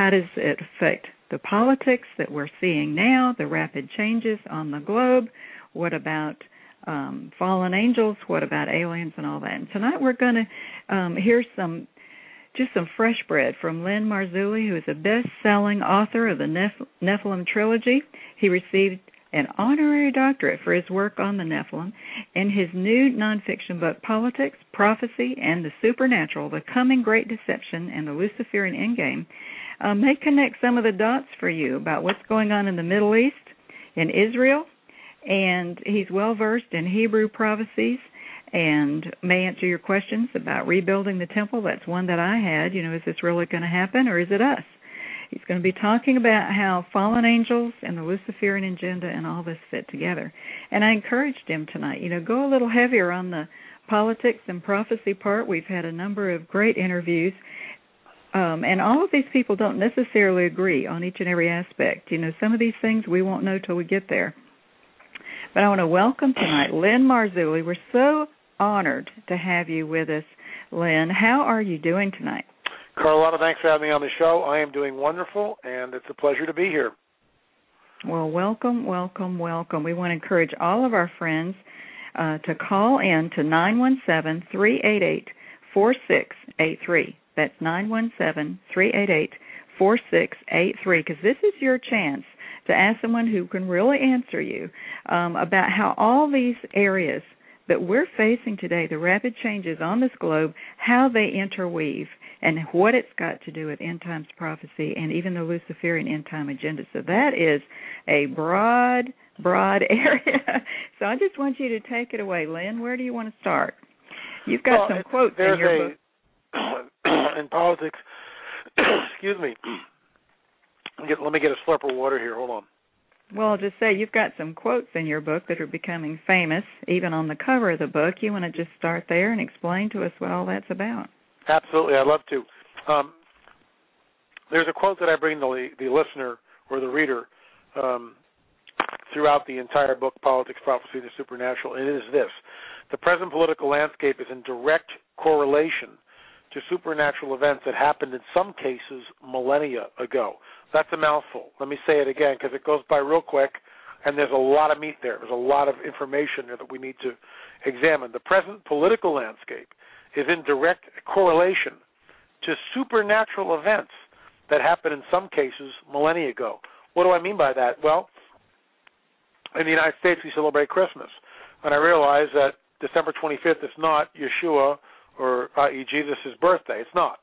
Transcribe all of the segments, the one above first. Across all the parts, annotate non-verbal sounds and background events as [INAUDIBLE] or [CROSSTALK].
How does it affect the politics that we're seeing now, the rapid changes on the globe? What about um, fallen angels? What about aliens and all that? And tonight we're going to um, hear some just some fresh bread from Lynn Marzulli, who is a best-selling author of the Neph- Nephilim trilogy. He received an honorary doctorate for his work on the Nephilim, and his new nonfiction book, Politics, Prophecy, and the Supernatural: The Coming Great Deception and the Luciferian Endgame, um, may connect some of the dots for you about what's going on in the Middle East, in Israel, and he's well versed in Hebrew prophecies and may answer your questions about rebuilding the temple. That's one that I had. You know, is this really going to happen or is it us? He's going to be talking about how fallen angels and the Luciferian agenda and all this fit together. And I encouraged him tonight, you know, go a little heavier on the politics and prophecy part. We've had a number of great interviews. Um, and all of these people don't necessarily agree on each and every aspect. You know, some of these things we won't know till we get there. But I want to welcome tonight Lynn Marzulli. We're so honored to have you with us, Lynn. How are you doing tonight? Carlotta, thanks for having me on the show. I am doing wonderful, and it's a pleasure to be here. Well, welcome, welcome, welcome. We want to encourage all of our friends uh, to call in to 917 388 4683. That's 917 388 4683 because this is your chance to ask someone who can really answer you um, about how all these areas that we're facing today, the rapid changes on this globe, how they interweave and what it's got to do with end times prophecy and even the Luciferian end time agenda. So that is a broad, broad [LAUGHS] area. so I just want you to take it away, Lynn. Where do you want to start? You've got well, some quotes in your a, book. [COUGHS] in politics, [COUGHS] excuse me. [COUGHS] Get, let me get a slurp of water here. Hold on. Well, I'll just say you've got some quotes in your book that are becoming famous, even on the cover of the book. You want to just start there and explain to us what all that's about? Absolutely, I'd love to. Um, there's a quote that I bring the the listener or the reader um, throughout the entire book, Politics, Prophecy, the Supernatural, and it is this: the present political landscape is in direct correlation to supernatural events that happened in some cases millennia ago. That's a mouthful. Let me say it again because it goes by real quick, and there's a lot of meat there. There's a lot of information there that we need to examine. The present political landscape is in direct correlation to supernatural events that happened in some cases millennia ago. What do I mean by that? Well, in the United States, we celebrate Christmas, and I realize that December 25th is not Yeshua or i.e. Jesus' birthday. It's not.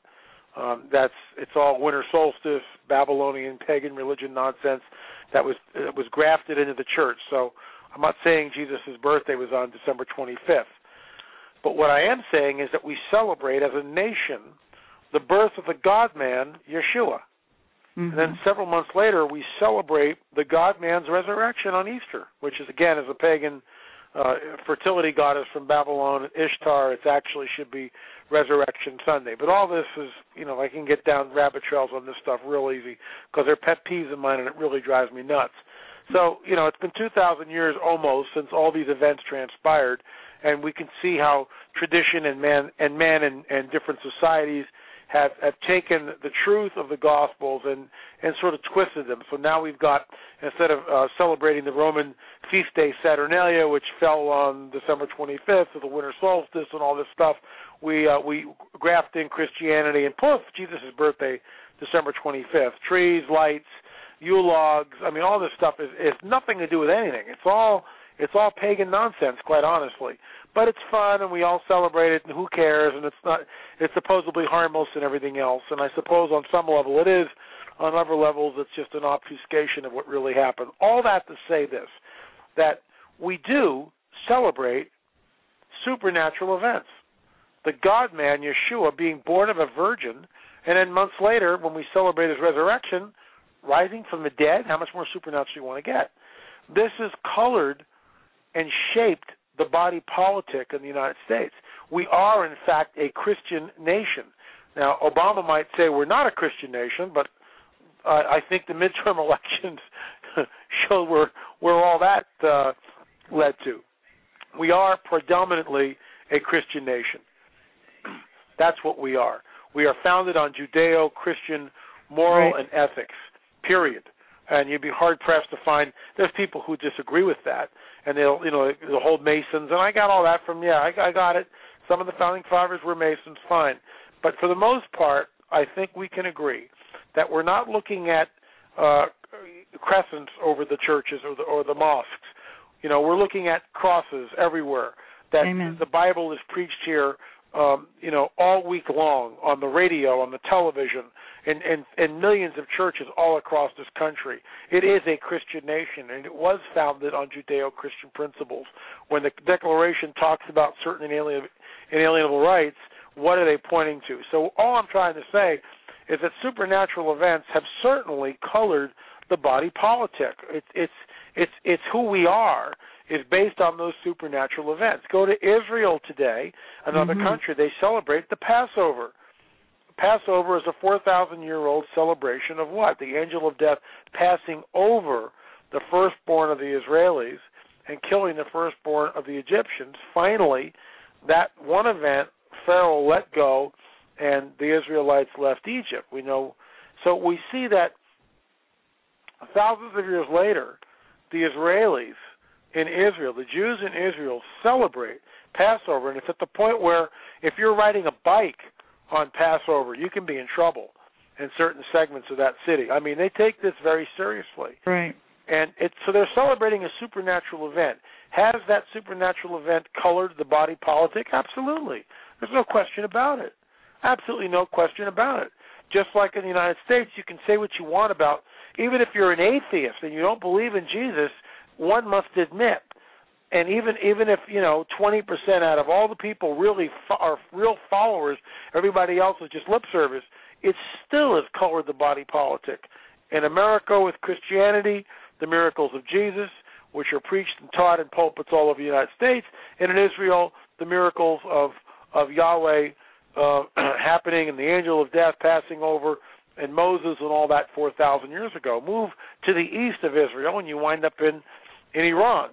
Um, that's it's all winter solstice, Babylonian pagan religion nonsense that was that was grafted into the church. So I'm not saying Jesus' birthday was on December 25th. But what I am saying is that we celebrate as a nation the birth of the God man, Yeshua. Mm-hmm. And then several months later, we celebrate the God man's resurrection on Easter, which is, again, is a pagan uh, fertility goddess from Babylon, Ishtar. It actually should be Resurrection Sunday. But all this is, you know, I can get down rabbit trails on this stuff real easy because they're pet peeves of mine and it really drives me nuts. So, you know, it's been 2,000 years almost since all these events transpired, and we can see how tradition and man and man and, and different societies have have taken the truth of the gospels and and sort of twisted them. So now we've got instead of uh, celebrating the Roman feast day Saturnalia, which fell on December 25th, or the winter solstice, and all this stuff, we uh, we graft in Christianity and poof, Jesus' birthday, December 25th. Trees, lights, Yule logs. I mean, all this stuff is is nothing to do with anything. It's all it's all pagan nonsense, quite honestly. But it's fun, and we all celebrate it, and who cares? And it's not it's supposedly harmless and everything else. And I suppose on some level it is. On other levels, it's just an obfuscation of what really happened. All that to say this: that we do celebrate supernatural events. The God man, Yeshua, being born of a virgin, and then months later, when we celebrate his resurrection, rising from the dead, how much more supernatural do you want to get? This is colored and shaped the body politic in the United States. We are, in fact, a Christian nation. Now, Obama might say we're not a Christian nation, but uh, I think the midterm [LAUGHS] elections [LAUGHS] show where where all that uh, led to. We are predominantly a Christian nation. [CLEARS THROAT] That's what we are. We are founded on Judeo-Christian moral Right. and ethics. Period. And you'd be hard pressed to find there's people who disagree with that, and they'll you know they'll hold Masons, and I got all that from yeah I, I got it. Some of the founding fathers were Masons, fine, but for the most part, I think we can agree that we're not looking at uh, crescents over the churches or the or the mosques. You know, we're looking at crosses everywhere. That Amen. the Bible is preached here, um, you know, all week long on the radio, on the television, in, in, in millions of churches all across this country. It is a Christian nation, and it was founded on Judeo-Christian principles. When the Declaration talks about certain inalienable, inalienable rights, what are they pointing to? So all I'm trying to say is that supernatural events have certainly colored the body politic. It's it's it's it's who we are is based on those supernatural events. Go to Israel today, another Mhm. country, they celebrate the Passover. Passover is a 4,000 year old celebration of what? The angel of death passing over the firstborn of the Israelis and killing the firstborn of the Egyptians. Finally, that one event, Pharaoh let go and the Israelites left Egypt. We know so we see that thousands of years later, the Israelis in Israel, the Jews in Israel celebrate Passover, and it's at the point where if you're riding a bike on Passover, you can be in trouble in certain segments of that city. I mean, they take this very seriously, Right. and it's so they're celebrating a supernatural event. Has that supernatural event colored the body politic? Absolutely. There's no question about it. Absolutely no question about it. Just like in the United States, you can say what you want about, even if you're an atheist and you don't believe in Jesus, one must admit, and even even if you know 20% out of all the people really fo- are real followers, everybody else is just lip service. It still has colored the body politic. In America, with Christianity, the miracles of Jesus, which are preached and taught in pulpits all over the United States, and in Israel, the miracles of of Yahweh uh, [CLEARS THROAT] happening and the angel of death passing over and Moses and all that 4,000 years ago. Move to the east of Israel and you wind up in, in Iran.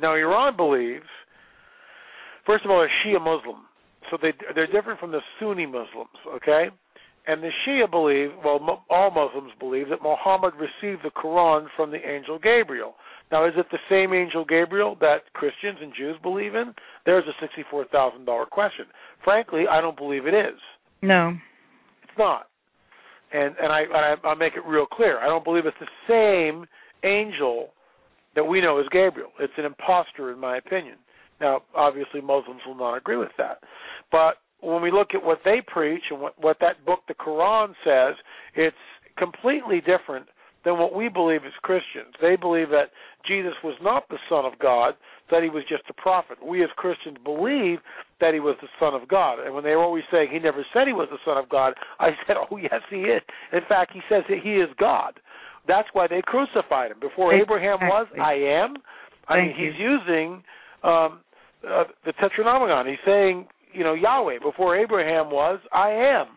Now, Iran believes, first of all, they're Shia Muslim. So they, they're different from the Sunni Muslims, okay? And the Shia believe, well, all Muslims believe, that Muhammad received the Quran from the angel Gabriel. Now, is it the same angel Gabriel that Christians and Jews believe in? There's a $64,000 question. Frankly, I don't believe it is. No. It's not. And and I, I I'll make it real clear. I don't believe it's the same angel that we know as Gabriel. It's an impostor, in my opinion. Now, obviously, Muslims will not agree with that. But when we look at what they preach and what, what that book, the Quran, says, it's completely different than what we believe as Christians. They believe that Jesus was not the Son of God, that he was just a prophet. We as Christians believe that he was the Son of God. And when they were always saying he never said he was the Son of God, I said, oh, yes, he is. In fact, he says that he is God. That's why they crucified him. Before Abraham was, I am. I Thank mean, he's you. using um, uh, the Tetragrammaton. He's saying, you know, Yahweh. Before Abraham was, I am.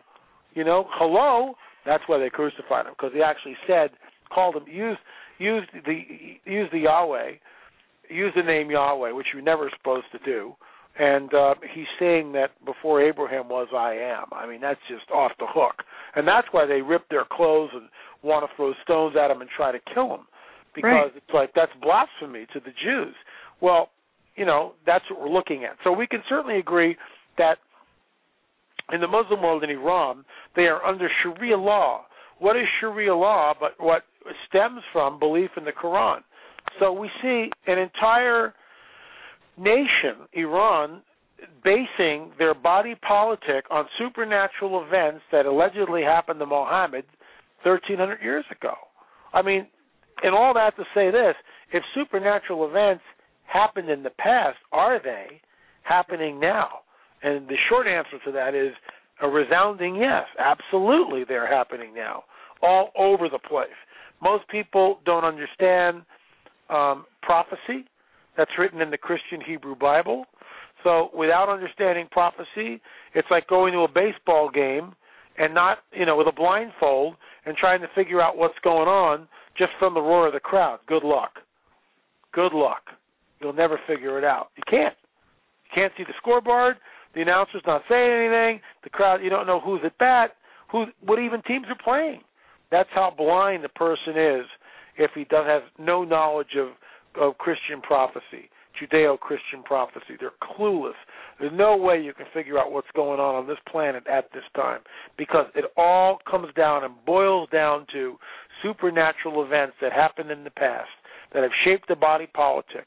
You know, hello. That's why they crucified him because he actually said, called him, used used the used the Yahweh, used the name Yahweh, which you're never supposed to do. And uh, he's saying that before Abraham was, I am. I mean, that's just off the hook. And that's why they rip their clothes and want to throw stones at him and try to kill him, because Right. it's like that's blasphemy to the Jews. Well, you know, that's what we're looking at. So we can certainly agree that in the Muslim world in Iran, they are under Sharia law. What is Sharia law but what stems from belief in the Quran? So we see an entire nation, Iran, basing their body politic on supernatural events that allegedly happened to Muhammad 1300 years ago. I mean, and all that to say this, if supernatural events happened in the past, are they happening now? And the short answer to that is a resounding yes. Absolutely, they're happening now, all over the place. Most people don't understand um, prophecy that's written in the Christian Hebrew Bible. So, without understanding prophecy, it's like going to a baseball game and not, you know, with a blindfold and trying to figure out what's going on just from the roar of the crowd. Good luck. Good luck. You'll never figure it out. You can't. You can't see the scoreboard. The announcer's not saying anything. The crowd, you don't know who's at bat, who what even teams are playing. That's how blind the person is if he does have no knowledge of of Christian prophecy, Judeo-Christian prophecy. They're clueless. There's no way you can figure out what's going on on this planet at this time because it all comes down and boils down to supernatural events that happened in the past that have shaped the body politic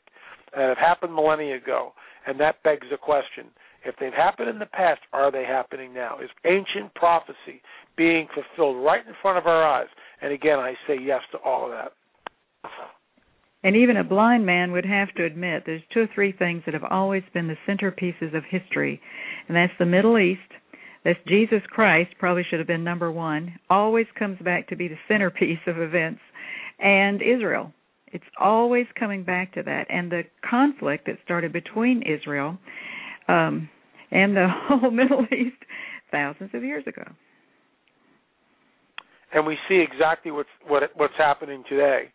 that have happened millennia ago, and that begs the question: if they've happened in the past, are they happening now? Is ancient prophecy being fulfilled right in front of our eyes? And again, I say yes to all of that. And even a blind man would have to admit there's two or three things that have always been the centerpieces of history, and that's the Middle East. That's Jesus Christ, probably should have been number one, always comes back to be the centerpiece of events, and Israel. It's always coming back to that. And the conflict that started between Israel um, and the [LAUGHS] whole Middle East thousands of years ago. And we see exactly what's what, what's happening today.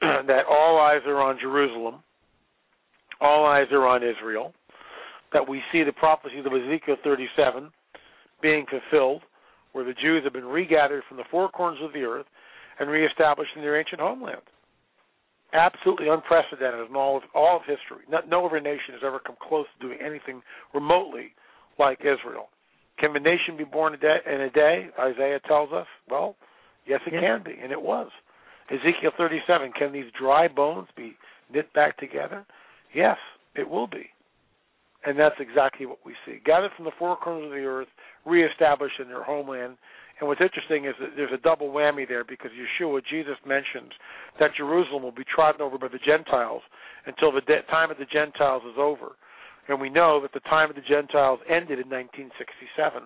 [CLEARS THROAT] that all eyes are on Jerusalem, all eyes are on Israel. That we see the prophecies of Ezekiel 37 being fulfilled, where the Jews have been regathered from the four corners of the earth and reestablished in their ancient homeland absolutely unprecedented in all of all of history. No, no other nation has ever come close to doing anything remotely like Israel. Can the nation be born a day, in a day? Isaiah tells us. Well, yes, it yes. can be, and it was. Ezekiel 37. Can these dry bones be knit back together? Yes, it will be. And that's exactly what we see. Gathered from the four corners of the earth, reestablished in their homeland, and what's interesting is that there's a double whammy there because Yeshua, Jesus mentions that Jerusalem will be trodden over by the Gentiles until the de- time of the Gentiles is over. And we know that the time of the Gentiles ended in 1967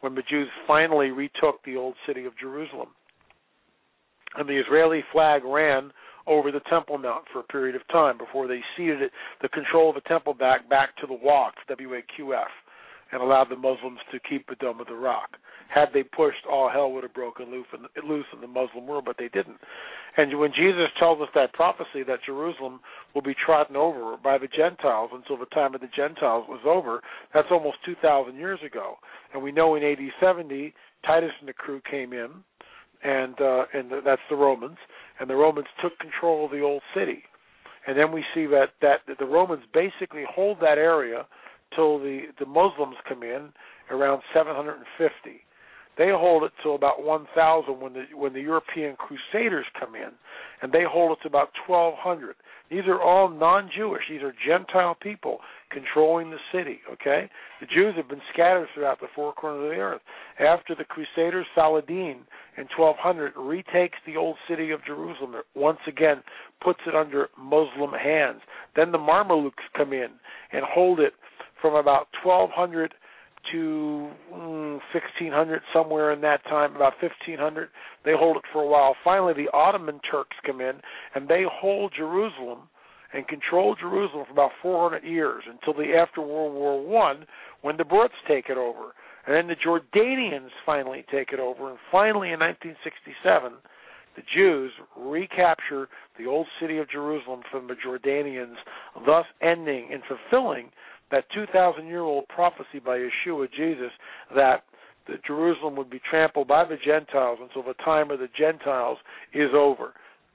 when the Jews finally retook the old city of Jerusalem. And the Israeli flag ran over the Temple Mount for a period of time before they ceded it, the control of the temple back back to the Waqf, W-A-Q-F, and allowed the Muslims to keep the Dome of the Rock. Had they pushed, all hell would have broken loose in, the Muslim world, but they didn't. And when Jesus tells us that prophecy that Jerusalem will be trodden over by the Gentiles until the time of the Gentiles was over, that's almost 2,000 years ago. And we know in AD 70, Titus and the crew came in, and uh, and that's the Romans, and the Romans took control of the old city. And then we see that that the Romans basically hold that area till the the Muslims come in around 750. They hold it to about 1,000 when the when the European Crusaders come in, and they hold it to about 1,200. These are all non-Jewish. These are Gentile people controlling the city. Okay, the Jews have been scattered throughout the four corners of the earth. After the Crusaders, Saladin in 1200 retakes the old city of Jerusalem. Once again, puts it under Muslim hands. Then the Mamelukes come in and hold it from about 1200 to mm, 1600, somewhere in that time, about 1500. They hold it for a while. Finally, the Ottoman Turks come in and they hold Jerusalem and control Jerusalem for about 400 years until the after World War One, when the Brits take it over, and then the Jordanians finally take it over, and finally in 1967. The Jews recapture the old city of Jerusalem from the Jordanians, thus ending and fulfilling that 2,000 year old prophecy by Yeshua, Jesus, that the Jerusalem would be trampled by the Gentiles until the time of the Gentiles is over.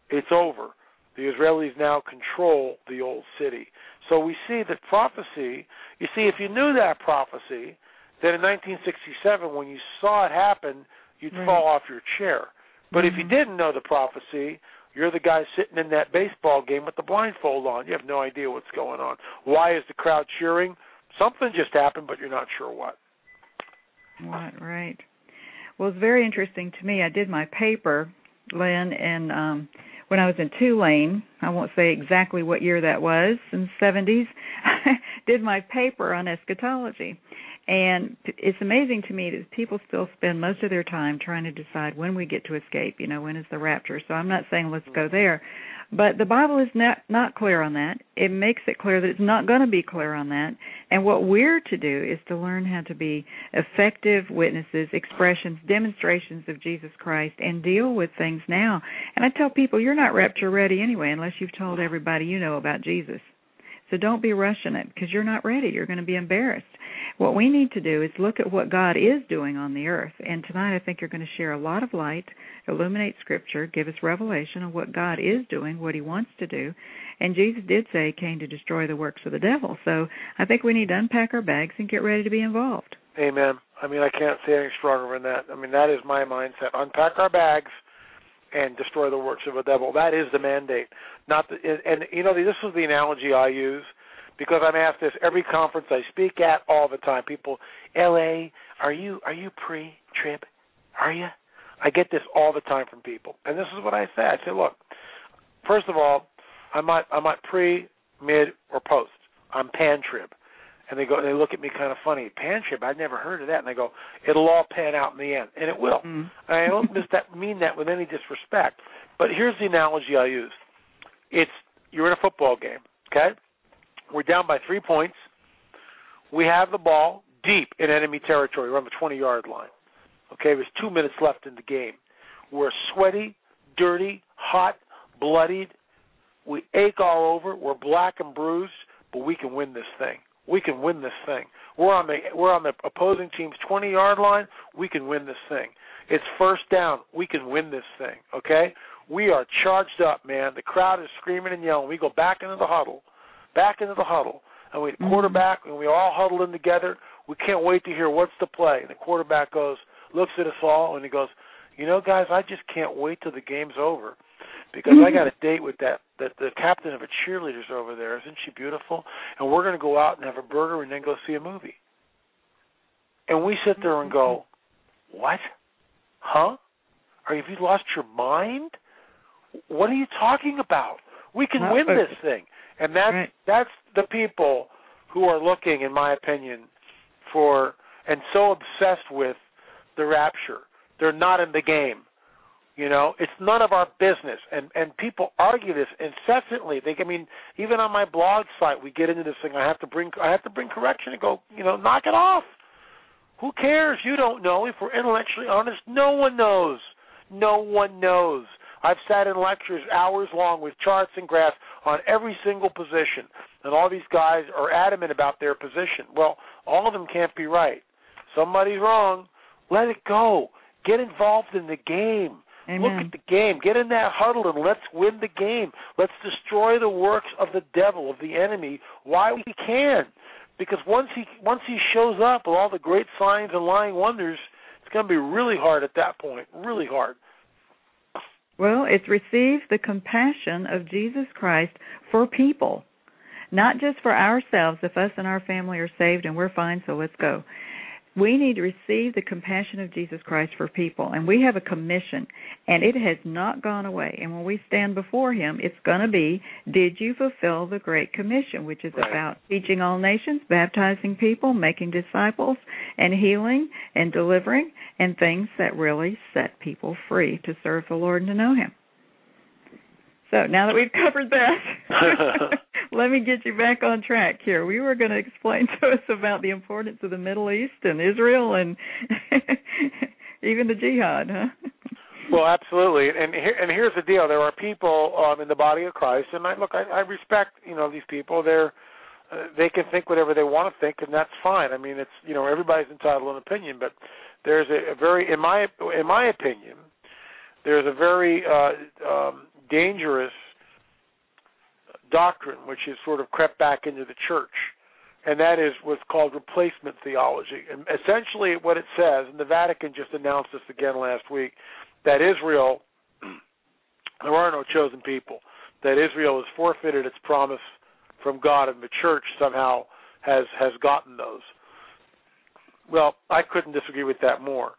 It's over. The Israelis now control the old city. So we see that prophecy, you see, if you knew that prophecy, then in 1967, when you saw it happen, you'd right. fall off your chair. But mm-hmm. if you mm-hmm. didn't know the prophecy, you're the guy sitting in that baseball game with the blindfold on. You have no idea what's going on. Why is the crowd cheering? Something just happened, but you're not sure what. Right, right. Well, it's very interesting to me. I did my paper, Lynn, and um when I was in Tulane, I won't say exactly what year that was, in the 70s, [LAUGHS] I did my paper on eschatology. And it's amazing to me that people still spend most of their time trying to decide when we get to escape, you know, when is the rapture. So I'm not saying let's go there. But the Bible is not not clear on that. It makes it clear that it's not going to be clear on that. And what we're to do is to learn how to be effective witnesses, expressions, demonstrations of Jesus Christ and deal with things now. And I tell people you're not rapture ready anyway unless you've told everybody you know about Jesus. So don't be rushing it because you're not ready. You're going to be embarrassed. What we need to do is look at what God is doing on the earth. And tonight I think you're going to share a lot of light, illuminate scripture, give us revelation of what God is doing, what he wants to do. And Jesus did say he came to destroy the works of the devil. So I think we need to unpack our bags and get ready to be involved. Amen. I mean, I can't say any stronger than that. I mean, that is my mindset. Unpack our bags and destroy the works of the devil. That is the mandate. Not the, and, and you know this is the analogy I use because I'm asked this every conference I speak at all the time. People, L.A., are you are you pre-trib? Are you? I get this all the time from people, and this is what I say. I say, look, first of all, I'm not I'm not pre, mid, or post. I'm pan-trib. And they go, they look at me kind of funny. Pan trib, I'd never heard of that. And I go, it'll all pan out in the end, and it will. Mm. I don't miss that, mean that with any disrespect. But here's the analogy I use: it's you're in a football game, okay? We're down by three points. We have the ball deep in enemy territory. We're on the 20 yard line. Okay, there's two minutes left in the game. We're sweaty, dirty, hot, bloodied. We ache all over. We're black and bruised, but we can win this thing. We can win this thing. We're on the we're on the opposing team's 20 yard line. We can win this thing. It's first down. We can win this thing. Okay, we are charged up, man. The crowd is screaming and yelling. We go back into the huddle back into the huddle, and we mm-hmm. quarterback, and we all huddle in together. We can't wait to hear what's the play. And the quarterback goes, looks at us all, and he goes, "You know, guys, I just can't wait till the game's over." Because I got a date with that that the captain of a cheerleaders over there. Isn't she beautiful? And we're going to go out and have a burger and then go see a movie. And we sit there and go, "What? Huh? Are you, have you lost your mind? What are you talking about? We can win this thing." And that's right. that's the people who are looking, in my opinion, for and so obsessed with the rapture. They're not in the game. You know, it's none of our business. And and people argue this incessantly. They I mean, even on my blog site we get into this thing. I have to bring I have to bring correction and go, you know, knock it off. Who cares? You don't know. If we're intellectually honest, no one knows. No one knows. I've sat in lectures hours long with charts and graphs on every single position, and all these guys are adamant about their position. Well, all of them can't be right. Somebody's wrong. Let it go. Get involved in the game. Amen. Look at the game. Get in that huddle and let's win the game. Let's destroy the works of the devil, of the enemy, while we can. Because once he once he shows up with all the great signs and lying wonders, it's going to be really hard at that point. Really hard. Well, it's received the compassion of Jesus Christ for people, not just for ourselves. If us and our family are saved and we're fine, so let's go. We need to receive the compassion of Jesus Christ for people, and we have a commission, and it has not gone away. And when we stand before Him, it's going to be, Did you fulfill the Great Commission, which is right. about teaching all nations, baptizing people, making disciples, and healing and delivering, and things that really set people free to serve the Lord and to know Him. So now that we've covered that, [LAUGHS] [LAUGHS] let me get you back on track here. We were going to explain to us about the importance of the Middle East and Israel and [LAUGHS] even the jihad, huh? Well, absolutely, and here, and here's the deal: there are people um, in the body of Christ, and I look, I, I respect you know these people. They're uh, they can think whatever they want to think, and that's fine. I mean, it's you know everybody's entitled to an opinion, but there's a, a very, in my in my opinion, there's a very uh, um, dangerous doctrine which has sort of crept back into the church, and that is what's called replacement theology. And essentially, what it says, and the Vatican just announced this again last week, that Israel, [CLEARS THROAT] there are no chosen people, that Israel has forfeited its promise from God, and the church somehow has has gotten those. Well, I couldn't disagree with that more.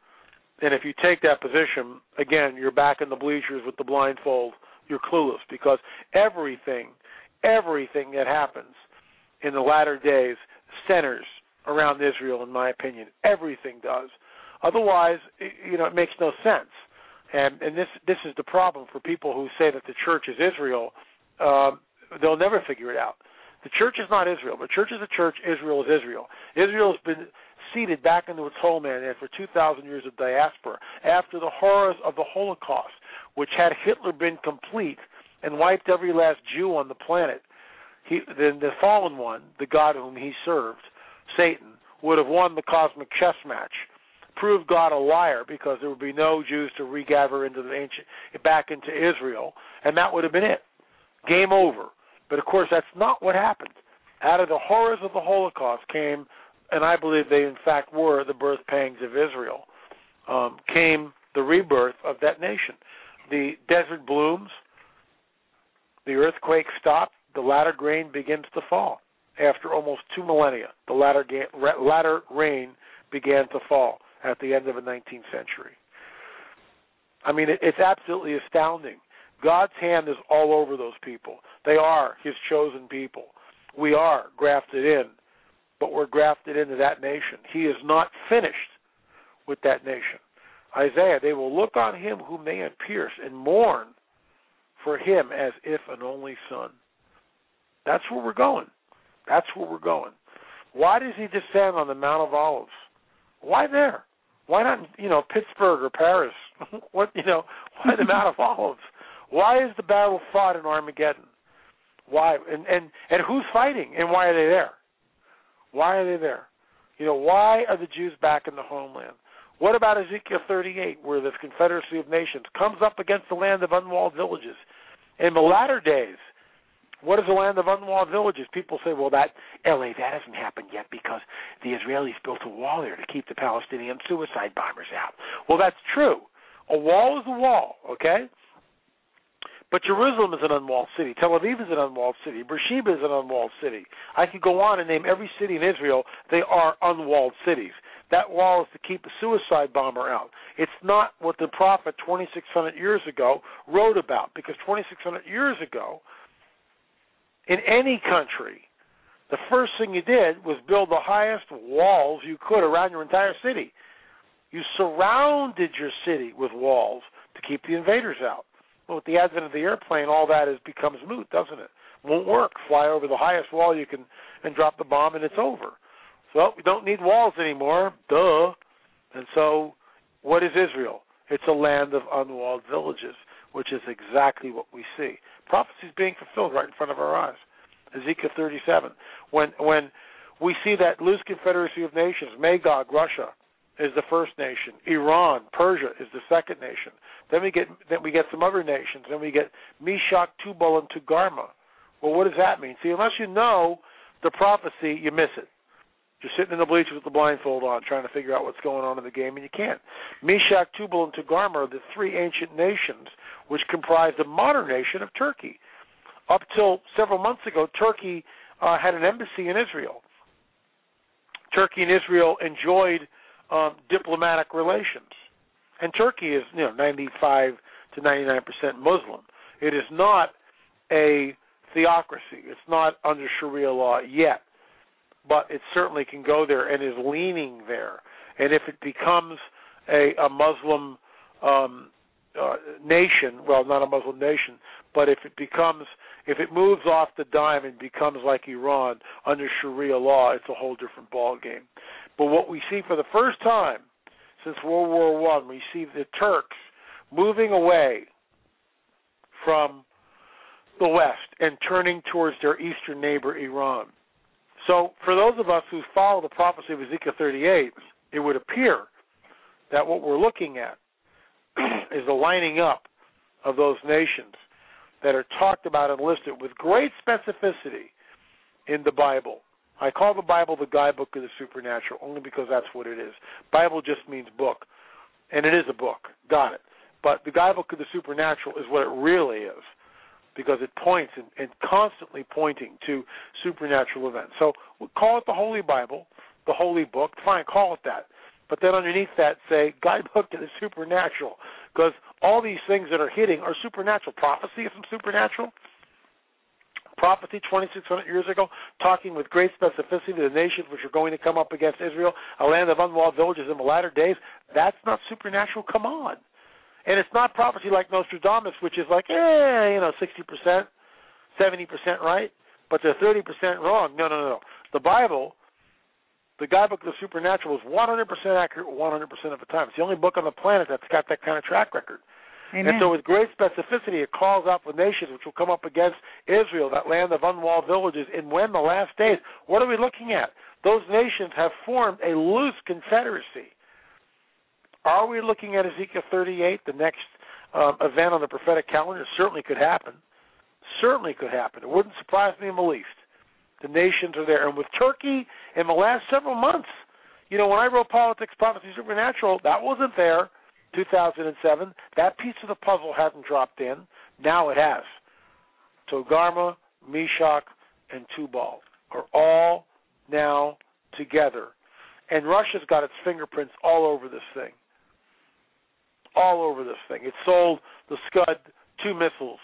And if you take that position, again, you're back in the bleachers with the blindfold you're clueless because everything, everything that happens in the latter days centers around Israel, in my opinion. Everything does. Otherwise, you know, it makes no sense. And and this this is the problem for people who say that the church is Israel. Um, they'll never figure it out. The church is not Israel. The church is a church. Israel is Israel. Israel has been seated back into its homeland after 2,000 years of diaspora, after the horrors of the Holocaust, which had Hitler been complete and wiped every last Jew on the planet, he, then the fallen one, the God whom he served, Satan, would have won the cosmic chess match, proved God a liar because there would be no Jews to regather into the ancient back into Israel, and that would have been it. Game over. But of course, that's not what happened. Out of the horrors of the Holocaust came, and I believe they in fact were the birth pangs of Israel, um, came the rebirth of that nation. The desert blooms, the earthquake stopped, the latter grain begins to fall. After almost two millennia, the latter, ga- latter rain began to fall at the end of the 19th century. I mean, it, it's absolutely astounding. God's hand is all over those people. They are His chosen people. We are grafted in, but we're grafted into that nation. He is not finished with that nation. Isaiah, they will look on him whom they had pierced and mourn for him as if an only son. That's where we're going. That's where we're going. Why does he descend on the Mount of Olives? Why there? Why not, you know, Pittsburgh or Paris? [LAUGHS] what, you know, why the Mount of Olives? Why is the battle fought in Armageddon? Why? And and and who's fighting? And why are they there? Why are they there? You know, why are the Jews back in the homeland? What about Ezekiel 38, where this Confederacy of Nations comes up against the land of unwalled villages? In the latter days, what is the land of unwalled villages? People say, well, that LA, that hasn't happened yet because the Israelis built a wall there to keep the Palestinian suicide bombers out. Well, that's true. A wall is a wall, okay? But Jerusalem is an unwalled city. Tel Aviv is an unwalled city. Beersheba is an unwalled city. I could go on and name every city in Israel. They are unwalled cities. That wall is to keep a suicide bomber out. It's not what the prophet 2,600 years ago wrote about, because 2,600 years ago, in any country, the first thing you did was build the highest walls you could around your entire city. You surrounded your city with walls to keep the invaders out. Well, with the advent of the airplane, all that is becomes moot, doesn't it? Won't work. Fly over the highest wall you can and drop the bomb, and it's over. So we don't need walls anymore. Duh. And so, what is Israel? It's a land of unwalled villages, which is exactly what we see. Prophecy is being fulfilled right in front of our eyes. Ezekiel 37. When when we see that loose confederacy of nations, Magog, Russia, is the first nation. Iran, Persia is the second nation. Then we get then we get some other nations. Then we get Meshech, Tubal, and Togarmah. Well, what does that mean? See, unless you know the prophecy, you miss it. You're sitting in the bleachers with the blindfold on, trying to figure out what's going on in the game, and you can't. Meshech, Tubal, and Togarmah are the three ancient nations which comprise the modern nation of Turkey. Up till several months ago, Turkey uh, had an embassy in Israel. Turkey and Israel enjoyed um, diplomatic relations, and Turkey is, you know, 95 to 99 percent Muslim. It is not a theocracy. It's not under Sharia law yet but it certainly can go there and is leaning there. And if it becomes a, a Muslim um, uh, nation, well, not a Muslim nation, but if it becomes, if it moves off the dime and becomes like Iran under Sharia law, it's a whole different ball game. But what we see for the first time since World War One, we see the Turks moving away from the West and turning towards their eastern neighbor Iran. So, for those of us who follow the prophecy of Ezekiel 38, it would appear that what we're looking at [CLEARS THROAT] is the lining up of those nations that are talked about and listed with great specificity in the Bible. I call the Bible the guidebook of the supernatural only because that's what it is. Bible just means book, and it is a book. Got it. But the guidebook of the supernatural is what it really is because it points and, and constantly pointing to supernatural events. So we call it the Holy Bible, the Holy Book. Fine, call it that. But then underneath that, say guidebook to the supernatural, because all these things that are hitting are supernatural. Prophecy is supernatural. Prophecy 2,600 years ago, talking with great specificity to the nations which are going to come up against Israel, a land of unwalled villages in the latter days. That's not supernatural. Come on. And it's not prophecy like Nostradamus, which is like, eh, you know, 60%, 70% right, but they're 30% wrong. No, no, no. The Bible, the guidebook of the supernatural, is 100% accurate 100% of the time. It's the only book on the planet that's got that kind of track record. Amen. And so, with great specificity, it calls out the nations which will come up against Israel, that land of unwalled villages, in when the last days. What are we looking at? those nations have formed a loose confederacy. Are we looking at Ezekiel 38, the next um, event on the prophetic calendar? It certainly could happen. Certainly could happen. It wouldn't surprise me in the least. The nations are there. And with Turkey in the last several months, you know, when I wrote Politics, Prophecy, Supernatural, that wasn't there 2007. That piece of the puzzle hadn't dropped in. Now it has. Togarmah, Meshech, and Tubal are all now together. And Russia's got its fingerprints all over this thing. All over this thing. It sold the Scud 2 missiles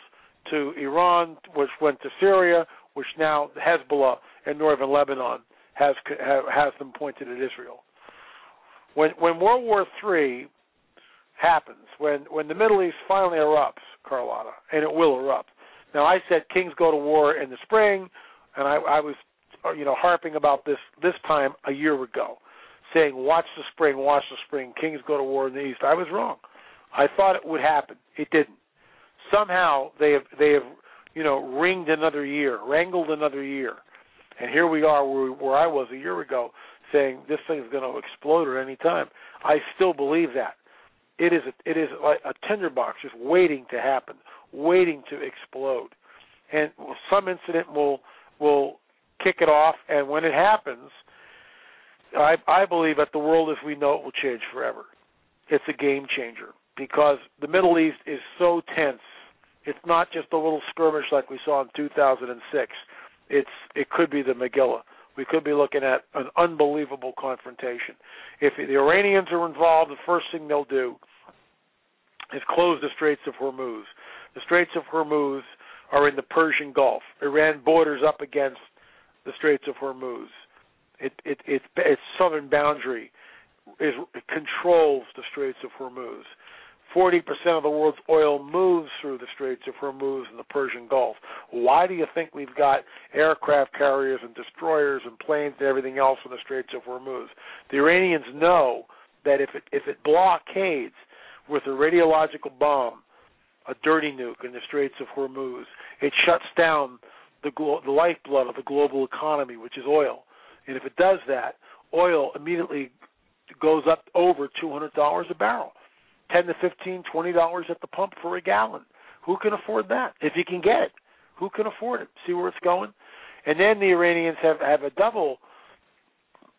to Iran, which went to Syria, which now Hezbollah in northern Lebanon has has them pointed at Israel. When when World War III happens, when when the Middle East finally erupts, Carlotta, and it will erupt. Now I said kings go to war in the spring, and I, I was you know harping about this this time a year ago, saying watch the spring, watch the spring. Kings go to war in the east. I was wrong. I thought it would happen. It didn't. Somehow they have they have you know, ringed another year, wrangled another year. And here we are where, where I was a year ago saying this thing is going to explode at any time. I still believe that. It is a, it is like a tinderbox just waiting to happen, waiting to explode. And some incident will will kick it off and when it happens, I I believe that the world as we know it will change forever. It's a game changer because the Middle East is so tense it's not just a little skirmish like we saw in 2006. It's it could be the Megillah. We could be looking at an unbelievable confrontation. If the Iranians are involved, the first thing they'll do is close the Straits of Hormuz. The Straits of Hormuz are in the Persian Gulf. Iran borders up against the Straits of Hormuz. It, it, it, its southern boundary is, controls the Straits of Hormuz. 40% of the world's oil moves through the Straits of Hormuz and the Persian Gulf. Why do you think we've got aircraft carriers and destroyers and planes and everything else in the Straits of Hormuz? The Iranians know that if it if it blockades with a radiological bomb, a dirty nuke in the Straits of Hormuz, it shuts down the glo- the lifeblood of the global economy, which is oil. And if it does that, oil immediately goes up over $200 a barrel ten to fifteen, twenty dollars at the pump for a gallon. Who can afford that? If you can get it, who can afford it? See where it's going? And then the Iranians have have a double.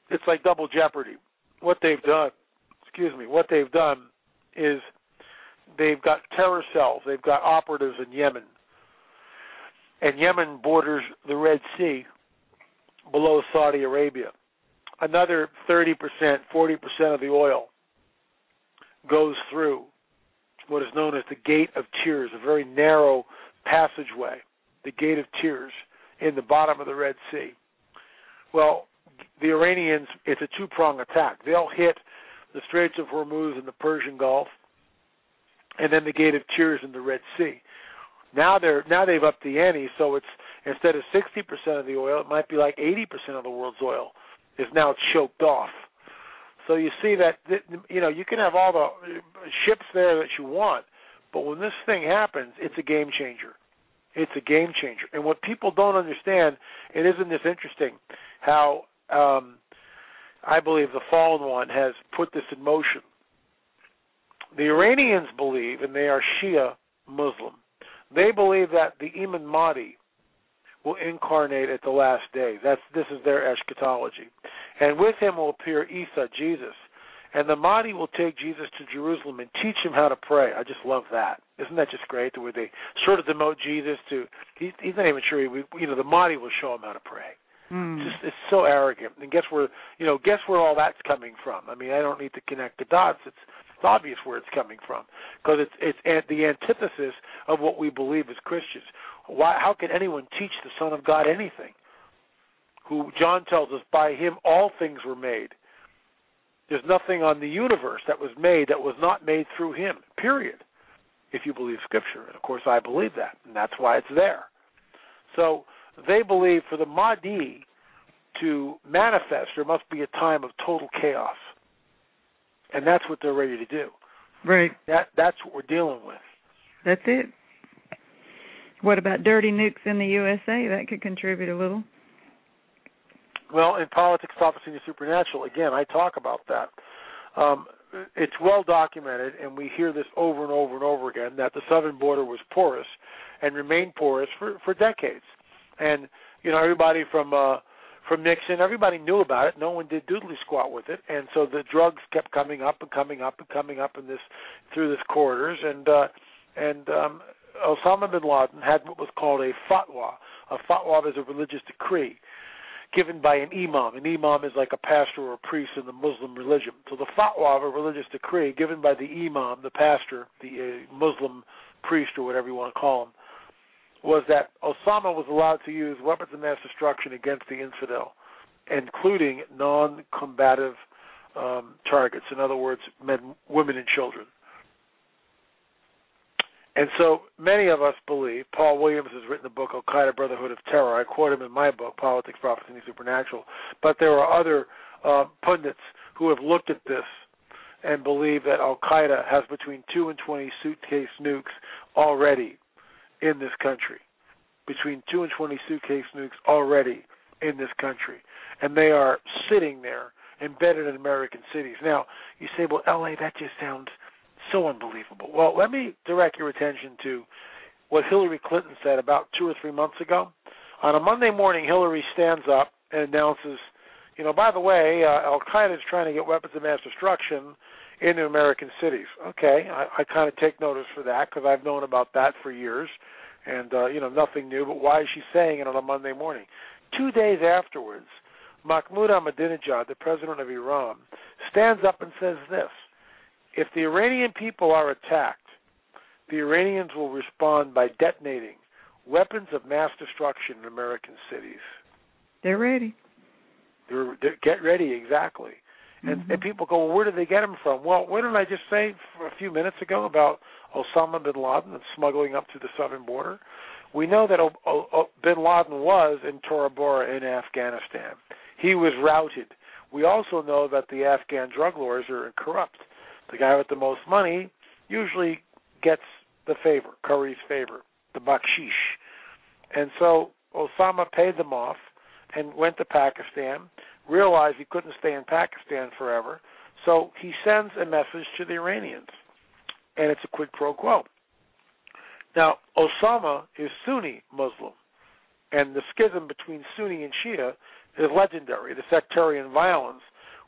It's like double jeopardy. What they've done, excuse me, what they've done is they've got terror cells. They've got operatives in Yemen, and Yemen borders the Red Sea below Saudi Arabia. Another 30%, 40% of the oil goes through what is known as the Gate of Tears, a very narrow passageway, the Gate of Tears in the bottom of the Red Sea. Well, the Iranians, it's a two prong attack. They'll hit the Straits of Hormuz and the Persian Gulf, and then the Gate of Tears in the Red Sea. Now they're now they've upped the ante, so it's instead of 60% of the oil, it might be like 80% of the world's oil is now choked off so you see that you know you can have all the ships there that you want, but when this thing happens, it's a game changer. It's a game changer. And what people don't understand, and isn't this interesting, how um, I believe the fallen one has put this in motion. The Iranians believe, and they are Shia Muslim, they believe that the Imam Mahdi will incarnate at the last day. That's this is their eschatology. And with him will appear Isa, Jesus. And the Mahdi will take Jesus to Jerusalem and teach him how to pray. I just love that. Isn't that just great? The way they sort of demote Jesus to he, he's not even sure he you know the Mahdi will show him how to pray. Mm. It's just it's so arrogant. And guess where you know guess where all that's coming from? I mean I don't need to connect the dots. It's it's obvious where it's coming from because it's it's at the antithesis of what we believe as Christians. Why? How can anyone teach the Son of God anything? Who John tells us by him all things were made. There's nothing on the universe that was made that was not made through him. Period. If you believe Scripture, and of course I believe that, and that's why it's there. So they believe for the Mahdi to manifest, there must be a time of total chaos, and that's what they're ready to do. Right. That that's what we're dealing with. That's it. What about dirty nukes in the USA? That could contribute a little. Well, in politics, prophecy, and the supernatural, again, I talk about that. Um, it's well documented, and we hear this over and over and over again that the southern border was porous and remained porous for for decades. And you know, everybody from uh, from Nixon, everybody knew about it. No one did doodly squat with it, and so the drugs kept coming up and coming up and coming up in this through this corridors. And uh, and um, Osama bin Laden had what was called a fatwa. A fatwa is a religious decree given by an imam. An imam is like a pastor or a priest in the Muslim religion. So the fatwa a religious decree given by the imam, the pastor, the uh, Muslim priest or whatever you want to call him, was that Osama was allowed to use weapons of mass destruction against the infidel, including non-combative um, targets. In other words, men, women, and children. And so many of us believe, Paul Williams has written the book Al Qaeda Brotherhood of Terror. I quote him in my book, Politics, Prophecy, and the Supernatural. But there are other uh, pundits who have looked at this and believe that Al Qaeda has between 2 and 20 suitcase nukes already in this country. Between 2 and 20 suitcase nukes already in this country. And they are sitting there embedded in American cities. Now, you say, well, LA, that just sounds so unbelievable. Well, let me direct your attention to what Hillary Clinton said about two or three months ago. On a Monday morning, Hillary stands up and announces, you know, by the way, uh, Al Qaeda is trying to get weapons of mass destruction into American cities. Okay, I, I kind of take notice for that because I've known about that for years, and uh, you know, nothing new. But why is she saying it on a Monday morning? Two days afterwards, Mahmoud Ahmadinejad, the president of Iran, stands up and says this if the Iranian people are attacked, the Iranians will respond by detonating weapons of mass destruction in American cities. They're ready. They're, they're get ready exactly. And, mm-hmm. and people go, well, where did they get them from? Well, what did I just say a few minutes ago about Osama bin Laden and smuggling up to the southern border? We know that o- o- bin Laden was in Tora Bora in Afghanistan. He was routed. We also know that the Afghan drug lords are corrupt the guy with the most money usually gets the favor, curries favor, the bakshish. And so Osama paid them off and went to Pakistan, realized he couldn't stay in Pakistan forever, so he sends a message to the Iranians. And it's a quid pro quo. Now, Osama is Sunni Muslim, and the schism between Sunni and Shia is legendary. The sectarian violence,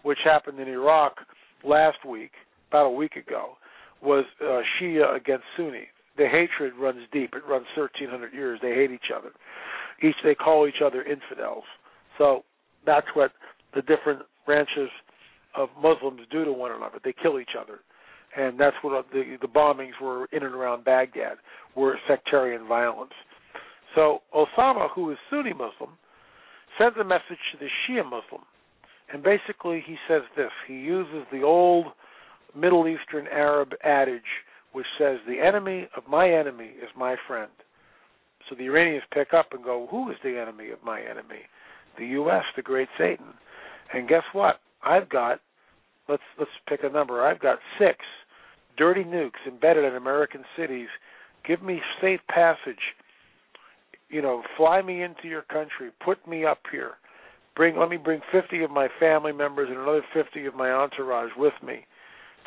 which happened in Iraq last week, about a week ago was uh, Shia against Sunni. The hatred runs deep. It runs 1,300 years. They hate each other. Each they call each other infidels. So that's what the different branches of Muslims do to one another. They kill each other, and that's what the the bombings were in and around Baghdad were sectarian violence. So Osama, who is Sunni Muslim, sends a message to the Shia Muslim, and basically he says this. He uses the old Middle Eastern Arab adage which says, The enemy of my enemy is my friend. So the Iranians pick up and go, Who is the enemy of my enemy? The U.S., the great Satan. And guess what? I've got, let's let's pick a number. I've got six dirty nukes embedded in American cities. Give me safe passage. You know, fly me into your country. Put me up here. Bring let me bring 50 of my family members and another 50 of my entourage with me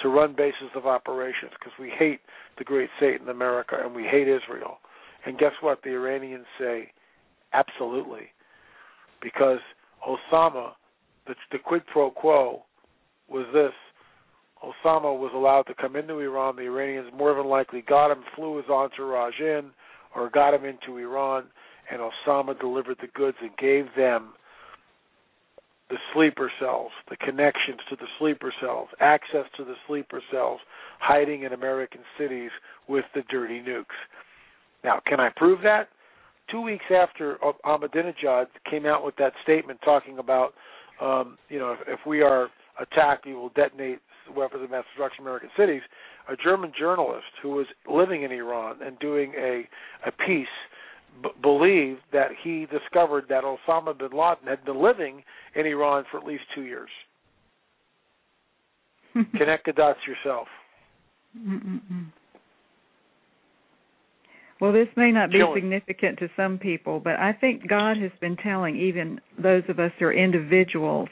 to run bases of operations because we hate the great Satan America and we hate Israel. And guess what? The Iranians say, absolutely. Because Osama, the, the quid pro quo was this Osama was allowed to come into Iran. The Iranians more than likely got him, flew his entourage in, or got him into Iran, and Osama delivered the goods and gave them the sleeper cells, the connections to the sleeper cells, access to the sleeper cells, hiding in American cities with the dirty nukes. Now, can I prove that? Two weeks after Ahmadinejad came out with that statement talking about, um, you know, if, if we are attacked, we will detonate weapons of mass destruction in American cities. A German journalist who was living in Iran and doing a a piece b- believed that he discovered that Osama bin Laden had been living in Iran for at least two years. [LAUGHS] Connect the dots yourself. Mm-mm-mm. Well, this may not be significant to some people, but I think God has been telling even those of us who are individuals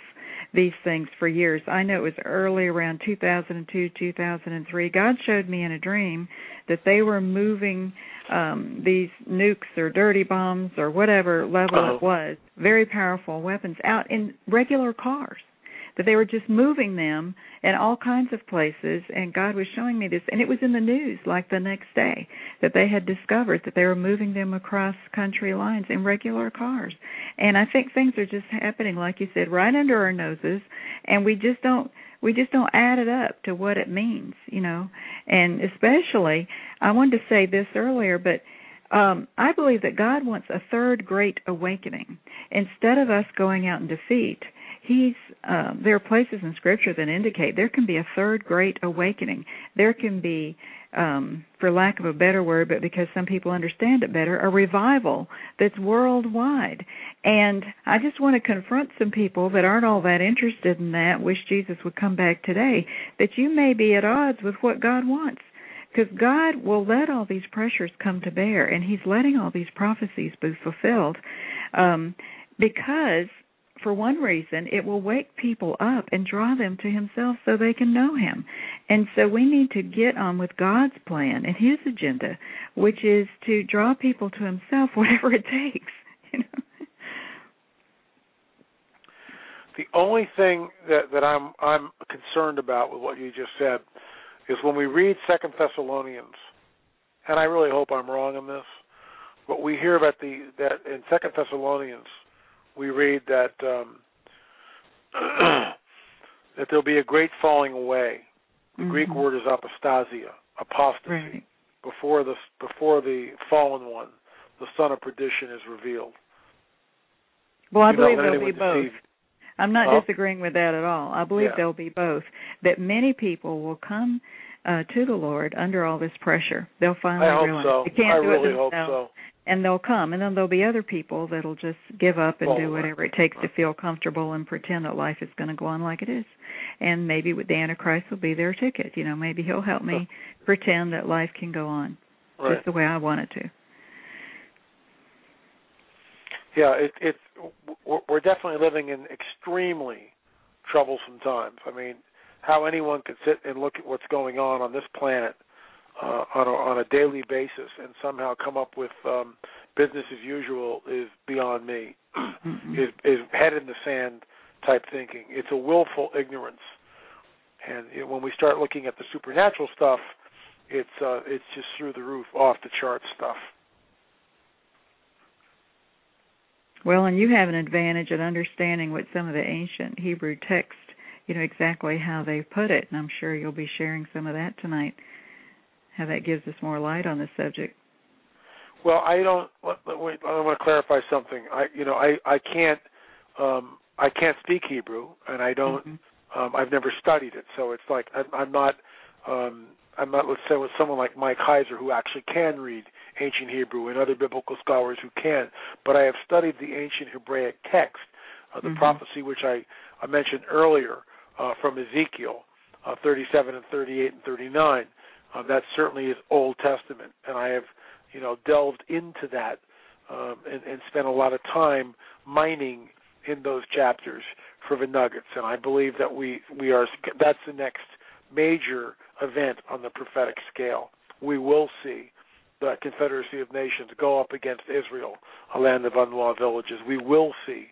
these things for years. I know it was early around 2002, 2003. God showed me in a dream that they were moving um these nukes or dirty bombs or whatever level Uh-huh. it was, very powerful weapons out in regular cars. That they were just moving them in all kinds of places and God was showing me this and it was in the news like the next day that they had discovered that they were moving them across country lines in regular cars. And I think things are just happening like you said right under our noses and we just don't we just don't add it up to what it means, you know. And especially I wanted to say this earlier but um, I believe that God wants a third great awakening. Instead of us going out in defeat, He's uh, there are places in Scripture that indicate there can be a third great awakening. There can be, um, for lack of a better word, but because some people understand it better, a revival that's worldwide. And I just want to confront some people that aren't all that interested in that, wish Jesus would come back today, that you may be at odds with what God wants because God will let all these pressures come to bear, and He's letting all these prophecies be fulfilled, um, because for one reason it will wake people up and draw them to Himself so they can know Him, and so we need to get on with God's plan and His agenda, which is to draw people to Himself, [LAUGHS] whatever it takes. You know. The only thing that that I'm I'm concerned about with what you just said is when we read Second Thessalonians, and I really hope I'm wrong on this, but we hear about the that in Second Thessalonians we read that um, [CLEARS THROAT] that there'll be a great falling away. The Greek Mhm. word is apostasia, apostasy. Right. Before the before the fallen one, the son of perdition is revealed. Well, I Do believe there'll be both. deceive. I'm not Oh. disagreeing with that at all. I believe Yeah. there'll be both. That many people will come uh, to the Lord under all this pressure. They'll finally I hope realize so. they can't I do really it hope themselves, so. and they'll come. And then there'll be other people that'll just give up and Fall do whatever it takes to feel comfortable and pretend that life is going to go on like it is. And maybe with the Antichrist will be their ticket. You know, maybe he'll help me [LAUGHS] pretend that life can go on Right. just the way I want it to. Yeah, it, it's we're we're definitely living in extremely troublesome times. I mean, how anyone could sit and look at what's going on on this planet uh, on a, on a daily basis and somehow come up with um, business as usual is beyond me. [CLEARS THROAT] Mm-mm. is is head in the sand type thinking. It's a willful ignorance, and know, when we start looking at the supernatural stuff, it's uh, it's just through the roof, off the chart stuff. Well, and you have an advantage at understanding what some of the ancient Hebrew text, you know, exactly how they put it, and I'm sure you'll be sharing some of that tonight. How that gives us more light on the subject. Well, I don't. Wait, I want to clarify something. I, you know, I I can't um, I can't speak Hebrew, and I don't. Mhm. Um, I've never studied it, so it's like I'm, I'm not. Um, I'm not. Let's say with someone like Mike Heiser who actually can read ancient Hebrew, and other biblical scholars who can. But I have studied the ancient Hebraic text, uh, the Mhm. prophecy which I, I mentioned earlier uh, from Ezekiel, uh, 37 and 38 and 39. Uh, that certainly is Old Testament, and I have, you know, delved into that um, and, and spent a lot of time mining in those chapters for the nuggets. And I believe that we we are that's the next major event on the prophetic scale. We will see the Confederacy of Nations go up against Israel, a land of unwalled villages. We will see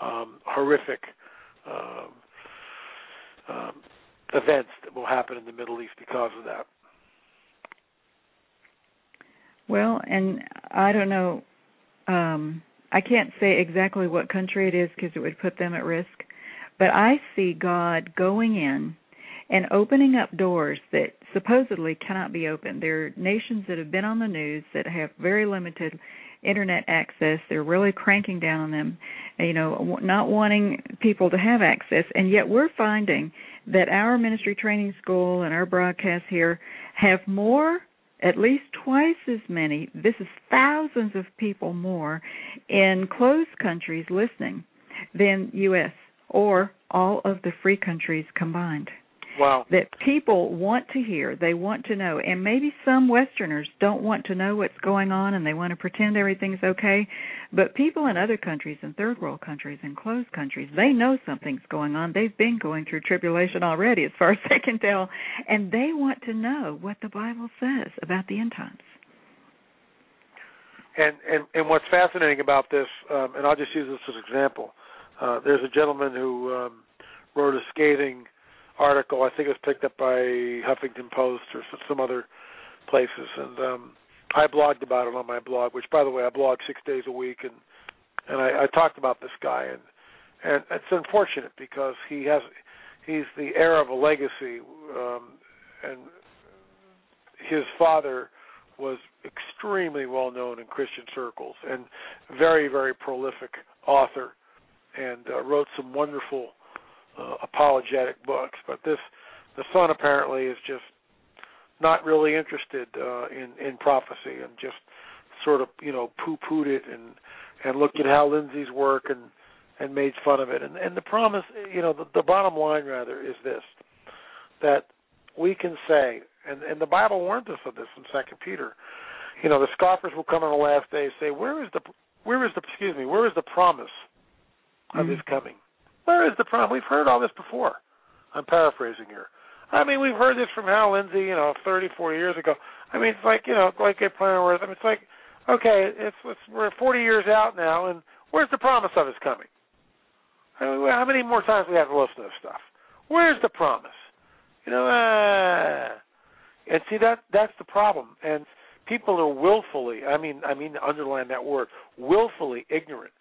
um, horrific um, um, events that will happen in the Middle East because of that. Well, and I don't know. Um, I can't say exactly what country it is because it would put them at risk. But I see God going in and opening up doors that supposedly cannot be opened. There are nations that have been on the news that have very limited internet access. They're really cranking down on them, you know, not wanting people to have access. And yet we're finding that our ministry training school and our broadcasts here have more at least twice as many, this is thousands of people more in closed countries listening than US or all of the free countries combined. Wow. that people want to hear, they want to know, and maybe some Westerners don't want to know what's going on and they want to pretend everything's okay. But people in other countries, in third world countries, in closed countries, they know something's going on. They've been going through tribulation already, as far [LAUGHS] as they can tell, and they want to know what the Bible says about the end times. And and and what's fascinating about this, um, and I'll just use this as an example. Uh, there's a gentleman who um, wrote a scathing article. I think it was picked up by Huffington Post or some other places, and um, I blogged about it on my blog. Which, by the way, I blog six days a week, and and I, I talked about this guy, and and it's unfortunate because he has he's the heir of a legacy, um, and his father was extremely well known in Christian circles and very very prolific author, and uh, wrote some wonderful uh, apologetic books. But this the son apparently is just not really interested uh, in in prophecy and just sort of you know poo pooed it and and looked at Hal Lindsey's work and and made fun of it. And and the promise, you know, the, the bottom line rather is this: that we can say, and and the Bible warned us of this in Second Peter. You know, the scoffers will come in the last days say, "Where is the where is the excuse me? Where is the promise of mm-hmm. His coming? Where is the promise? We've heard all this before." I'm paraphrasing here. I mean, we've heard this from Hal Lindsey, you know, 30, 40 years ago. I mean, it's like you know, like a plan where I mean, it's like, okay, it's, it's we're 40 years out now, and where's the promise of His coming? I mean, how many more times do we have to listen to this stuff? Where's the promise? You know, uh, and see that that's the problem. And people are willfully, I mean, I mean, underline that word, willfully ignorant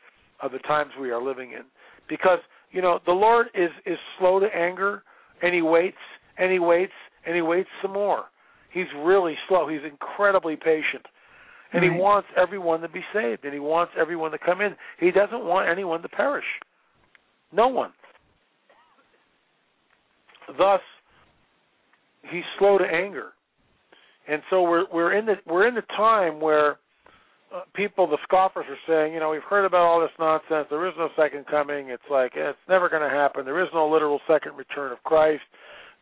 of the times we are living in, because you know the Lord is is slow to anger, and He waits, and He waits, and He waits some more. He's really slow. He's incredibly patient. And right. he wants everyone to be saved, and he wants everyone to come in. He doesn't want anyone to perish. No one. Thus, he's slow to anger, and so we're we're in the we're in the time where uh, people, the scoffers, are saying, you know, we've heard about all this nonsense. There is no second coming. It's like it's never going to happen. There is no literal second return of Christ.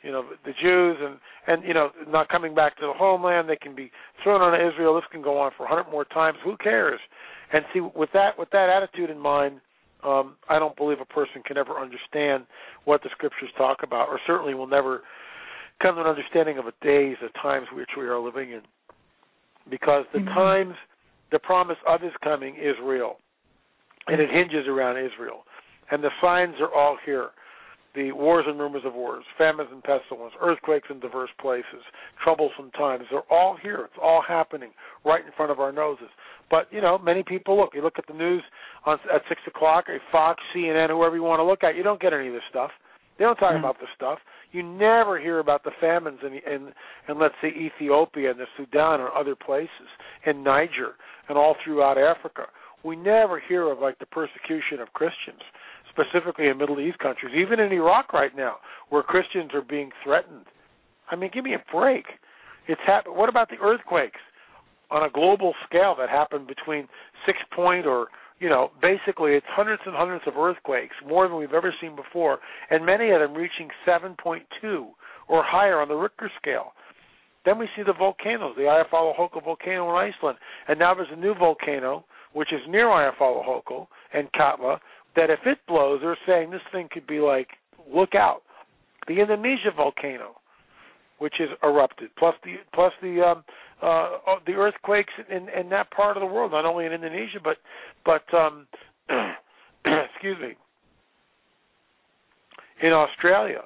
You know, the Jews and and you know not coming back to the homeland. They can be thrown on Israel. This can go on for a hundred more times. Who cares? And see, with that with that attitude in mind, um, I don't believe a person can ever understand what the scriptures talk about, or certainly will never come to an understanding of the days, the times which we are living in. Because the mm-hmm. times, the promise of his coming is real, and it hinges around Israel. And the signs are all here the wars and rumors of wars, famines and pestilence, earthquakes in diverse places, troublesome times. They're all here. It's all happening right in front of our noses. But you know, many people look. You look at the news on at six o'clock, a Fox, CNN, whoever you want to look at. You don't get any of this stuff. They don't talk mm-hmm. about this stuff. You never hear about the famines in, in in let's say Ethiopia and the Sudan or other places, in Niger and all throughout Africa. We never hear of like the persecution of Christians, specifically in Middle East countries, even in Iraq right now, where Christians are being threatened. I mean, give me a break. It's hap- What about the earthquakes? on a global scale that happened between six point or you know basically it's hundreds and hundreds of earthquakes more than we've ever seen before and many of them reaching 7.2 or higher on the Richter scale then we see the volcanoes the Eyjafjallajökull volcano in Iceland. And now there's a new volcano which is near Eyjafjallajökull and Katla that if it blows they're saying this thing could be like look out. The Indonesia volcano which is erupted plus the plus the um uh, the earthquakes in, in that part of the world, not only in Indonesia, but but um, [CLEARS THROAT] excuse me, in Australia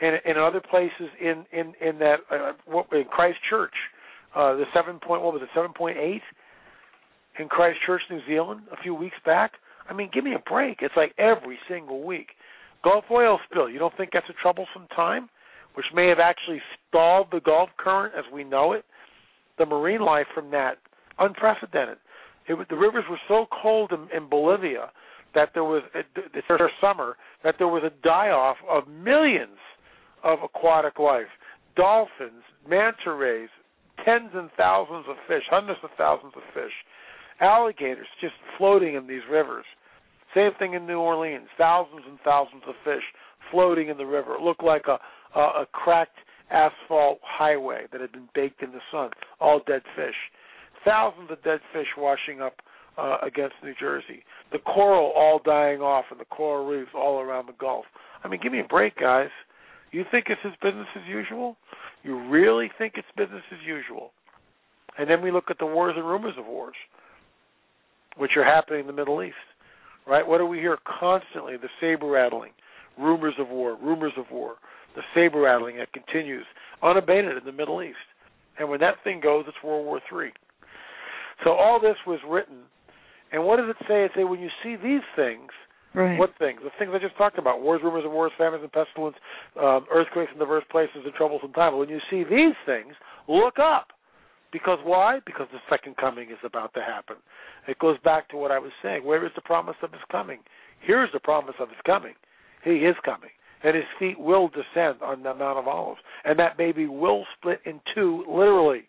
and in other places in in in that uh, in Christchurch, uh, the seven point what was it seven point eight in Christchurch, New Zealand, a few weeks back. I mean, give me a break. It's like every single week. Gulf oil spill. You don't think that's a troublesome time, which may have actually stalled the Gulf current as we know it? the marine life from that unprecedented. It, the rivers were so cold in, in Bolivia that there was this summer that there was a die off of millions of aquatic life, dolphins, manta rays, tens and thousands of fish, hundreds of thousands of fish, alligators just floating in these rivers. Same thing in New Orleans, thousands and thousands of fish floating in the river. It looked like a uh, a cracked asphalt highway that had been baked in the sun, all dead fish. Thousands of dead fish washing up uh, against New Jersey. The coral all dying off and the coral reefs all around the Gulf. I mean, give me a break, guys. You think this is business as usual? You really think it's business as usual? And then we look at the wars and rumors of wars, which are happening in the Middle East, right? What do we hear constantly? The saber rattling, rumors of war, rumors of war, the saber rattling that continues unabated in the Middle East. And when that thing goes, it's World War Three. So all this was written, and what does it say? It say when you see these things, Right. what things? The things I just talked about: wars, rumors of wars, famines and pestilence, um, earthquakes in diverse places, and troublesome times. When you see these things, look up, because why? Because the second coming is about to happen. It goes back to what I was saying. Where is the promise of His coming? Here's the promise of His coming. He is coming, and His feet will descend on the Mount of Olives, and that baby will split in two, literally.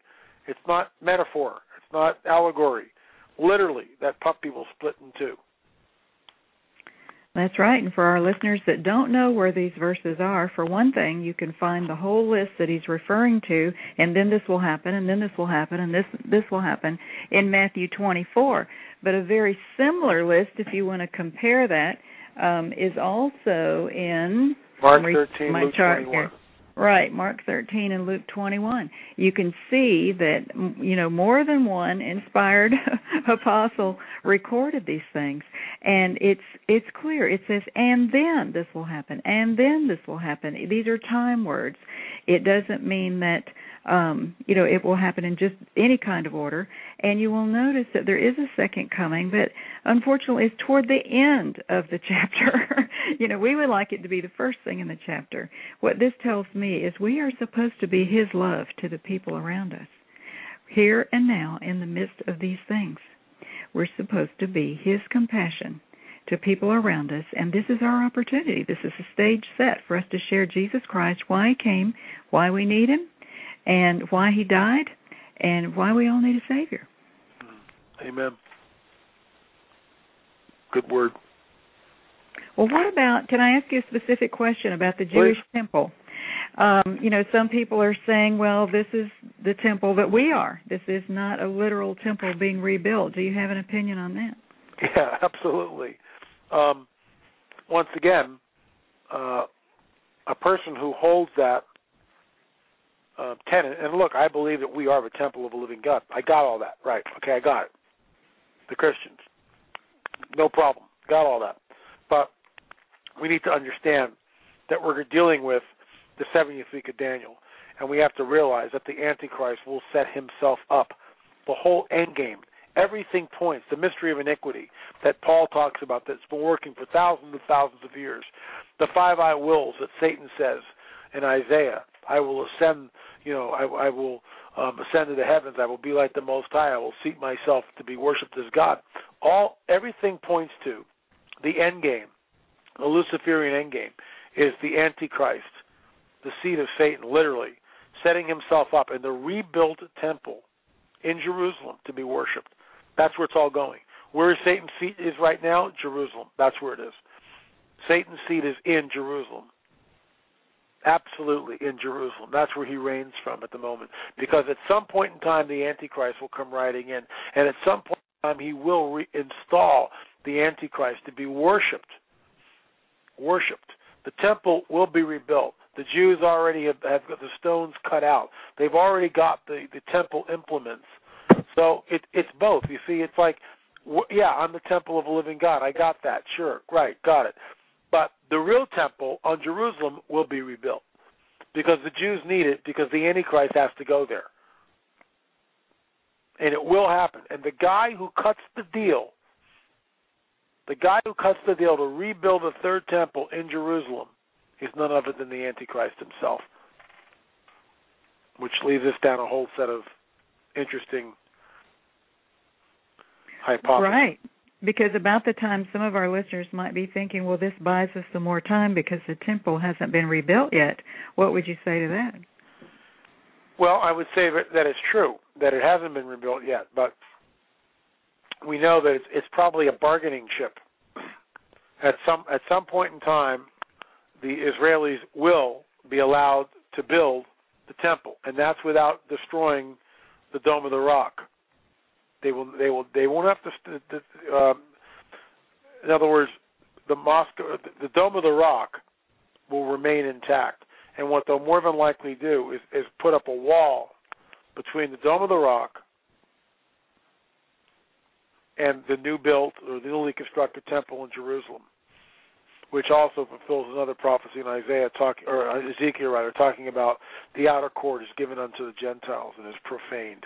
It's not metaphor. It's not allegory. Literally, that puppy will split in two. That's right. And for our listeners that don't know where these verses are, for one thing, you can find the whole list that he's referring to, and then this will happen, and then this will happen, and this this will happen in Matthew 24. But a very similar list, if you want to compare that, um, is also in Mark 13, my Luke chart 21. here. Right, Mark 13 and Luke 21. You can see that you know more than one inspired [LAUGHS] apostle recorded these things, and it's it's clear. It says, "And then this will happen, and then this will happen." These are time words. It doesn't mean that um, you know it will happen in just any kind of order. And you will notice that there is a second coming, but unfortunately, it's toward the end of the [LAUGHS] chapter. you know, we would like it to be the first thing in the chapter. What this tells me is we are supposed to be His love to the people around us, here and now, in the midst of these things. We're supposed to be His compassion to people around us, and this is our opportunity. This is a stage set for us to share Jesus Christ, why He came, why we need Him, and why He died, and why we all need a Savior. Amen. Good word. Well, what about? Can I ask you a specific question about the Jewish Please. temple? Um, you know, some people are saying, well, this is the temple that we are. This is not a literal temple being rebuilt. Do you have an opinion on that? Yeah, [LAUGHS] absolutely. Um, once again, uh, a person who holds that uh, tenet, and look, I believe that we are the temple of a living God. I got all that right. Okay, I got it. The Christians, no problem, got all that. But we need to understand that we're dealing with the 70th week of Daniel, and we have to realize that the Antichrist will set himself up. The whole end game, everything points, the mystery of iniquity that Paul talks about that's been working for thousands and thousands of years, the five I wills that Satan says in Isaiah, I will ascend, you know, I, I will um, ascend to the heavens, I will be like the Most High, I will seat myself to be worshipped as God. All everything points to the end game, the Luciferian end game, is the Antichrist, the seed of Satan, literally setting himself up in the rebuilt temple in Jerusalem to be worshipped. That's where it's all going. Where Satan's seat is right now, Jerusalem. That's where it is. Satan's seat is in Jerusalem. Absolutely in Jerusalem. That's where he reigns from at the moment. Because at some point in time, the Antichrist will come riding in. And at some point in time, he will reinstall the Antichrist to be worshipped. Worshipped. The temple will be rebuilt. The Jews already have, have got the stones cut out. They've already got the, the temple implements. So it, it's both. You see, it's like, yeah, I'm the temple of a living God. I got that. Sure, right, got it. But the real temple on Jerusalem will be rebuilt because the Jews need it because the Antichrist has to go there. And it will happen. And the guy who cuts the deal, the guy who cuts the deal to rebuild a third temple in Jerusalem is none other than the Antichrist himself. Which leads us down a whole set of interesting hypotheses. Right. Because about the time some of our listeners might be thinking, well, this buys us some more time because the temple hasn't been rebuilt yet. What would you say to that? Well, I would say that, it's true that it hasn't been rebuilt yet, but we know that it's, it's probably a bargaining chip. At some at some point in time, the Israelis will be allowed to build the temple, and that's without destroying the Dome of the Rock. They will. They will. They won't have to. The, um, in other words, the mosque, the Dome of the Rock, will remain intact. And what they'll more than likely do is, is put up a wall between the Dome of the Rock and the new built or the newly constructed temple in Jerusalem, which also fulfills another prophecy in Isaiah talking or Ezekiel rather talking about the outer court is given unto the Gentiles and is profaned,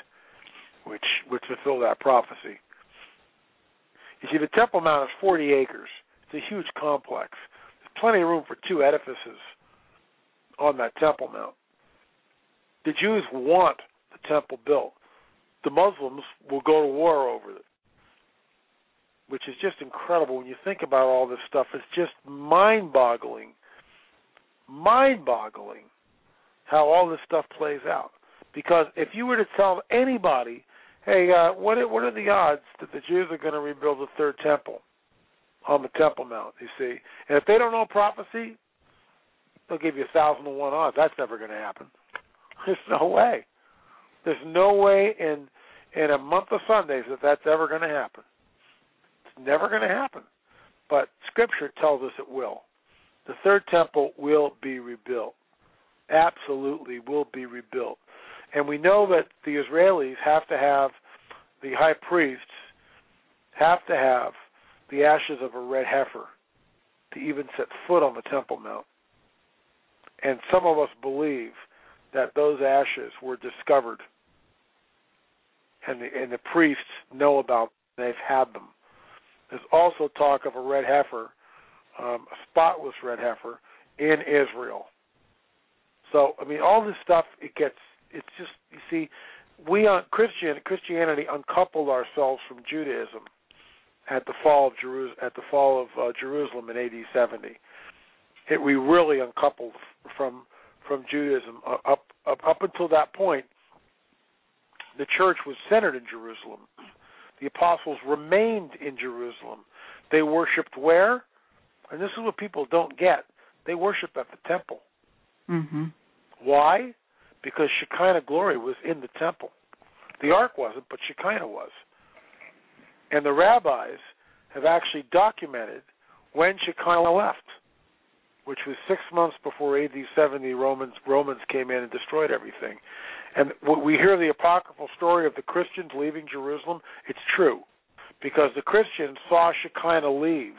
which which fulfill that prophecy. You see, the Temple Mount is 40 acres. It's a huge complex. There's plenty of room for two edifices on that Temple Mount. The Jews want the temple built. The Muslims will go to war over it which is just incredible when you think about all this stuff. It's just mind-boggling, mind-boggling how all this stuff plays out. Because if you were to tell anybody, hey, uh, what are, what are the odds that the Jews are going to rebuild the third temple on the Temple Mount? You see, and if they don't know prophecy, they'll give you a thousand to one odds. That's never going to happen. [LAUGHS] There's no way. There's no way in in a month of Sundays that that's ever going to happen It's never going to happen. But Scripture tells us it will. The third temple will be rebuilt. Absolutely will be rebuilt. And we know that the Israelis have to have, the high priests have to have the ashes of a red heifer to even set foot on the Temple Mount. And some of us believe that those ashes were discovered and the, and the priests know about them. They've had them. There's also talk of a red heifer, um, a spotless red heifer, in Israel. So I mean, all this stuff it gets. It's just you see, we on Christian Christianity uncoupled ourselves from Judaism at the fall of Jerusalem at the fall of uh, Jerusalem in AD 70. It, we really uncoupled from from Judaism uh, up up up until that point. The church was centered in Jerusalem the apostles remained in Jerusalem. They worshiped where? And this is what people don't get. They worship at the temple. Mm-hmm. Why? Because Shekinah glory was in the temple. The ark wasn't, but Shekinah was. And the rabbis have actually documented when Shekinah left, which was six months before AD 70. Romans Romans came in and destroyed everything. And we hear the apocryphal story of the Christians leaving Jerusalem. It's true, because the Christians saw Shekinah leave,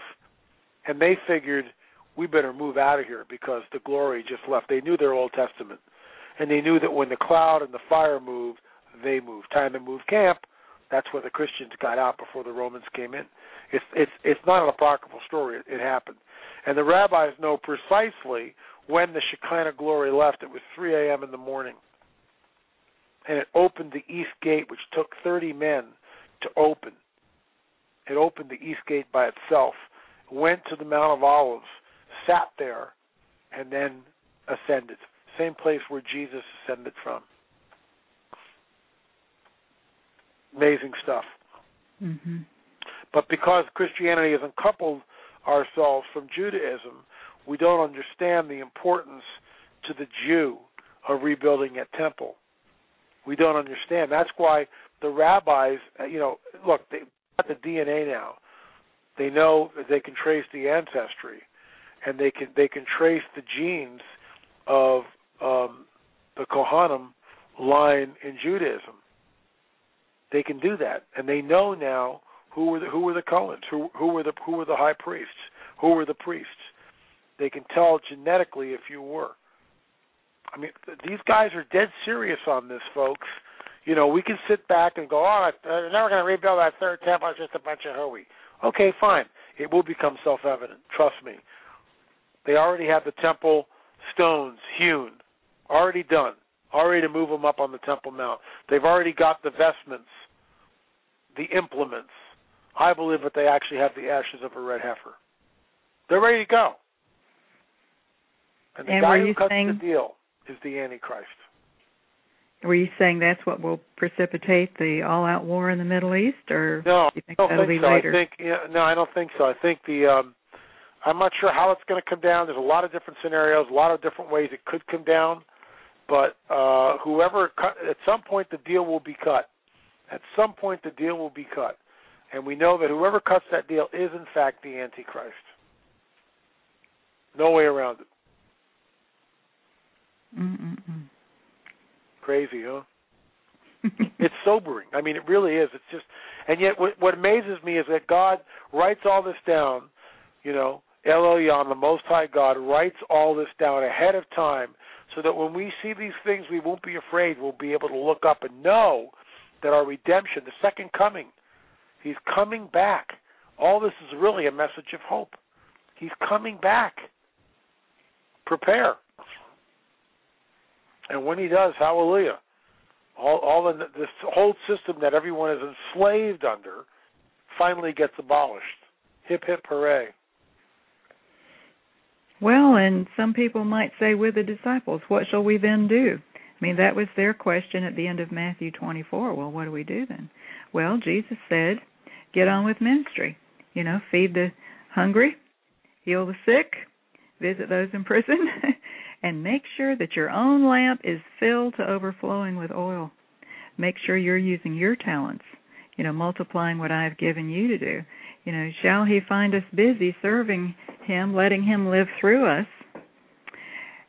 and they figured we better move out of here because the glory just left. They knew their Old Testament, and they knew that when the cloud and the fire moved, they moved. Time to move camp. That's where the Christians got out before the Romans came in. It's it's it's not an apocryphal story. It, it happened, and the rabbis know precisely when the Shekinah glory left. It was 3 a.m. in the morning and it opened the east gate, which took 30 men to open. It opened the east gate by itself, went to the Mount of Olives, sat there, and then ascended. Same place where Jesus ascended from. Amazing stuff. Mm-hmm. But because Christianity has uncoupled ourselves from Judaism, we don't understand the importance to the Jew of rebuilding a temple we don't understand. That's why the rabbis, uh, you know, look, they've got the DNA now. They know that they can trace the ancestry, and they can they can trace the genes of um, the Kohanim line in Judaism. They can do that, and they know now who were the who were the Cohens, who who were the who were the high priests, who were the priests. They can tell genetically if you were. I mean, these guys are dead serious on this, folks. You know, we can sit back and go, "Oh, they're never going to rebuild that third temple. It's just a bunch of hooey." Okay, fine. It will become self-evident. Trust me. They already have the temple stones hewn, already done, already to move them up on the Temple Mount. They've already got the vestments, the implements. I believe that they actually have the ashes of a red heifer. They're ready to go. And the and guy who cuts saying, the deal is the Antichrist. Were you saying that's what will precipitate the all-out war in the Middle East, or no? do you think I don't that'll think be so. later? I think yeah, no, I don't think so. I think the um, I'm not sure how it's going to come down. There's a lot of different scenarios, a lot of different ways it could come down. But uh, whoever cut, at some point the deal will be cut. At some point the deal will be cut, and we know that whoever cuts that deal is in fact the Antichrist. No way around it. Mm-mm-mm. Crazy, huh? [LAUGHS] it's sobering. I mean, it really is. It's just, and yet, what, what amazes me is that God writes all this down. You know, El Elyon, the Most High God, writes all this down ahead of time, so that when we see these things, we won't be afraid. We'll be able to look up and know that our redemption, the second coming, He's coming back. All this is really a message of hope. He's coming back. Prepare. And when He does, Hallelujah all all the this whole system that everyone is enslaved under finally gets abolished. Hip hip hooray. Well, and some people might say with the disciples, what shall we then do? I mean, that was their question at the end of Matthew 24. Well, what do we do then? Well, Jesus said, get on with ministry. You know, feed the hungry, heal the sick, visit those in prison, [LAUGHS] and make sure that your own lamp is filled to overflowing with oil. Make sure you're using your talents, you know, multiplying what I've given you to do. You know, shall he find us busy serving him, letting him live through us?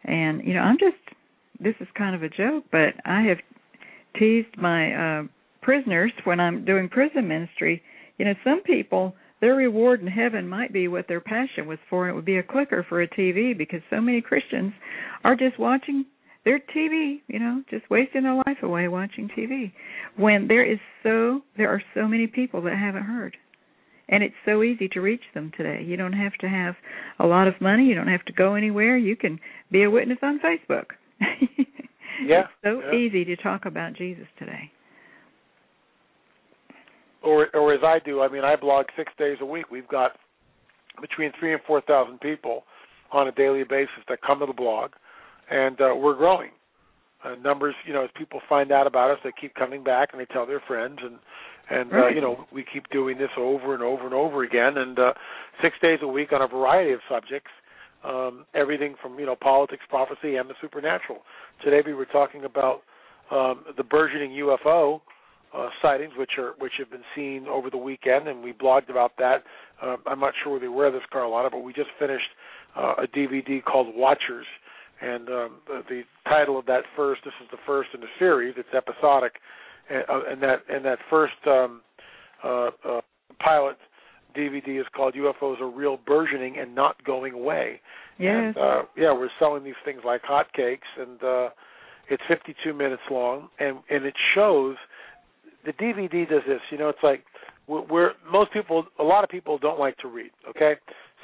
And, you know, I'm just this is kind of a joke, but I have teased my uh prisoners when I'm doing prison ministry. You know, some people their reward in heaven might be what their passion was for, and it would be a clicker for a TV because so many Christians are just watching their TV, you know, just wasting their life away watching TV. When there is so, there are so many people that haven't heard. And it's so easy to reach them today. You don't have to have a lot of money. You don't have to go anywhere. You can be a witness on Facebook. [LAUGHS] yeah. It's so yeah. easy to talk about Jesus today or or as I do. I mean, I blog six days a week. We've got between three and four thousand people on a daily basis that come to the blog, and uh, we're growing. Uh, numbers, you know, as people find out about us, they keep coming back and they tell their friends, and and right. uh, you know, we keep doing this over and over and over again, and uh, six days a week on a variety of subjects. Um, everything from you know politics, prophecy, and the supernatural. Today we were talking about um, the burgeoning UFO uh, sightings, which are which have been seen over the weekend, and we blogged about that. Uh, I'm not sure whether you aware of this, Carlotta, but we just finished uh, a DVD called Watchers, and um, the, the title of that first. This is the first in the series. It's episodic, and, uh, that and that first um, uh, uh, pilot DVD is called UFOs are real, burgeoning, and not going away. Yes. And, uh, yeah, we're selling these things like hotcakes, and uh, it's 52 minutes long, and and it shows the DVD does this. You know, it's like we're, we're most people, a lot of people don't like to read. Okay,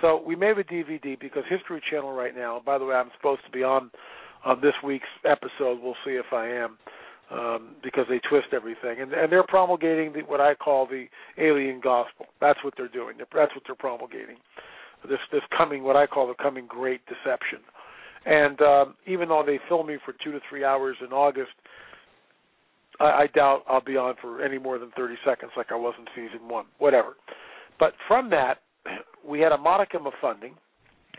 so we made a DVD because History Channel right now. By the way, I'm supposed to be on on this week's episode. We'll see if I am. Um, because they twist everything, and, and they're promulgating the, what I call the alien gospel. That's what they're doing. That's what they're promulgating. This this coming, what I call the coming great deception. And um, even though they filmed me for two to three hours in August, I, I doubt I'll be on for any more than 30 seconds like I was in season one, whatever. But from that, [CLEARS THROAT] we had a modicum of funding,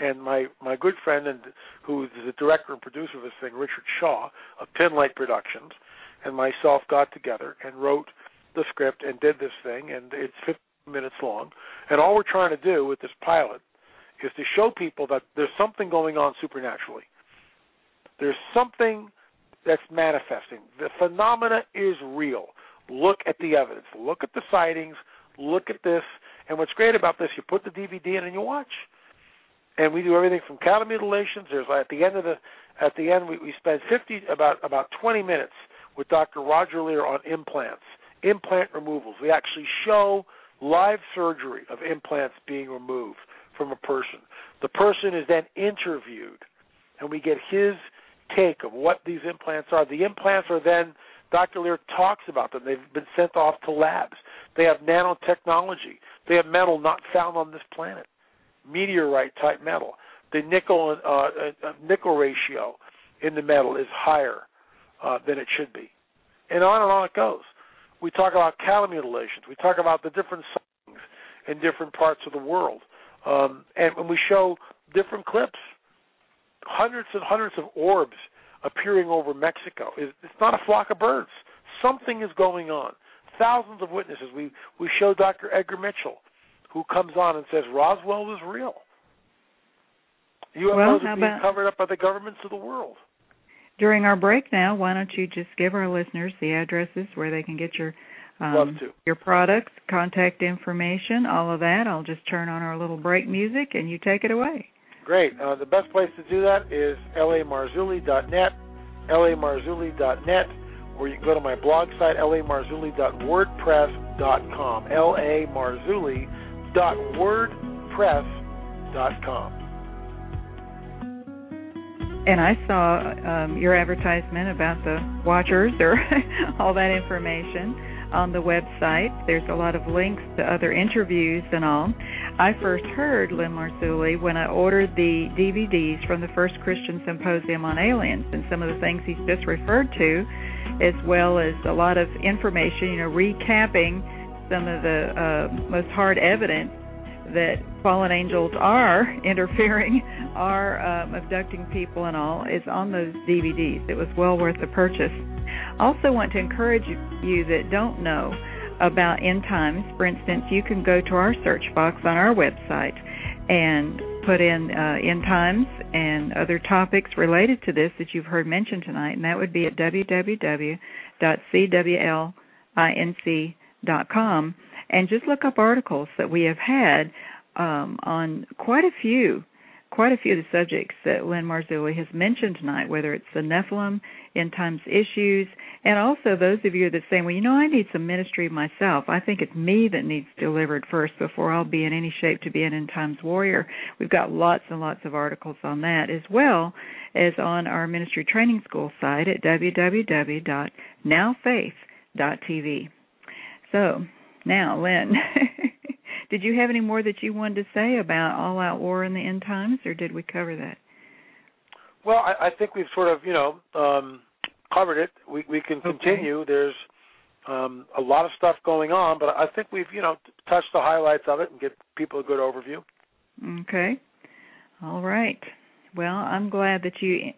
and my my good friend and who is the director and producer of this thing, Richard Shaw of Pinlight Productions, and myself got together and wrote the script and did this thing, and it's 15 minutes long. And all we're trying to do with this pilot is to show people that there's something going on supernaturally. There's something that's manifesting. The phenomena is real. Look at the evidence. Look at the sightings. Look at this. And what's great about this, you put the DVD in and you watch. And we do everything from cattle mutilations. There's at the end of the at the end we, we spend 50 about about 20 minutes with Dr. Roger Leir on implants, implant removals. We actually show live surgery of implants being removed from a person. The person is then interviewed, and we get his take of what these implants are. The implants are then, Dr. Leir talks about them. They've been sent off to labs. They have nanotechnology. They have metal not found on this planet, meteorite type metal. The nickel uh, uh, nickel ratio in the metal is higher uh, than it should be, and on and on it goes. We talk about cattle mutilations. We talk about the different sightings in different parts of the world. Um, and when we show different clips, hundreds and hundreds of orbs appearing over Mexico. It's not a flock of birds. Something is going on. Thousands of witnesses. We we show Dr. Edgar Mitchell, who comes on and says Roswell was real. UFOs well, are being about, covered up by the governments of the world. During our break now, why don't you just give our listeners the addresses where they can get your um, your products, contact information, all of that. I'll just turn on our little break music and you take it away. Great. Uh, the best place to do that is lamarzulli.net, lamarzulli.net, or you can go to my blog site, lamarzulli.wordpress.com, lamarzulli.wordpress.com. And I saw um, your advertisement about the watchers or [LAUGHS] all that information on the website. There's a lot of links to other interviews and all. I first heard Lynn Marzulli when I ordered the DVDs from the First Christian Symposium on Aliens and some of the things he's just referred to, as well as a lot of information, you know, recapping some of the uh, most hard evidence that fallen angels are [LAUGHS] interfering, are um, abducting people and all, is on those DVDs. It was well worth the purchase. Also, want to encourage you that don't know about end times. For instance, you can go to our search box on our website and put in uh, end times and other topics related to this that you've heard mentioned tonight, and that would be at www.cwlinc.com. And just look up articles that we have had um, on quite a few quite a few of the subjects that Lynn Marzulli has mentioned tonight, whether it's the Nephilim, end times issues, and also those of you that say, well, you know, I need some ministry myself. I think it's me that needs delivered first before I'll be in any shape to be an end times warrior. We've got lots and lots of articles on that, as well as on our ministry training school site at www.nowfaith.tv. So, now, Lynn. [LAUGHS] Did you have any more that you wanted to say about all out war in the end times, or did we cover that? Well, I, I think we've sort of, you know, um, covered it. We we can continue. Okay. There's um, a lot of stuff going on, but I think we've, you know, touched the highlights of it and give people a good overview. Okay. All right. Well, I'm glad that you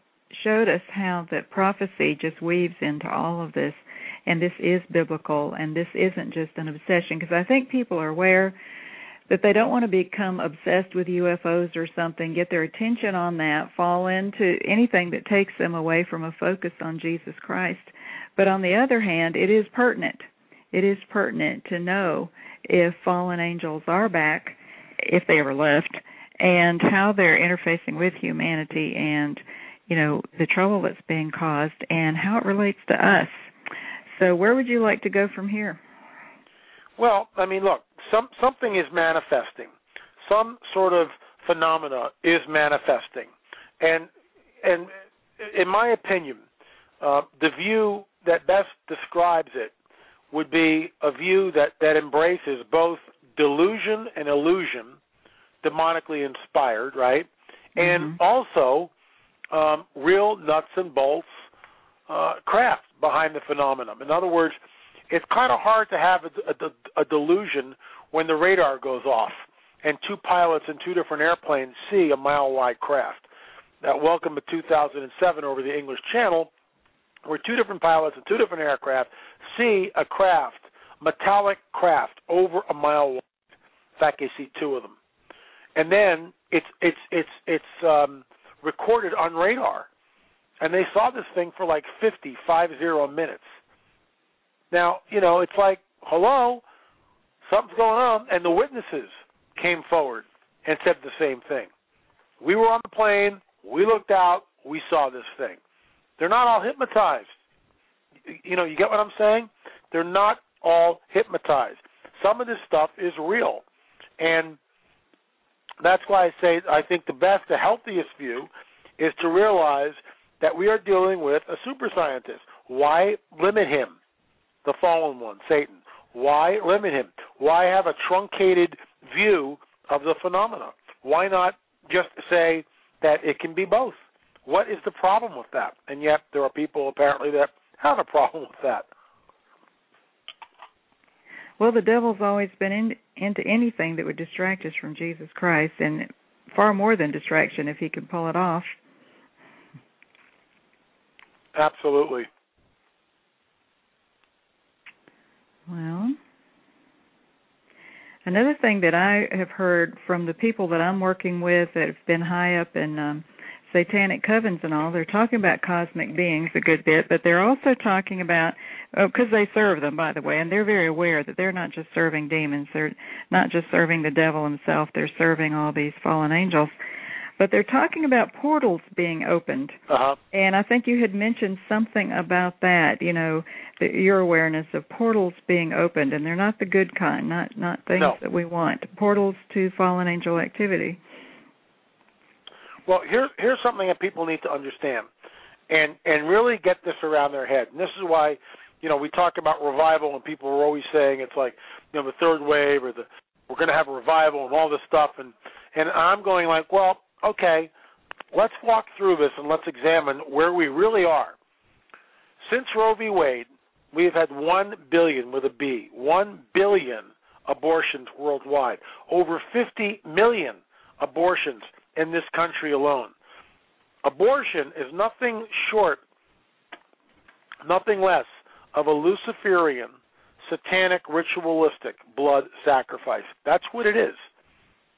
showed us how that prophecy just weaves into all of this and this is biblical and this isn't just an obsession because I think people are aware that they don't want to become obsessed with UFOs or something, get their attention on that, fall into anything that takes them away from a focus on Jesus Christ. But on the other hand, it is pertinent. It is pertinent to know if fallen angels are back, if they ever left, and how they're interfacing with humanity and, you know, the trouble that's being caused and how it relates to us. So, where would you like to go from here? Well, I mean, look, some something is manifesting. Some sort of phenomena is manifesting, and and in my opinion, uh, the view that best describes it would be a view that that embraces both delusion and illusion, demonically inspired, right, and mm-hmm. also um, real nuts and bolts uh, craft behind the phenomenon. In other words, it's kind of hard to have a, a, a delusion when the radar goes off and two pilots in two different airplanes see a mile wide craft. Now, welcome to 2007 over the English Channel, where two different pilots in two different aircraft see a craft, metallic craft, over a mile wide. In fact, they see two of them, and then it's it's it's it's um, recorded on radar, and they saw this thing for like 50, five zero minutes. Now, you know, it's like, hello, something's going on, and the witnesses came forward and said the same thing. We were on the plane, we looked out, we saw this thing. They're not all hypnotized. You know, you get what I'm saying? They're not all hypnotized. Some of this stuff is real. And that's why I say I think the best, the healthiest view is to realize that we are dealing with a super scientist. Why limit him? The fallen one, Satan. Why limit him? Why have a truncated view of the phenomena? Why not just say that it can be both? What is the problem with that? And yet there are people apparently that have a problem [LAUGHS] with that. Well, the devil's always been in, into anything that would distract us from Jesus Christ, and far more than distraction if he can pull it off. Absolutely. Well, another thing that I have heard from the people that I'm working with that have been high up in um, satanic covens and all, they're talking about cosmic beings a good bit, but they're also talking about because oh, they serve them, by the way, and they're very aware that they're not just serving demons, they're not just serving the devil himself, they're serving all these fallen angels. But they're talking about portals being opened, uh-huh. and I think you had mentioned something about that. You know, the, your awareness of portals being opened, and they're not the good kind, not not things no. that we want. Portals to fallen angel activity. Well, here's here's something that people need to understand, and and really get this around their head. And this is why, you know, we talk about revival, and people are always saying it's like, you know, the third wave or the we're going to have a revival and all this stuff, and and I'm going like, well, okay, let's walk through this and let's examine where we really are. Since Roe v. Wade, we have had one billion with a B, one billion abortions worldwide, over 50 million abortions in this country alone. Abortion is nothing short, nothing less of a Luciferian, satanic, ritualistic blood sacrifice. That's what it is.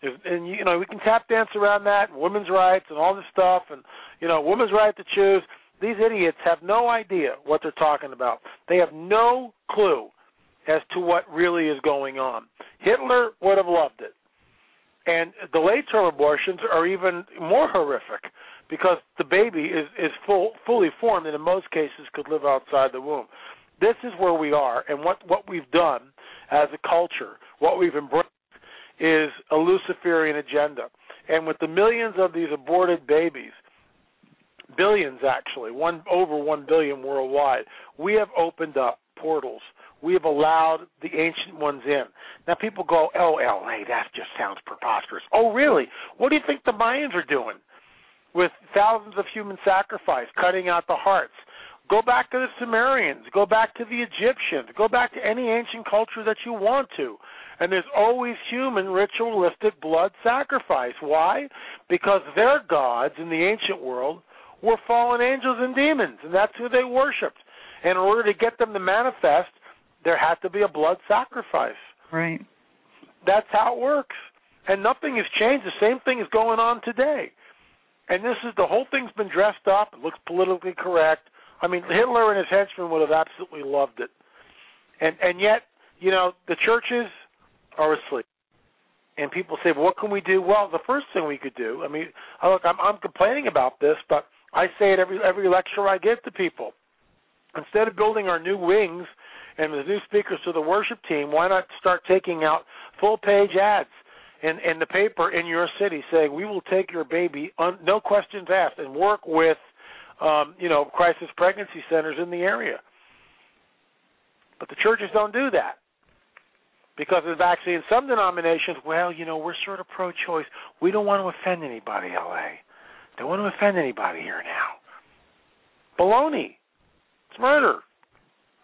And you know we can tap dance around that, women's rights, and all this stuff, and you know women's right to choose. These idiots have no idea what they're talking about. They have no clue as to what really is going on. Hitler would have loved it. And delayed term abortions are even more horrific because the baby is is full, fully formed and in most cases could live outside the womb. This is where we are, and what what we've done as a culture, what we've embraced is a Luciferian agenda. And with the millions of these aborted babies, billions actually, one over one billion worldwide, we have opened up portals we have allowed the ancient ones in. Now people go, oh, LA, that just sounds preposterous. Oh, really? What do you think the Mayans are doing with thousands of human sacrifice, cutting out the hearts? Go back to the Sumerians. Go back to the Egyptians. Go back to any ancient culture that you want to. And there's always human ritualistic blood sacrifice. Why? Because their gods in the ancient world were fallen angels and demons, and that's who they worshipped. And in order to get them to manifest, there had to be a blood sacrifice. Right. That's how it works. And nothing has changed. The same thing is going on today. And this is the whole thing's been dressed up. It looks politically correct. I mean, Hitler and his henchmen would have absolutely loved it. And and yet, you know, the churches are asleep. And people say, well, "What can we do?" Well, the first thing we could do. I mean, look, I'm I'm complaining about this, but I say it every every lecture I give to people. Instead of building our new wings and the new speakers to the worship team, why not start taking out full page ads in in the paper in your city saying we will take your baby on no questions asked and work with um, you know crisis pregnancy centers in the area. But the churches don't do that because of actually in some denominations, well, you know, we're sort of pro-choice. We don't want to offend anybody, LA. Don't want to offend anybody here now. Baloney. It's murder.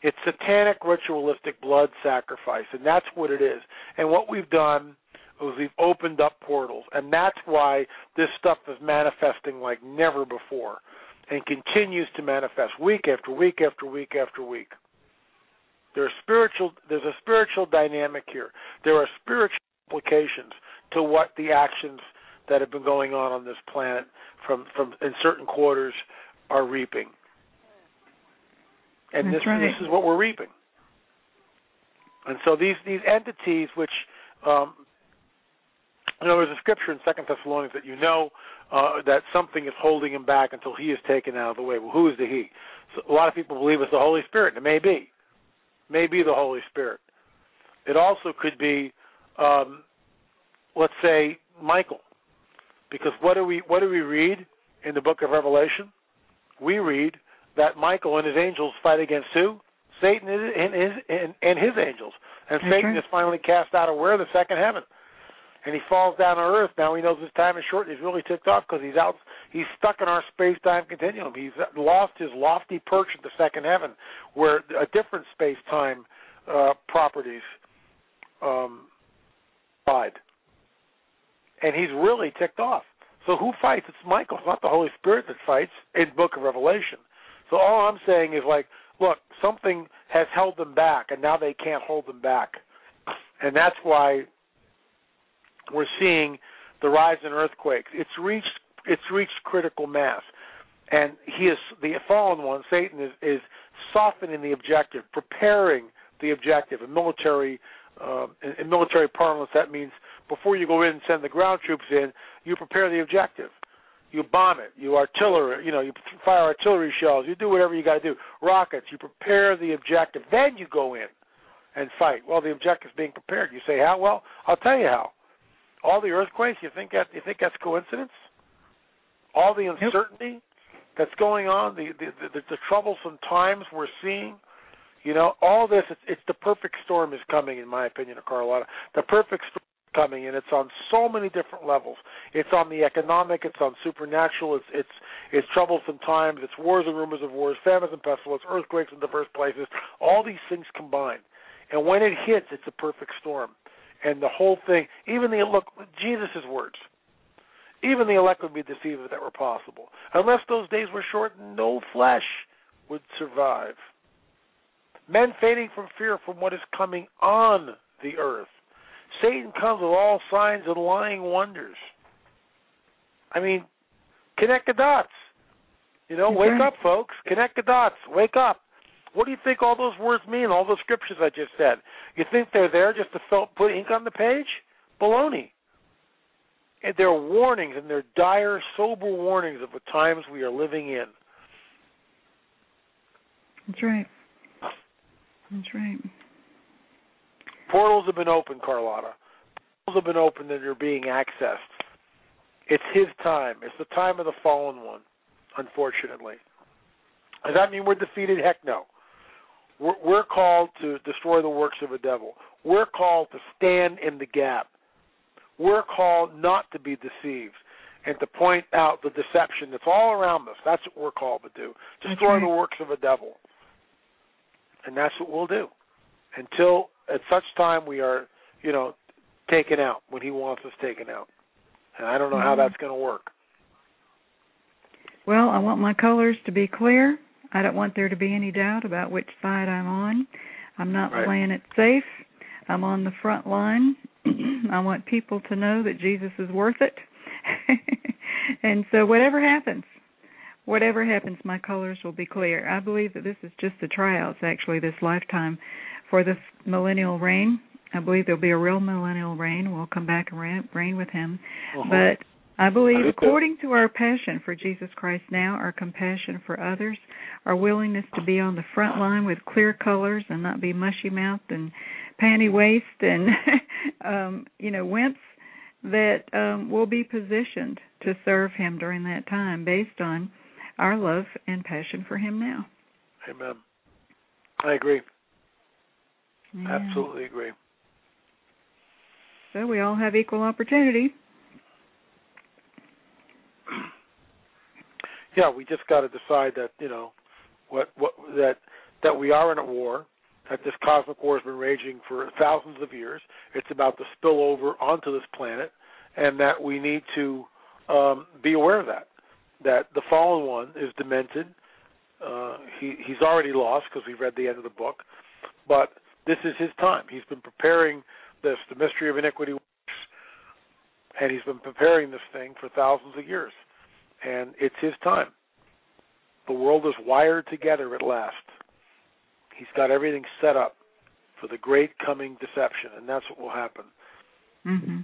It's satanic ritualistic blood sacrifice, and that's what it is. And what we've done is we've opened up portals, and that's why this stuff is manifesting like never before, and continues to manifest week after week after week after week. There's spiritual. There's a spiritual dynamic here. There are spiritual implications to what the actions that have been going on on this planet from from in certain quarters are reaping and That's this right. this is what we're reaping. And so these these entities, which um, you know, there's a scripture in Second Thessalonians that you know uh, that something is holding him back until he is taken out of the way. Well, who is the he? So a lot of people believe it's the Holy Spirit, and it may be, may be the Holy Spirit. It also could be, um, let's say, Michael, because what do we what do we read in the Book of Revelation? We read that Michael and his angels fight against who? Satan and his and, and his angels. And That's Satan right. is finally cast out of where the second heaven. And he falls down on earth. Now he knows his time is short. He's really ticked off because he's out. He's stuck in our space-time continuum. He's lost his lofty perch at the second heaven, where a different space-time uh, properties um, died, and he's really ticked off. So who fights? It's Michael. It's not the Holy Spirit that fights in Book of Revelation. So all I'm saying is like, look, something has held them back, and now they can't hold them back, and that's why we're seeing the rise in earthquakes. It's reached it's reached critical mass, and he is the fallen one. Satan is is softening the objective, preparing the objective. In military uh, in, military parlance, that means before you go in and send the ground troops in, you prepare the objective. You bomb it. You artillery. You know, you fire artillery shells. You do whatever you got to do. Rockets. You prepare the objective. Then you go in and fight. Well, the objective's being prepared. You say how? Well, I'll tell you how. All the earthquakes. You think that? You think that's coincidence? All the uncertainty that's going on. The the, the the troublesome times we're seeing. You know, all this. It's, it's the perfect storm is coming, in my opinion, Carlotta. The perfect storm coming and it's on so many different levels. It's on the economic, it's on supernatural, it's it's it's troublesome times, it's wars and rumors of wars, famines and pestilence, earthquakes in diverse places, all these things combined. And when it hits, it's a perfect storm. And the whole thing, even the look, Jesus' words, even the elect would be deceived if that were possible. Unless those days were short, no flesh would survive. Men fainting from fear from what is coming on the earth Satan comes with all signs and lying wonders. I mean, connect the dots. You know, wake up, folks. Connect the dots. Wake up. What do you think all those words mean? All those scriptures I just said. You think they're there just to put ink on the page? Baloney. And they're warnings, and they're dire, sober warnings of the times we are living in. That's right. That's right. Portals have been opened, Carlotta. Portals have been opened and they're being accessed. It's his time. It's the time of the fallen one, unfortunately. Does that mean we're defeated? Heck no. We're, we're called to destroy the works of the devil. We're called to stand in the gap. We're called not to be deceived and to point out the deception that's all around us. That's what we're called to do. Destroy right. the works of the devil. And that's what we'll do until at such time we are, you know, taken out when he wants us taken out. And I don't know how mm-hmm. that's going to work. Well, I want my colors to be clear. I don't want there to be any doubt about which side I'm on. I'm not right. playing it safe. I'm on the front line. [CLEARS THROAT] I want people to know that Jesus is worth it. [LAUGHS] and so whatever happens, whatever happens, my colors will be clear. I believe that this is just the tryouts, actually, this lifetime for the millennial reign. I believe there'll be a real millennial reign. We'll come back and reign, reign with him. Uh-huh. But I believe, according to our passion for Jesus Christ now, our compassion for others, our willingness to be on the front line with clear colors and not be mushy mouthed and panty waist and [LAUGHS] um, you know wimps, that um, we'll be positioned to serve Him during that time based on our love and passion for Him now. Amen. I agree. Yeah. Absolutely agree. So we all have equal opportunity. [CLEARS THROAT] Yeah, we just got to decide that you know what what that that we are in a war. That this cosmic war has been raging for thousands of years. It's about to spill over onto this planet, and that we need to um, be aware of that. That the fallen one is demented. Uh, he he's already lost because we read the end of the book, but this is his time. He's been preparing this, the mystery of iniquity and he's been preparing this thing for thousands of years. And it's his time. The world is wired together at last. He's got everything set up for the great coming deception, and that's what will happen. Mm-hmm.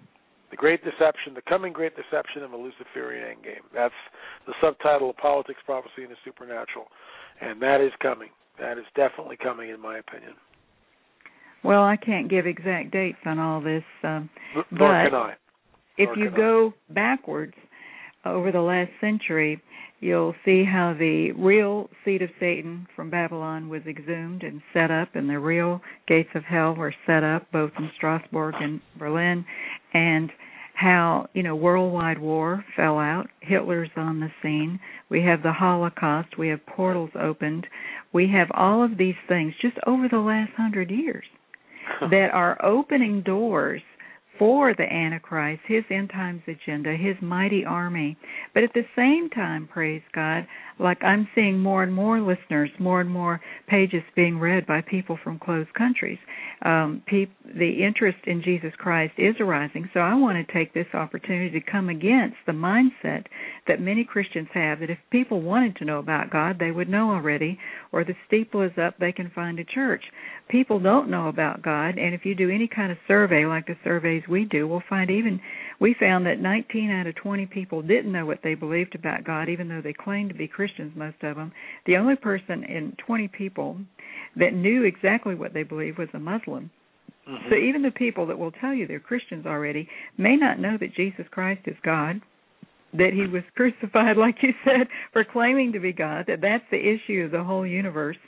The Great Deception, the coming Great Deception of a Luciferian Endgame. That's the subtitle of Politics, Prophecy, and the Supernatural. And that is coming. That is definitely coming, in my opinion. Well, I can't give exact dates on all this, um, Nor but if you go backwards over the last century, you'll see how the real seat of Satan from Babylon was exhumed and set up, and the real gates of hell were set up both in Strasbourg and Berlin, and how you know worldwide war fell out. Hitler's on the scene. We have the holocaust. We have portals opened. We have all of these things just over the last hundred years [LAUGHS] that are opening doors for the Antichrist, his end times agenda, his mighty army. But at the same time, praise God, like I'm seeing more and more listeners, more and more pages being read by people from closed countries. Um, pe- the interest in Jesus Christ is arising. So I want to take this opportunity to come against the mindset that many Christians have that if people wanted to know about God, they would know already, or the steeple is up, they can find a church. People don't know about God, and if you do any kind of survey like the surveys we do, we'll find even we found that 19 out of 20 people didn't know what they believed about God, even though they claimed to be Christians, most of them. The only person in 20 people that knew exactly what they believed was a Muslim. Mm-hmm. So even the people that will tell you they're Christians already may not know that Jesus Christ is God, that he was [LAUGHS] crucified, like you said, for claiming to be God, that that's the issue of the whole universe.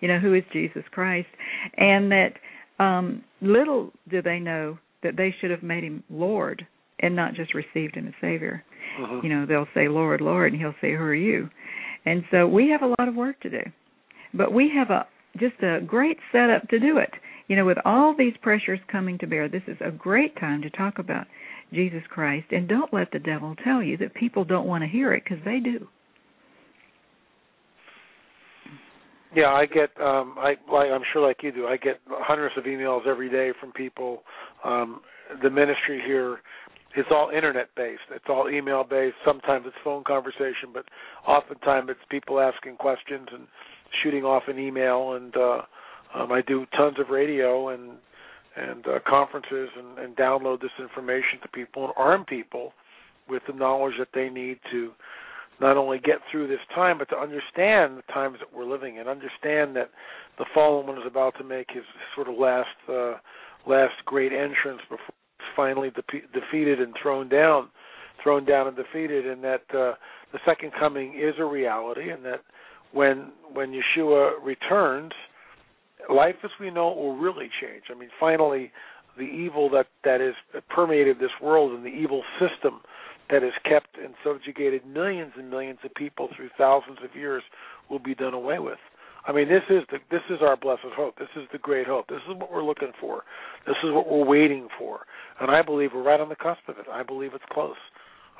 You know, who is Jesus Christ? And that um, little do they know that they should have made him Lord and not just received him as Savior. Mhm. You know, they'll say, Lord, Lord, and he'll say, Who are you? And so we have a lot of work to do. But we have a just a great setup to do it. You know, with all these pressures coming to bear, this is a great time to talk about Jesus Christ. And don't let the devil tell you that people don't want to hear it because they do. Yeah, I get um I I'm sure like you do. I get hundreds of emails every day from people. Um the ministry here it's all internet based. It's all email based. Sometimes it's phone conversation, but oftentimes it's people asking questions and shooting off an email and uh um I do tons of radio and and uh, conferences and, and download this information to people and arm people with the knowledge that they need to not only get through this time, but to understand the times that we're living in, understand that the fallen one is about to make his sort of last uh, last great entrance before he's finally de- defeated and thrown down, thrown down and defeated, and that uh, the second coming is a reality, and that when when Yeshua returns, life as we know it will really change. I mean, finally, the evil that that has permeated this world and the evil system that has kept and subjugated millions and millions of people through thousands of years will be done away with. I mean, this is the this is our blessed hope. This is the great hope. This is what we're looking for. This is what we're waiting for. And I believe we're right on the cusp of it. I believe it's close.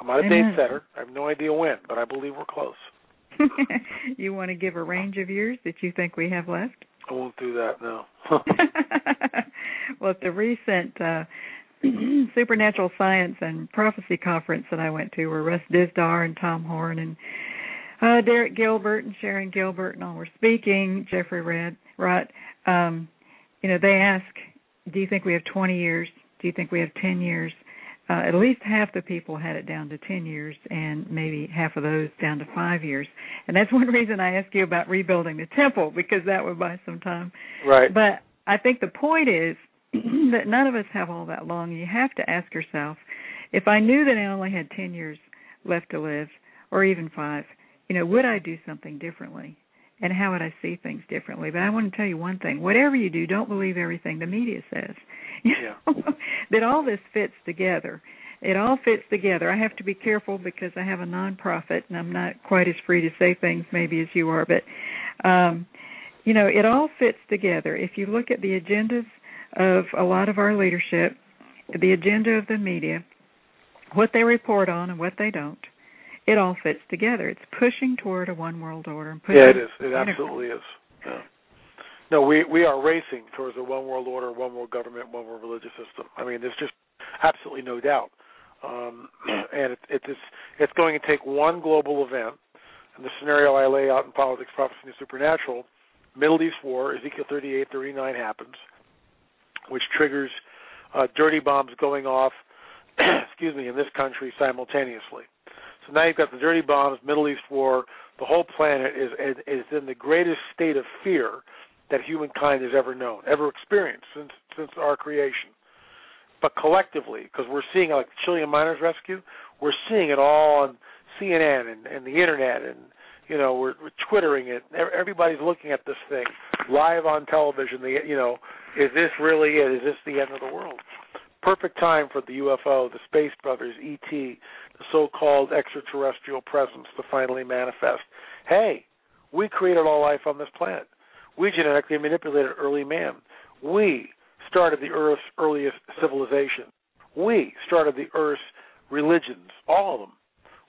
I'm not a Amen. date setter. I have no idea when, but I believe we're close. [LAUGHS] you want to give a range of years that you think we have left? I won't do that now. [LAUGHS] [LAUGHS] well, at the recent uh, [CLEARS THROAT] supernatural science and prophecy conference that I went to, where Russ Dizdar and Tom Horn and uh, Derek Gilbert and Sharon Gilbert and all were speaking, Jeffrey Red, Rott, um, you know, they ask, do you think we have 20 years? Do you think we have 10 years? Uh, at least half the people had it down to 10 years, and maybe half of those down to five years. And that's [LAUGHS] one reason I asked you about rebuilding the temple because that would buy some time. right. But I think the point is [CLEARS THROAT] that none of us have all that long. You have to ask yourself, if I knew that I only had 10 years left to live, or even five, you know, would I do something differently? And how would I see things differently? But I want to tell you one thing: whatever you do, don't believe everything the media says. [LAUGHS] You know, that all this fits together. It all fits together. I have to be careful because I have a nonprofit and I'm not quite as free to say things maybe as you are, but um you know, it all fits together. If you look at the agendas of a lot of our leadership, the agenda of the media, what they report on and what they don't, it all fits together. It's pushing toward a one world order and pushing Yeah, it is. It absolutely is. Yeah. No, we we are racing towards a one world order, one world government, one world religious system. I mean, there's just absolutely no doubt. Um, [CLEARS THROAT] and it, it is it's going to take one global event, and the scenario I lay out in politics, prophecy, and supernatural, Middle East war, Ezekiel 38, 39 happens, which triggers uh, dirty bombs going off. [CLEARS THROAT] excuse me, in this country simultaneously. So now you've got the dirty bombs, Middle East war. The whole planet is is in the greatest state of fear that humankind has ever known, ever experienced since since our creation. But collectively, because we're seeing like the Chilean miners rescue, we're seeing it all on CNN and, and the internet, and you know we're, we're twittering it. Everybody's looking at this thing live on television. The you know, is this really it? Is this the end of the world? Perfect time for the UFO, the Space Brothers, ET, the so-called extraterrestrial presence to finally manifest. Hey, we created all life on this planet. We genetically manipulated early man. We started the Earth's earliest civilization. We started the Earth's religions, all of them.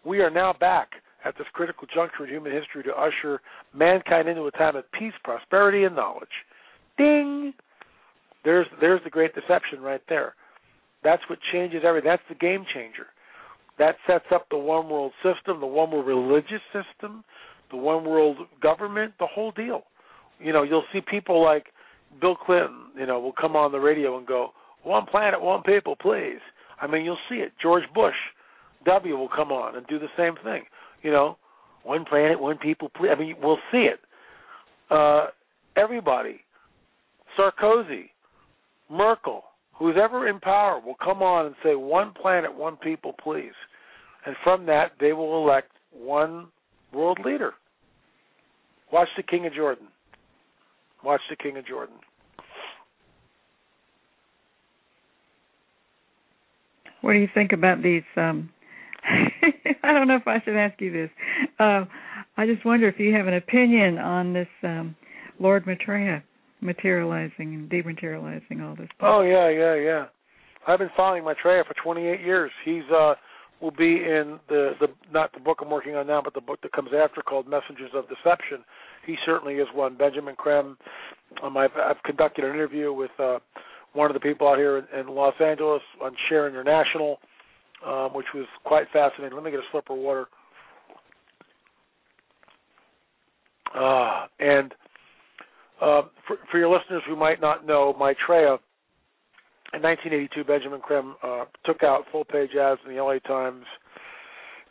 We are now back at this critical juncture in human history to usher mankind into a time of peace, prosperity, and knowledge. Ding! There's there's the great deception right there. That's what changes everything. That's the game changer. That sets up the one world system, the one world religious system, the one world government, the whole deal. You know, you'll see people like Bill Clinton, you know, will come on the radio and go, "One planet, one people, please." I mean, you'll see it. George Bush W will come on and do the same thing. You know, one planet, one people, please. I mean, we'll see it. Uh, everybody, Sarkozy, Merkel, who's ever in power will come on and say, one planet, one people, please. And from that, they will elect one world leader. Watch the King of Jordan. Watch the King of Jordan. What do you think about these? Um, [LAUGHS] I don't know if I should ask you this. Uh, I just wonder if you have an opinion on this um, Lord Maitreya materializing and dematerializing all this. Stuff. Oh yeah, yeah, yeah. I've been following Maitreya for 28 years. He's uh will be in the the not the book I'm working on now, but the book that comes after called Messengers of Deception. He certainly is one. Benjamin Creme. Um, I've I've conducted an interview with uh one of the people out here in, in Los Angeles on Share International, um, which was quite fascinating. Let me get a slip of water. Uh, and uh, for, for, your listeners who might not know, Maitreya, in 1982, Benjamin Creme uh, took out full page ads in the LA Times,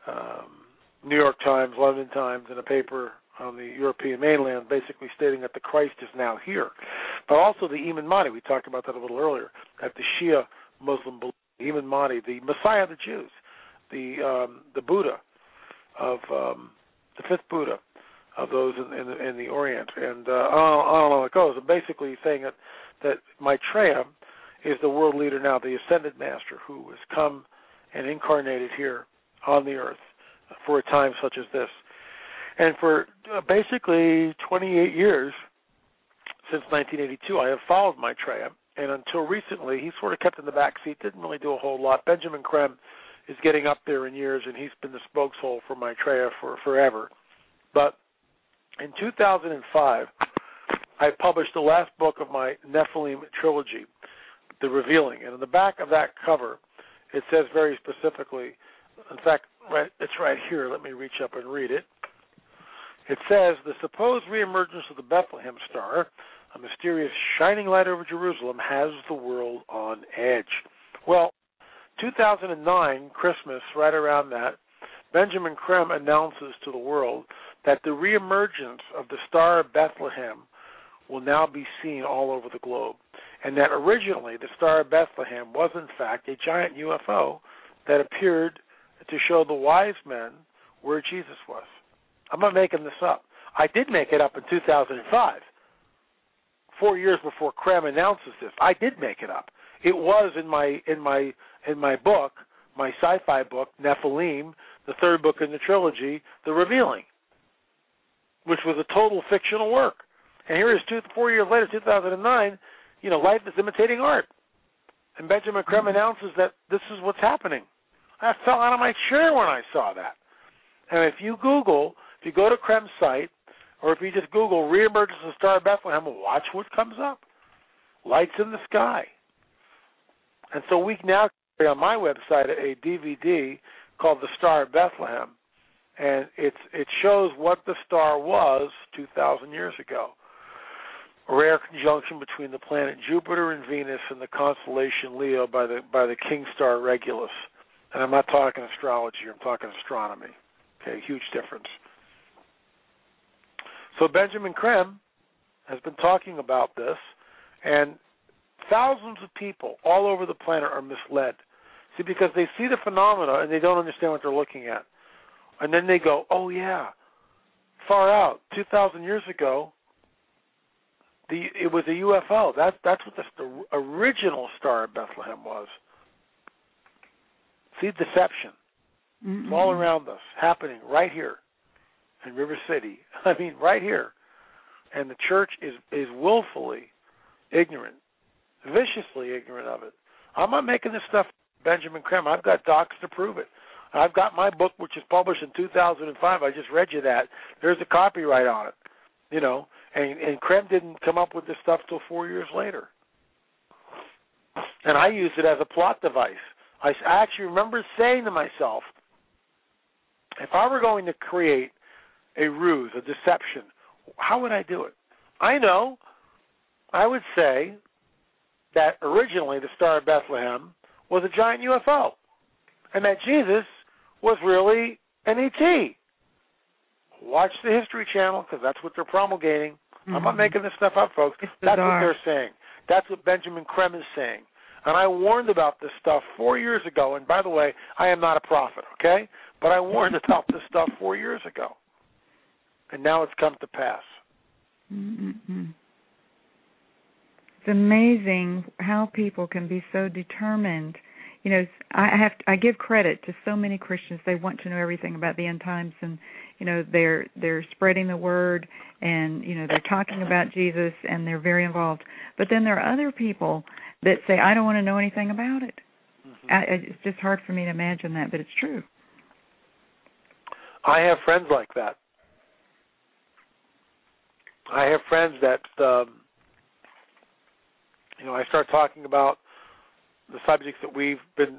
um, New York Times, London Times, in a paper on the European mainland, basically stating that the Christ is now here. But also the Imam Mahdi, we talked about that a little earlier, that the Shia Muslim believe, Imam Mahdi, the Messiah of the Jews, the um, the Buddha of um, the fifth Buddha, of those in, in, in the Orient. And uh, don't know how it goes. I'm basically saying that that Maitreya is the world leader now, the ascended master who has come and incarnated here on the earth for a time such as this. And for uh, basically 28 years, since 1982, I have followed Maitreya. And until recently, he sort of kept in the back seat, didn't really do a whole lot. Benjamin Creme is getting up there in years, and he's been the spokeshole for Maitreya for forever. But in 2005, I published the last book of my Nephilim trilogy, The Revealing, and in the back of that cover, it says very specifically. In fact, right, it's right here. Let me reach up and read it. It says the supposed reemergence of the Bethlehem star, a mysterious shining light over Jerusalem, has the world on edge. Well, 2009 Christmas, right around that, Benjamin Creme announces to the world that the reemergence of the Star of Bethlehem will now be seen all over the globe, and that originally the Star of Bethlehem was in fact a giant UFO that appeared to show the wise men where Jesus was. I'm not making this up. I did make it up in 2005, four years before Creme announces this. I did make it up. It was in my in my in my book, my sci-fi book, Nephilim, the third book in the trilogy, The Revealing which was a total fictional work. And here is two, four years later, 2009, you know, life is imitating art. And Benjamin Creme mm-hmm. announces that this is what's happening. I fell out of my chair when I saw that. And if you Google, if you go to Creme's site, or if you just Google reemergence of Star Bethlehem, watch what comes up. Lights in the sky. And so we now carry on my website a DVD called The Star of Bethlehem and it's it shows what the star was 2,000 years ago. A rare conjunction between the planet Jupiter and Venus and the constellation Leo by the by the king star Regulus. And I'm not talking astrology; I'm talking astronomy. Okay, huge difference. So Benjamin Creme has been talking about this, and thousands of people all over the planet are misled. See, because they see the phenomena and they don't understand what they're looking at and then they go, "Oh yeah, far out, 2,000 years ago, the it was a UFO. That's that's what the, the original Star of Bethlehem was. See deception. Mm-hmm. It's all around us, happening right here in River City. [LAUGHS] I mean, right here, and the church is is willfully ignorant viciously ignorant of it. I'm not making this stuff Benjamin Creme. I've got docs to prove it. I've got my book, which was published in 2005. I just read you that. There's a copyright on it, you know. And and Creme didn't come up with this stuff till four years later. And I used it as a plot device. I actually remember saying to myself, if I were going to create a ruse, a deception, how would I do it? I know. I would say that originally the Star of Bethlehem was a giant UFO, and that Jesus was really an ET. Watch the History Channel because that's what they're promulgating. Mm-hmm. I'm not mm-hmm. making this stuff up, folks. That's what they're saying. That's what Benjamin Creme is saying. And I warned about this stuff four years ago. And by the way, I am not a prophet, okay? But I warned [LAUGHS] about this stuff four years ago. And now it's come to pass. Mm-hmm. It's amazing how people can be so determined. You know, I have I give credit to so many Christians. They want to know everything about the end times, and you know they're they're spreading the word, and you know they're talking about Jesus, and they're very involved. But then there are other people that say, "I don't want to know anything about it." Mm-hmm. I, it's just hard for me to imagine that, but it's true. I have friends like that. I have friends that um, you know, I start talking about the subjects that we've been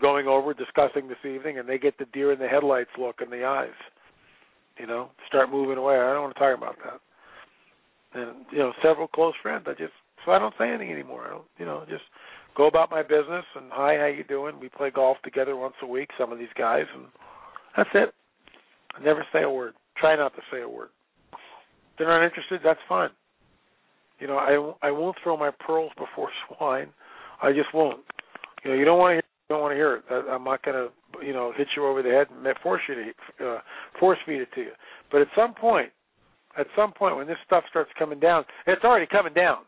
going over, discussing this evening, and they get the deer in the headlights look in the eyes. You know, start moving away. I don't want to talk about that. And you know, several close friends. I just so I don't say anything anymore. I don't, you know, just go about my business and hi, how you doing? We play golf together once a week. Some of these guys, and that's it. I never say a word. Try not to say a word. They're not interested. That's fine. You know, I I won't throw my pearls before [LAUGHS] swine. I just won't. You know, you don't want to hear, you don't want to hear it. I'm not going to, you know, hit you over the head and force you to uh, force feed it to you. But at some point, at some point when this stuff starts coming down, it's already coming down.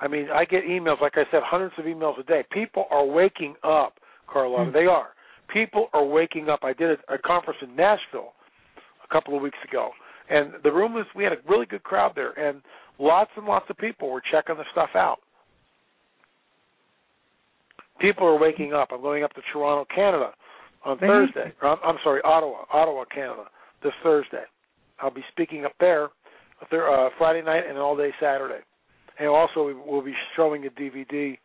I mean, I get emails, like I said, hundreds of emails a day. People are waking up, Carlotta. Mm-hmm. They are. People are waking up. I did a, a conference in Nashville a couple of weeks ago, and the room was we had a really good crowd there, and lots and lots of people were checking the stuff out. People are waking up. I'm going up to Toronto, Canada on Thursday. I'm, I'm sorry, Ottawa, Ottawa, Canada, this Thursday. I'll be speaking up there uh, Friday night and all day Saturday. And also, we'll be showing a DVD.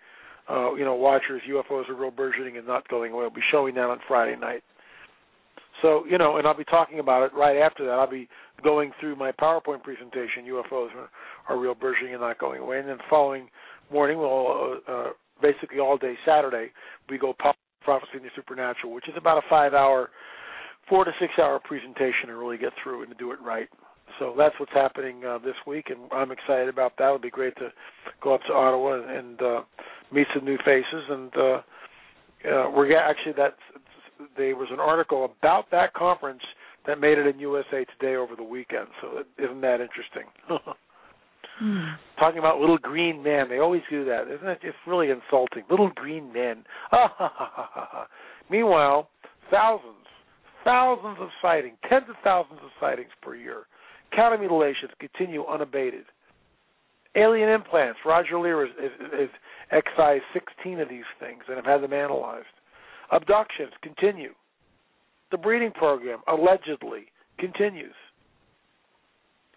Uh, you know, Watchers, UFOs are real burgeoning and not going away. We'll be showing that on Friday night. So, you know, and I'll be talking about it right after that. I'll be going through my PowerPoint presentation, UFOs are, are real burgeoning and not going away. And then the following morning, well, uh, uh, basically all day Saturday, we go Prophecy in the Supernatural, which is about a five hour, four to six hour presentation to really get through and to do it right. So that's what's happening uh, this week, and I'm excited about that. It'll be great to go up to Ottawa and, uh, meet some new faces. And uh, uh, we're actually that there was an article about that conference that made it in USA Today over the weekend. So isn't that interesting? [LAUGHS] mm. Talking about little green men, they always do that, isn't it? It's really insulting. Little green men. [LAUGHS] Meanwhile, thousands, thousands of sightings, tens of thousands of sightings per year. Cattle mutilations continue unabated. Alien implants. Roger has, has excised 16 of these things and have had them analyzed. Abductions continue. The breeding program allegedly continues.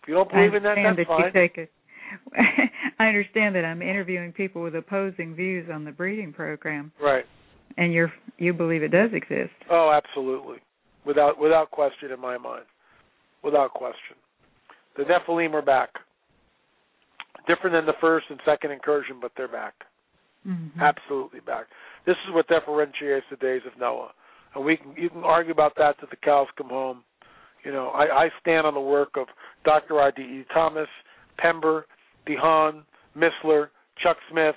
If you don't believe in that, that's that fine. You take it. [LAUGHS] I understand that I'm interviewing people with opposing views on the breeding program. Right. And you're you believe it does exist. Oh, absolutely. Without without question in my mind. Without question. The Nephilim are back. Different than the first and second incursion, but they're back. Mm-hmm. Absolutely back. This is what differentiates the days of Noah, and we can you can argue about that till the cows come home. You know, I, I stand on the work of Dr. I. D. E. Thomas, Pember, DeHaan, Missler, Chuck Smith,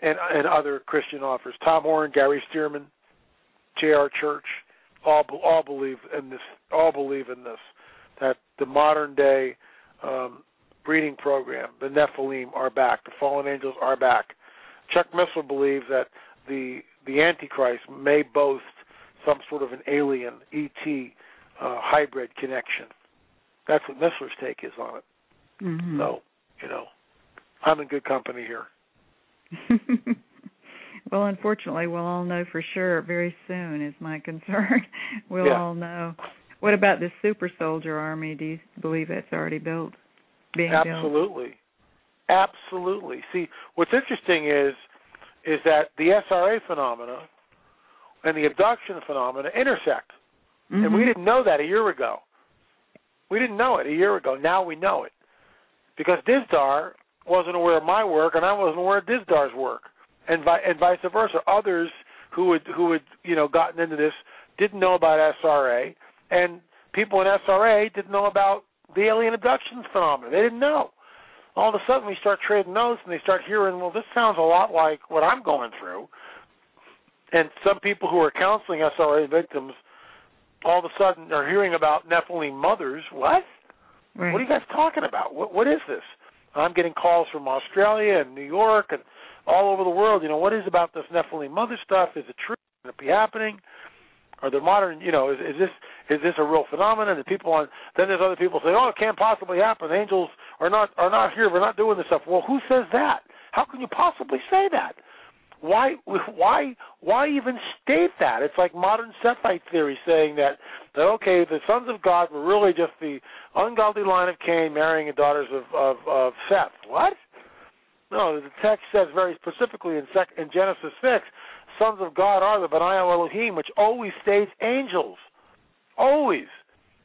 and and other Christian authors. Tom Horn, Gary Stearman, J.R. Church, all all believe in this. All believe in this that the modern day um, breeding program, the Nephilim, are back. The fallen angels are back. Chuck Missler believes that the the Antichrist may boast some sort of an alien ET uh, hybrid connection. That's what Missler's take is on it. Mm-hmm. So, you know, I'm in good company here. [LAUGHS] well, unfortunately, we'll all know for sure very soon. Is my [LAUGHS] concern. we'll yeah. all know. What about the super soldier army? Do you believe it's already built? Being Absolutely. Built? Absolutely. See, what's interesting is is that the SRA phenomena and the abduction phenomena intersect. Mm-hmm. And we didn't know that a year ago. We didn't know it a year ago. Now we know it. Because Dizdar wasn't aware of my work and I wasn't aware of Dizdar's work. And vi- and vice versa. Others who had who had, you know, gotten into this didn't know about SRA and people in SRA didn't know about the alien abductions phenomenon. They didn't know all of a sudden we start trading notes and they start hearing, well, this sounds a lot like what I'm going through. And some people who are counseling SRA victims all of a sudden are hearing about Nephilim mothers. What? Right. What are you guys talking about? What what is this? I'm getting calls from Australia and New York and all over the world. You know, what is about this Nephilim mother stuff? Is it true? Can it be happening? Are there modern? You know, is, is this is this a real phenomenon? And people on then there's other people say, oh, it can't possibly happen. Angels are not are not here. We're not doing this stuff. Well, who says that? How can you possibly say that? Why [LAUGHS] why why even state that? It's like modern Sethite theory saying that that okay, the sons of God were really just the ungodly line of Cain marrying the daughters of of, of Seth. What? No, the text says very specifically in, sec, in Genesis six, sons of God are the Benai Elohim, which always states angels, always.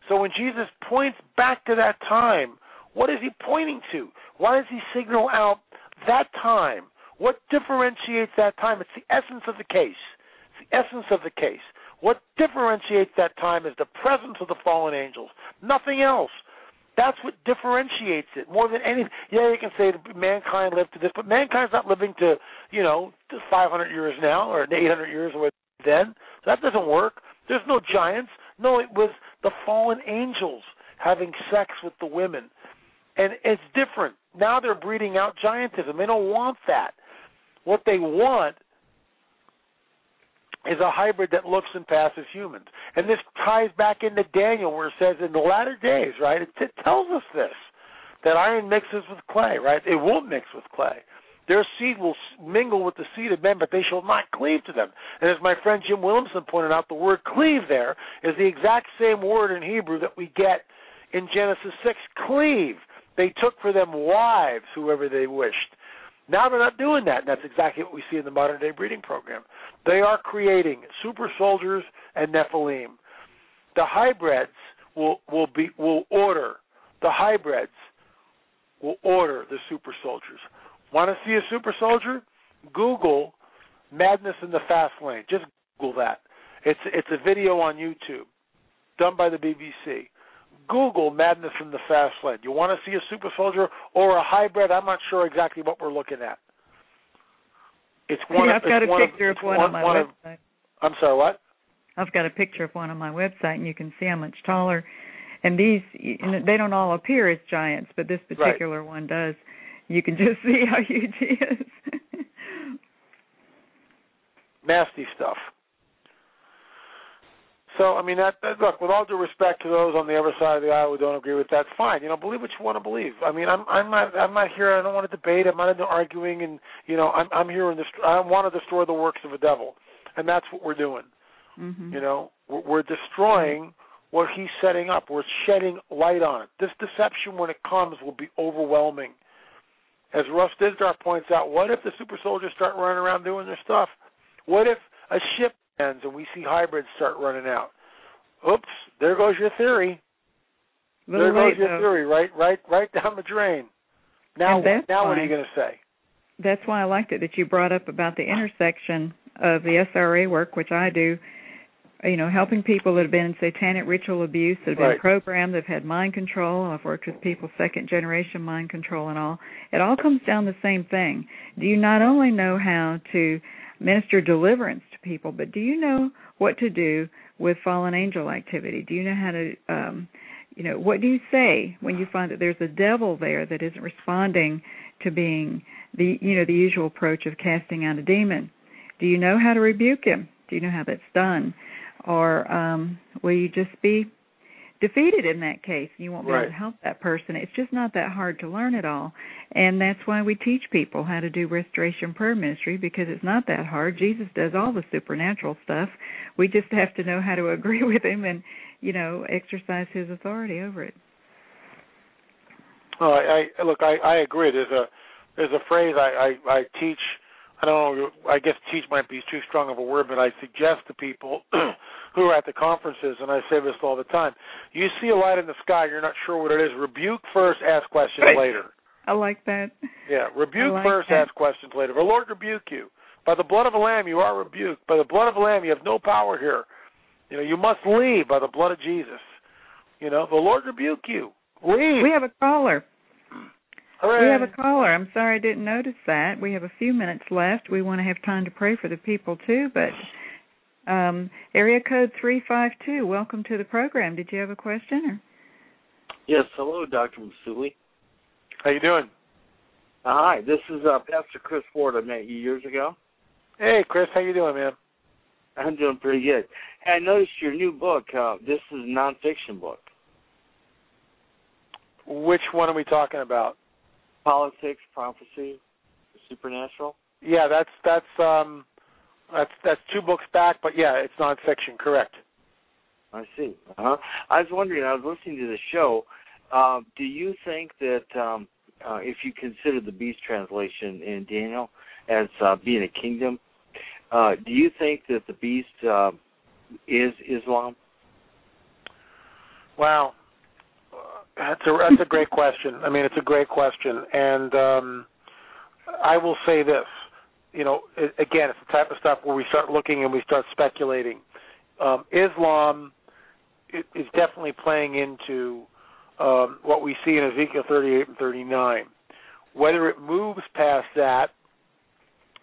So when Jesus points back to that time what is he pointing to? Why does he signal out that time? What differentiates that time? It's the essence of the case. It's the essence of the case. What differentiates that time is the presence of the fallen angels. Nothing else. That's what differentiates it more than anything. Yeah, you can say mankind lived to this, but mankind's not living to, you know, 500 years now or 800 years or then. So that doesn't work. There's no giants. No, it was the fallen angels having sex with the women and it's different. Now they're breeding out giantism. They don't want that. What they want is a hybrid that looks and passes humans. And this ties back into Daniel where it says in the latter days, right? It, it tells us this that iron mixes with clay, right? It won't mix with clay. Their seed will mingle with the seed of men, but they shall not cleave to them. And as my friend Jim Wilhelmsen pointed out, the word cleave there is the exact same word in Hebrew that we get in Genesis 6, cleave. They took for them wives, whoever they wished. Now they're not doing that, and that's exactly what we see in the modern day breeding program. They are creating super soldiers and Nephilim. The hybrids will will be will order the hybrids will order the super soldiers. Want to see a super soldier? Google Madness in the Fast Lane. Just Google that. It's it's a video on YouTube done by the BBC. Google Madness in the Fast Lane. You want to see a super soldier or a hybrid? I'm not sure exactly what we're looking at. It's one. Yeah, I've got a picture of, of one, one on my one website. Of, I'm sorry, what? I've got a picture of one on my website, and you can see how much taller. And these, they don't all appear as giants, but this particular right. one does. You can just [LAUGHS] see how huge he is. Nasty stuff. So I mean that, that look, with all due respect to those on the other side of the aisle who don't agree with that, fine. You know, believe what you want to believe. I mean, I'm I'm not I'm not here. I don't want to debate. I'm not into arguing, and you know, I'm I'm here in this. I want to destroy the works of the devil, and that's what we're doing. Mm-hmm. You know, we're, we're destroying what he's setting up. We're shedding light on it. This deception, when it comes, will be overwhelming. As Russ Dizdar points out, what if the super soldiers start running around doing their stuff? What if a ship ends and we see hybrids start running out. Oops, there goes your theory. There goes your though. theory, right, right, right down the drain. Now, now what are you going to say? That's why I liked it that you brought up about the intersection of the SRA work, which I do. You know, helping people that have been in satanic ritual abuse, that have been programmed, that have had mind control. I've worked with people second generation mind control and all. It all comes down the same thing. Do you not only know how to minister deliverance to people, but do you know what to do with fallen angel activity? Do you know how to um you know, what do you say when you find that there's a devil there that isn't responding to being the you know, the usual approach of casting out a demon? Do you know how to rebuke him? Do you know how that's done? Or um will you just be defeated in that case. You won't be right. able to help that person. It's just not that hard to learn it all. And that's why we teach people how to do restoration prayer ministry because it's not that hard. Jesus does all the supernatural stuff. We just have to know how to [LAUGHS] agree with him and, you know, exercise his authority over it. Oh, I, I look. I, I agree. There's a there's a phrase I, I I teach. I don't know. I guess teach might be too strong of a word, but I suggest to people [CLEARS THROAT] who are at the conferences, and I say this all the time. You see a light in the sky, you're not sure what it is. Rebuke first, ask questions right. later. I like that. Yeah, rebuke like first, that. ask questions later. The Lord rebuke you. By the blood of a lamb, you are rebuked. By the blood of a lamb, you have no power here. You know, you must leave by the blood of Jesus. You know, the Lord rebuke you. Leave. We have a caller. Hooray. We have a caller. I'm sorry I didn't notice that. We have a few minutes left. We want to have time to pray for the people too, but um area code 352. Welcome to the program. Did you have a question or Yes, hello, Dr. Marzulli. How you doing? Uh, hi, this is uh, Pastor Chris Ford. I met you years ago. Hey, Chris. How you doing, man? I'm doing pretty good. Hey, I noticed your new book. Uh, this is a nonfiction book. Which one are we talking about? Politics, prophecy, supernatural. Yeah, that's that's um that's that's two books back, but yeah, it's nonfiction, correct. I see. Uh-huh. I was wondering. I was listening to the show. Uh, do you think that um, uh, if you consider the Beast translation in Daniel as uh, being a kingdom, uh, do you think that the Beast uh, is Islam? Wow, that's a that's a great question. I mean, it's a great question, and um, I will say this. You know, it, again, it's the type of stuff where we start looking and we start speculating. Um, Islam is definitely playing into um, what we see in Ezekiel 38 and 39. Whether it moves past that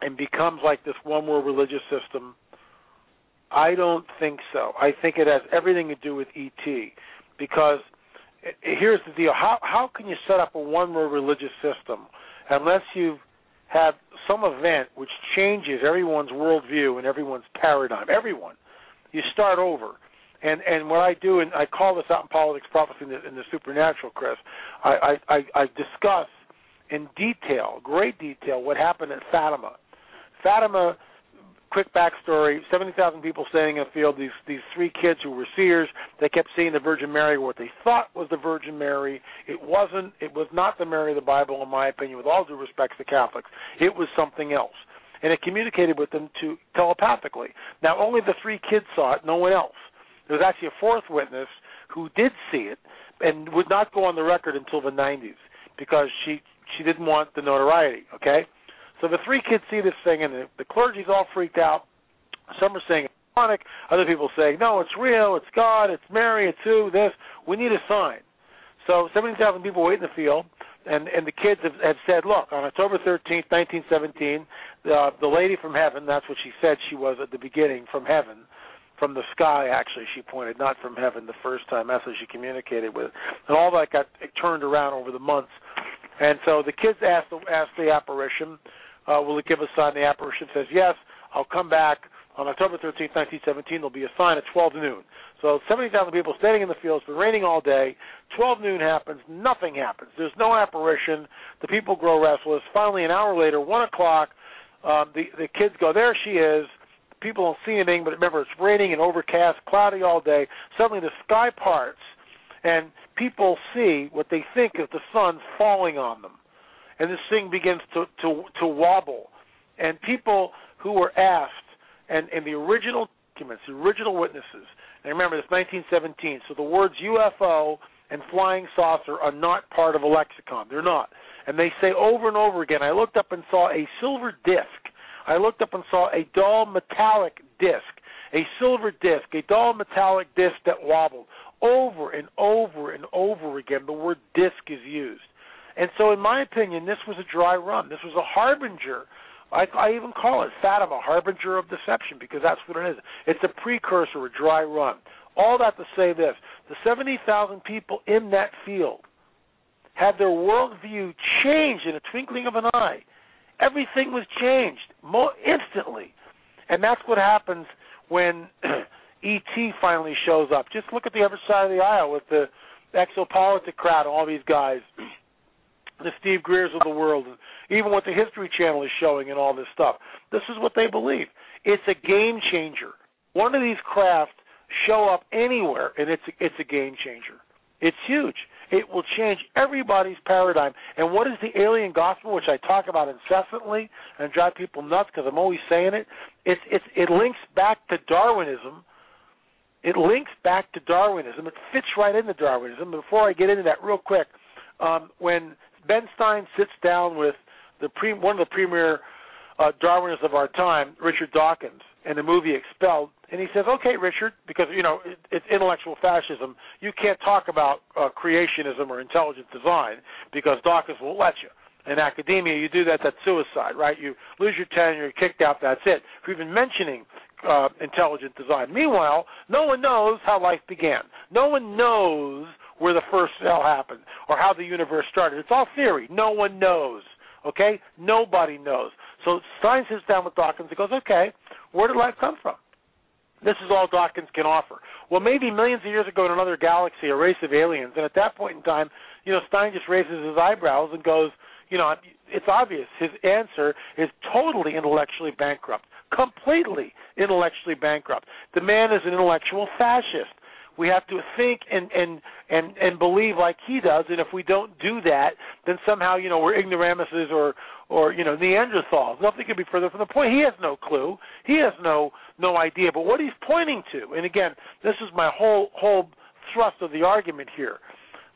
and becomes like this one world religious system, I don't think so. I think it has everything to do with ET because here's the deal: how how can you set up a one world religious system unless you have some event which changes everyone's worldview and everyone's paradigm? Everyone, you start over. And and what I do, and I call this out in politics, prophecy, in the, in the supernatural, Chris. I, I I discuss in detail, great detail, what happened at Fatima. Fatima quick backstory: seventy thousand people standing in a field. These these three kids who were seers. They kept seeing the Virgin Mary, what they thought was the Virgin Mary. It wasn't. It was not the Mary of the Bible, in my opinion. With all due respect to Catholics, it was something else. And it communicated with them to telepathically. Now, only the three kids saw it. No one else. There was actually a fourth witness who did see it and would not go on the record until the 90s because she she didn't want the notoriety. Okay. So the three kids see this thing, and the, the clergy's all freaked out. Some are saying it's demonic. Other people saying, no, it's real. It's God. It's Mary. It's who. This. We need a sign. So 70,000 people wait in the field, and and the kids have, have said, look, on October 13th, 1917, the uh, the lady from heaven. That's what she said she was at the beginning from heaven. From the sky, actually, she pointed, not from heaven the first time. That's what she communicated with. And all that got turned around over the months. And so the kids asked the, asked the apparition, uh, will it give a sign? The apparition says, yes, I'll come back on October 13th, 1917. There'll be a sign at 12 noon. So 70,000 people standing in the field. It's been raining all day. 12 noon happens. Nothing happens. There's no apparition. The people grow restless. Finally, an hour later, 1 o'clock, um, the, the kids go, there she is. People don't see anything, but remember, it's raining and overcast, cloudy all day. Suddenly, the sky parts, and people see what they think is the sun falling on them and this thing begins to to to wobble. And people who were asked and and the original documents the original witnesses and remember this 1917 so the words UFO and flying saucer are not part of a lexicon. They're not. And they say over and over again I looked up and saw a silver disc. I looked up and saw a dull metallic disc a silver disc a dull metallic disc that wobbled. Over and over and over again the word disc is used and so, in my opinion, this was a dry run. This was a harbinger. I, I even call it Fatima, a harbinger of deception, because that's what it is. It's a precursor, a dry run. All that to say this: the 70,000 people in that field had their worldview changed in a twinkling of an eye. Everything was changed mo- instantly, and that's what happens when [CLEARS THROAT] ET finally shows up. Just look at the other side of the aisle with the exopolitic crowd, and all these guys, [CLEARS THROAT] the Steve Greers of the world, even what the History Channel is showing and all this stuff. This is what they believe. It's a game changer. One of these craft show up anywhere, and it's a, it's a game changer. It's huge. It will change everybody's paradigm. And what is the alien gospel, which I talk about incessantly and drive people nuts because I'm always saying it? It's it's it links back to Darwinism. It links back to Darwinism. It fits right into Darwinism. Before I get into that, real quick, um, when Ben Stein sits down with the pre- one of the premier uh, Darwinists of our time, Richard Dawkins, in the movie Expelled, and he says, "Okay, Richard, because you know it, it's intellectual fascism. You can't talk about uh, creationism or intelligent design because Dawkins won't let you. In academia, you do that, that's suicide, right? You lose your tenure, you're kicked out, that's it. For even mentioning uh, intelligent design. Meanwhile, no one knows how life began. No one knows where the first cell happened or how the universe started. It's all theory. No one knows. Okay? Nobody knows. So Stein sits down with Dawkins and goes, okay, where did life come from? This is all Dawkins can offer. Well, maybe millions of years ago in another galaxy, a race of aliens, and at that point in time, you know, Stein just raises his eyebrows and goes, you know, it's obvious his answer is totally intellectually bankrupt, completely intellectually bankrupt. The man is an intellectual fascist. We have to think and and and and believe like he does, and if we don't do that, then somehow you know we're ignoramuses or or you know Neanderthals. Nothing could be further from the point. He has no clue. He has no no idea. But what he's pointing to, and again, this is my whole whole thrust of the argument here.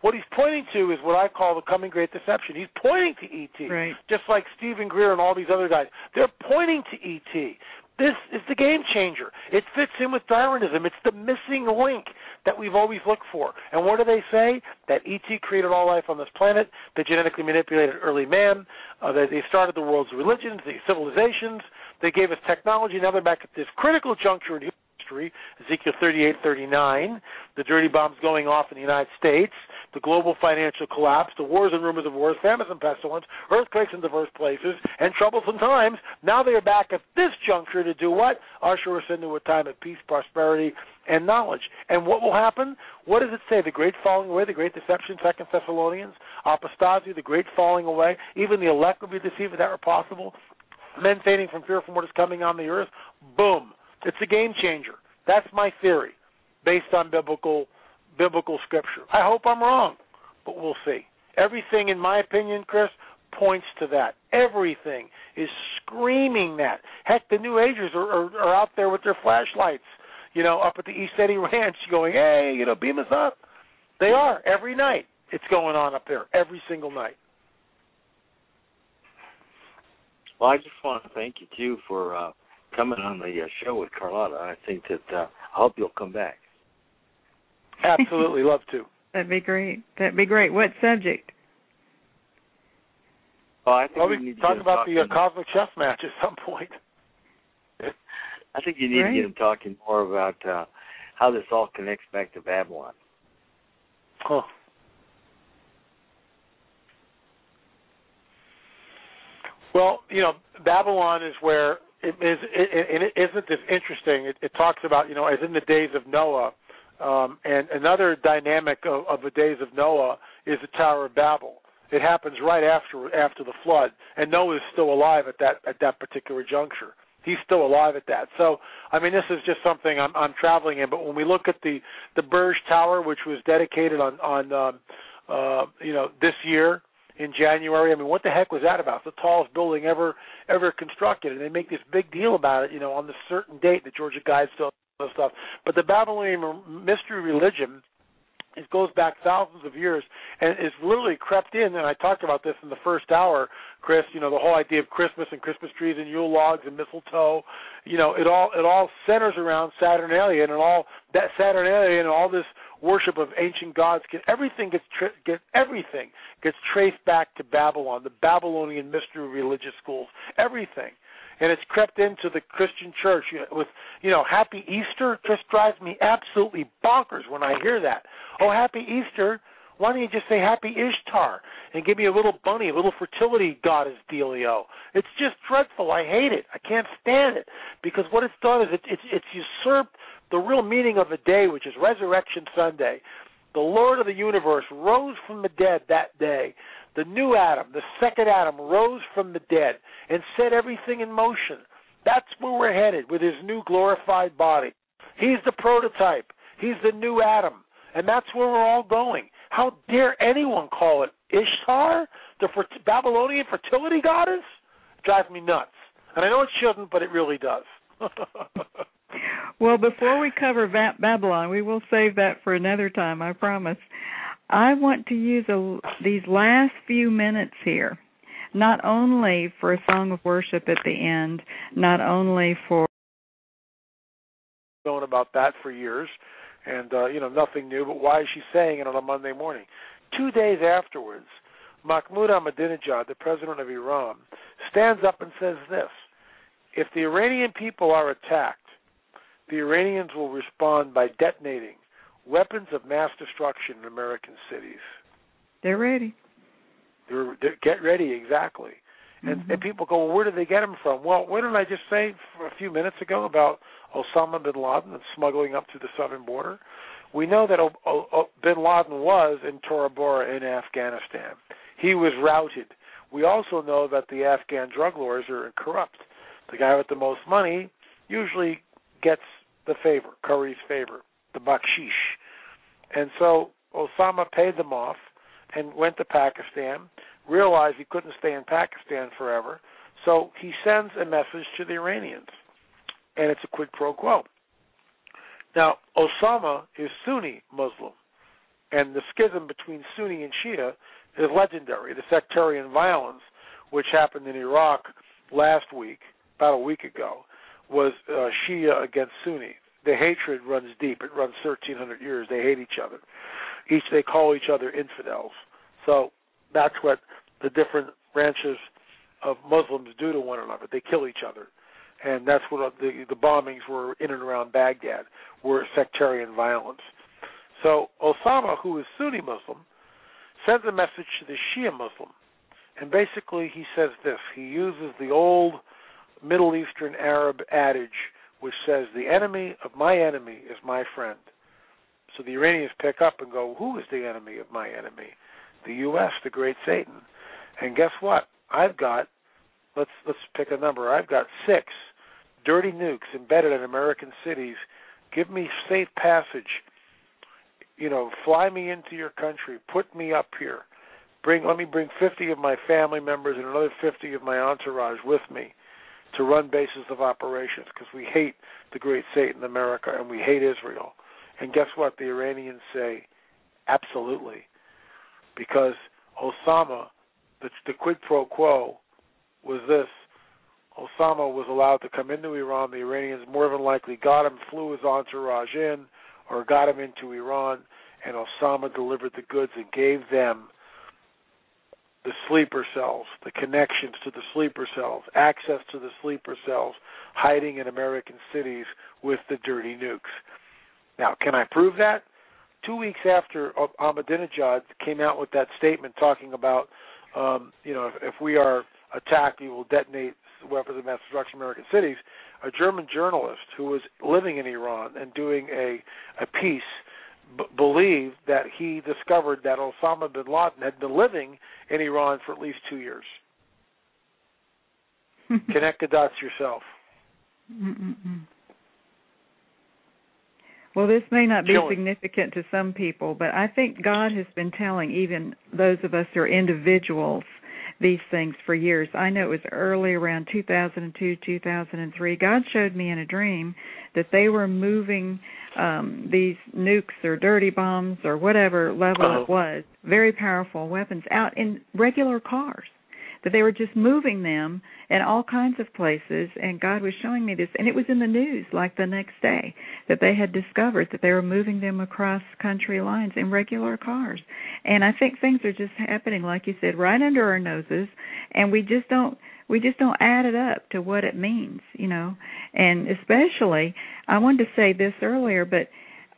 What he's pointing to is what I call the coming great deception. He's pointing to ET, right. just like Steven Greer and all these other guys. They're pointing to ET. This is the game changer. It fits in with Darwinism. It's the missing link that we've always looked for. And what do they say? That ET created all life on this planet. They genetically manipulated early man. Uh, they, they started the world's religions, the civilizations. They gave us technology. Now they're back at this critical juncture in history. Ezekiel 38, 39. The dirty bombs going off in the United States the global financial collapse, the wars and rumors of wars, famines and pestilence, earthquakes in diverse places, and troublesome times. Now they are back at this juncture to do what? Usher us into a time of peace, prosperity, and knowledge. And what will happen? What does it say? The great falling away, the great deception, Second Thessalonians, apostasy, the great falling away. Even the elect will be deceived if that were possible. Men fading from fear from what is coming on the earth. Boom. It's a game changer. That's my theory, based on biblical biblical scripture. I hope I'm wrong, but we'll see. Everything, in my opinion, Chris, points to that. Everything is screaming that. Heck, the New Agers are, are, are out there with their flashlights, you know, up at the East Eddy [LAUGHS] Ranch going, hey, you know, beam us up. They are every night. It's going on up there every single night. Well, I just want to thank you too for uh, coming on the uh, show with Carlotta. I think that uh, I hope you'll come back. Absolutely, love to. [LAUGHS] That'd be great. That'd be great. What subject? Oh, I think well, we, we need to talk get about the uh, cosmic chess match at some point. [LAUGHS] I think you need Right. to get him talking more about uh, how this all connects back to Babylon. Huh. Well, you know, Babylon is where it is, it, it isn't this interesting. It, it talks about, you know, as in the days of Noah, um, and another dynamic of, of the days of Noah is the Tower of Babel. It happens right after after the flood, and Noah is still alive at that at that particular juncture. He's still alive at that. So, I mean, this is just something I'm, I'm traveling in. But when we look at the the Burj Tower, which was dedicated on on um, uh, you know this year in January, I mean, what the heck was that about? It's the tallest building ever ever constructed, and they make this big deal about it, you know, on this certain date. The Georgia Guidestones and stuff. But the Babylonian mystery religion it goes back thousands of years and it's literally crept in and I talked about this in the first hour, Chris, you know, the whole idea of Christmas and Christmas trees and Yule logs and mistletoe, you know, it all it all centers around Saturnalia and all that Saturnalia and all this worship of ancient gods get everything gets tra- get everything gets traced back to Babylon, the Babylonian mystery religious schools, everything and it's crept into the Christian church with you know Happy Easter just drives me absolutely bonkers when I hear that. Oh, Happy Easter. Why don't you just say Happy Ishtar and give me a little bunny, a little fertility goddess dealio? It's just dreadful. I hate it. I can't stand it because what it's done is it, it's it's usurped the real meaning of the day, which is Resurrection Sunday. The Lord of the universe rose from the dead that day. The new Adam, the second Adam, rose from the dead and set everything in motion. That's where we're headed with his new glorified body. He's the prototype. He's the new Adam. And that's where we're all going. How dare anyone call it Ishtar, the Babylonian fertility goddess? Drives me nuts. And I know it shouldn't, but it really does. [LAUGHS] well, before we cover Babylon, we will save that for another time, I promise. I want to use a, these last few minutes here, not only for a song of worship at the end, not only for known about that for years, and uh, you know nothing new. But why is she saying it on a Monday morning? Two days afterwards, Mahmoud Ahmadinejad, the president of Iran, stands up and says this: If the Iranian people are attacked, the Iranians will respond by detonating weapons of mass destruction in American cities. They're ready. They're, they're get ready exactly. And, mm-hmm. and people go, well, where did they get them from? Well, what did I just say a few minutes ago about Osama bin Laden and smuggling up to the southern border? We know that o- o- bin Laden was in Tora Bora in Afghanistan. He was routed. We also know that the Afghan drug lords are corrupt. The guy with the most money usually gets the favor, curries favor, the bakshish. And so Osama paid them off and went to Pakistan realized he couldn't stay in Pakistan forever, so he sends a message to the Iranians, and it's a quid pro quo. Now, Osama is Sunni Muslim, and the schism between Sunni and Shia is legendary. The sectarian violence, which happened in Iraq last week, about a week ago, was uh, Shia against Sunni. The hatred runs deep. It runs 1,300 years. They hate each other. Each they call each other infidels. So that's what the different branches of Muslims do to one another. They kill each other, and that's what the the bombings were in and around Baghdad were sectarian violence. So Osama, who is Sunni Muslim, sends a message to the Shia Muslim, and basically he says this. He uses the old Middle Eastern Arab adage, which says, "The enemy of my enemy is my friend." So the Iranians pick up and go, "Who is the enemy of my enemy?" The U.S., the great Satan. And guess what? I've got let's let's pick a number. I've got six dirty nukes embedded in American cities. Give me safe passage. You know, fly me into your country. Put me up here. Bring let me bring 50 of my family members and another 50 of my entourage with me to run bases of operations because we hate the great Satan America and we hate Israel. And guess what? The Iranians say, absolutely, because Osama the, the quid pro quo was this. Osama was allowed to come into Iran. The Iranians more than likely got him, flew his entourage in, or got him into Iran, and Osama delivered the goods and gave them the sleeper cells, the connections to the sleeper cells, access to the sleeper cells, hiding in American cities with the dirty nukes. Now, can I prove that? Two weeks after Ahmadinejad came out with that statement talking about um, you know, if, if we are attacked, we will detonate weapons of mass destruction in American cities. A German journalist who was living in Iran and doing a a piece b- believed that he discovered that Osama bin Laden had been living in Iran for at least two years. [LAUGHS] Connect the dots yourself. Mm-mm-mm. Well, this may not be significant to some people, but I think God has been telling even those of us who are individuals these things for years. I know it was early around 2002, 2003. God showed me in a dream that they were moving um these nukes or dirty bombs or whatever level uh-huh. it was, very powerful weapons out in regular cars that they were just moving them in all kinds of places and God was showing me this and it was in the news like the next day that they had discovered that they were moving them across country lines in regular cars. And I think things are just happening like you said right under our noses and we just don't we just don't add it up to what it means, you know. And especially I wanted to say this earlier but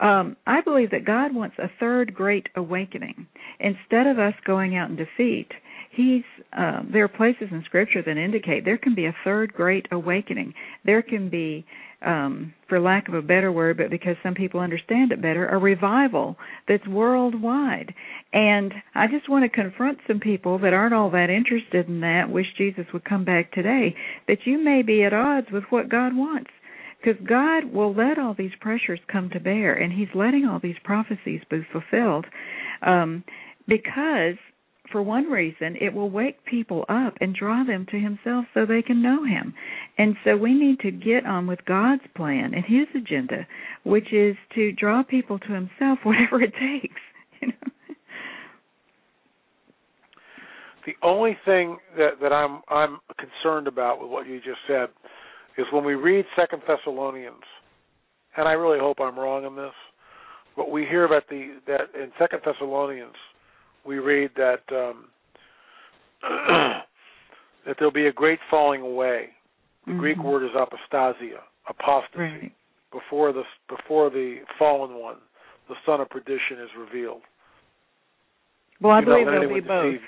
um, I believe that God wants a third great awakening. Instead of us going out in defeat, He's uh, there are places in Scripture that indicate there can be a third great awakening. There can be, um, for lack of a better word, but because some people understand it better, a revival that's worldwide. And I just want to confront some people that aren't all that interested in that, wish Jesus would come back today, that you may be at odds with what God wants because God will let all these pressures come to bear, and He's letting all these prophecies be fulfilled, um, because for one reason, it will wake people up and draw them to Himself so they can know Him. And so we need to get on with God's plan and His agenda, which is to draw people to Himself, [LAUGHS] whatever it takes. You know. The only thing that that I'm I'm concerned about with what you just said is when we read Second Thessalonians, and I really hope I'm wrong in this, but we hear about the that in Second Thessalonians we read that um, [CLEARS THROAT] that there'll be a great falling away. The mm-hmm. Greek word is apostasia, apostasy, right. before the before the fallen one, the son of perdition, is revealed. Well, I believe there'll be both.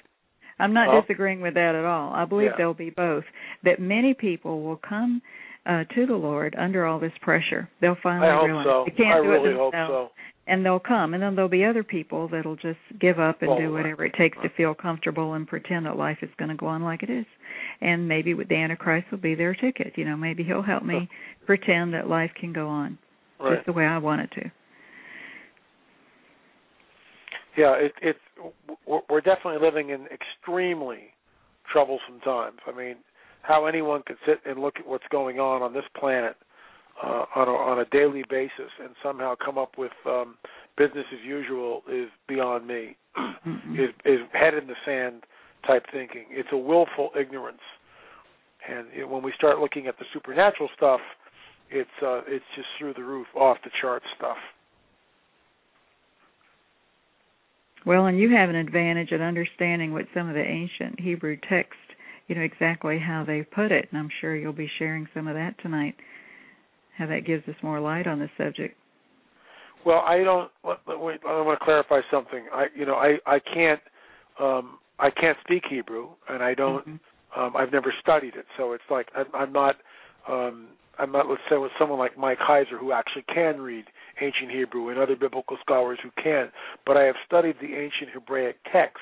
I'm not huh? disagreeing with that at all. I believe yeah. there'll be both. That many people will come uh, to the Lord under all this pressure. They'll finally I hope realize so. they can't I do really it hope themselves. so. And they'll come, and then there'll be other people that'll just give up and do whatever it takes to feel comfortable and pretend that life is going to go on like it is. And maybe with the Antichrist will be their ticket. You know, maybe he'll help me pretend that life can go on right. just the way I want it to. Yeah, it, it's we're definitely living in extremely troublesome times. I mean, how anyone could sit and look at what's going on on this planet uh, on a, on a daily basis and somehow come up with um, business as usual is beyond me. [CLEARS THROAT] Mm-hmm. is is head in the sand type thinking. It's a willful ignorance, and know, when we start looking at the supernatural stuff, it's uh, it's just through the roof, off the chart stuff. Well, and you have an advantage at understanding what some of the ancient Hebrew text, you know, exactly how they put it, and I'm sure you'll be sharing some of that tonight. How that gives us more light on the subject. Well, I don't. Let, let, wait, I want to clarify something. I, you know, I I can't um I can't speak Hebrew, and I don't. Mm-hmm. Um, I've never studied it, so it's like I'm, I'm not. Um, I'm not, let's say, with someone like Mike Heiser who actually can read ancient Hebrew and other biblical scholars who can. But I have studied the ancient Hebraic text,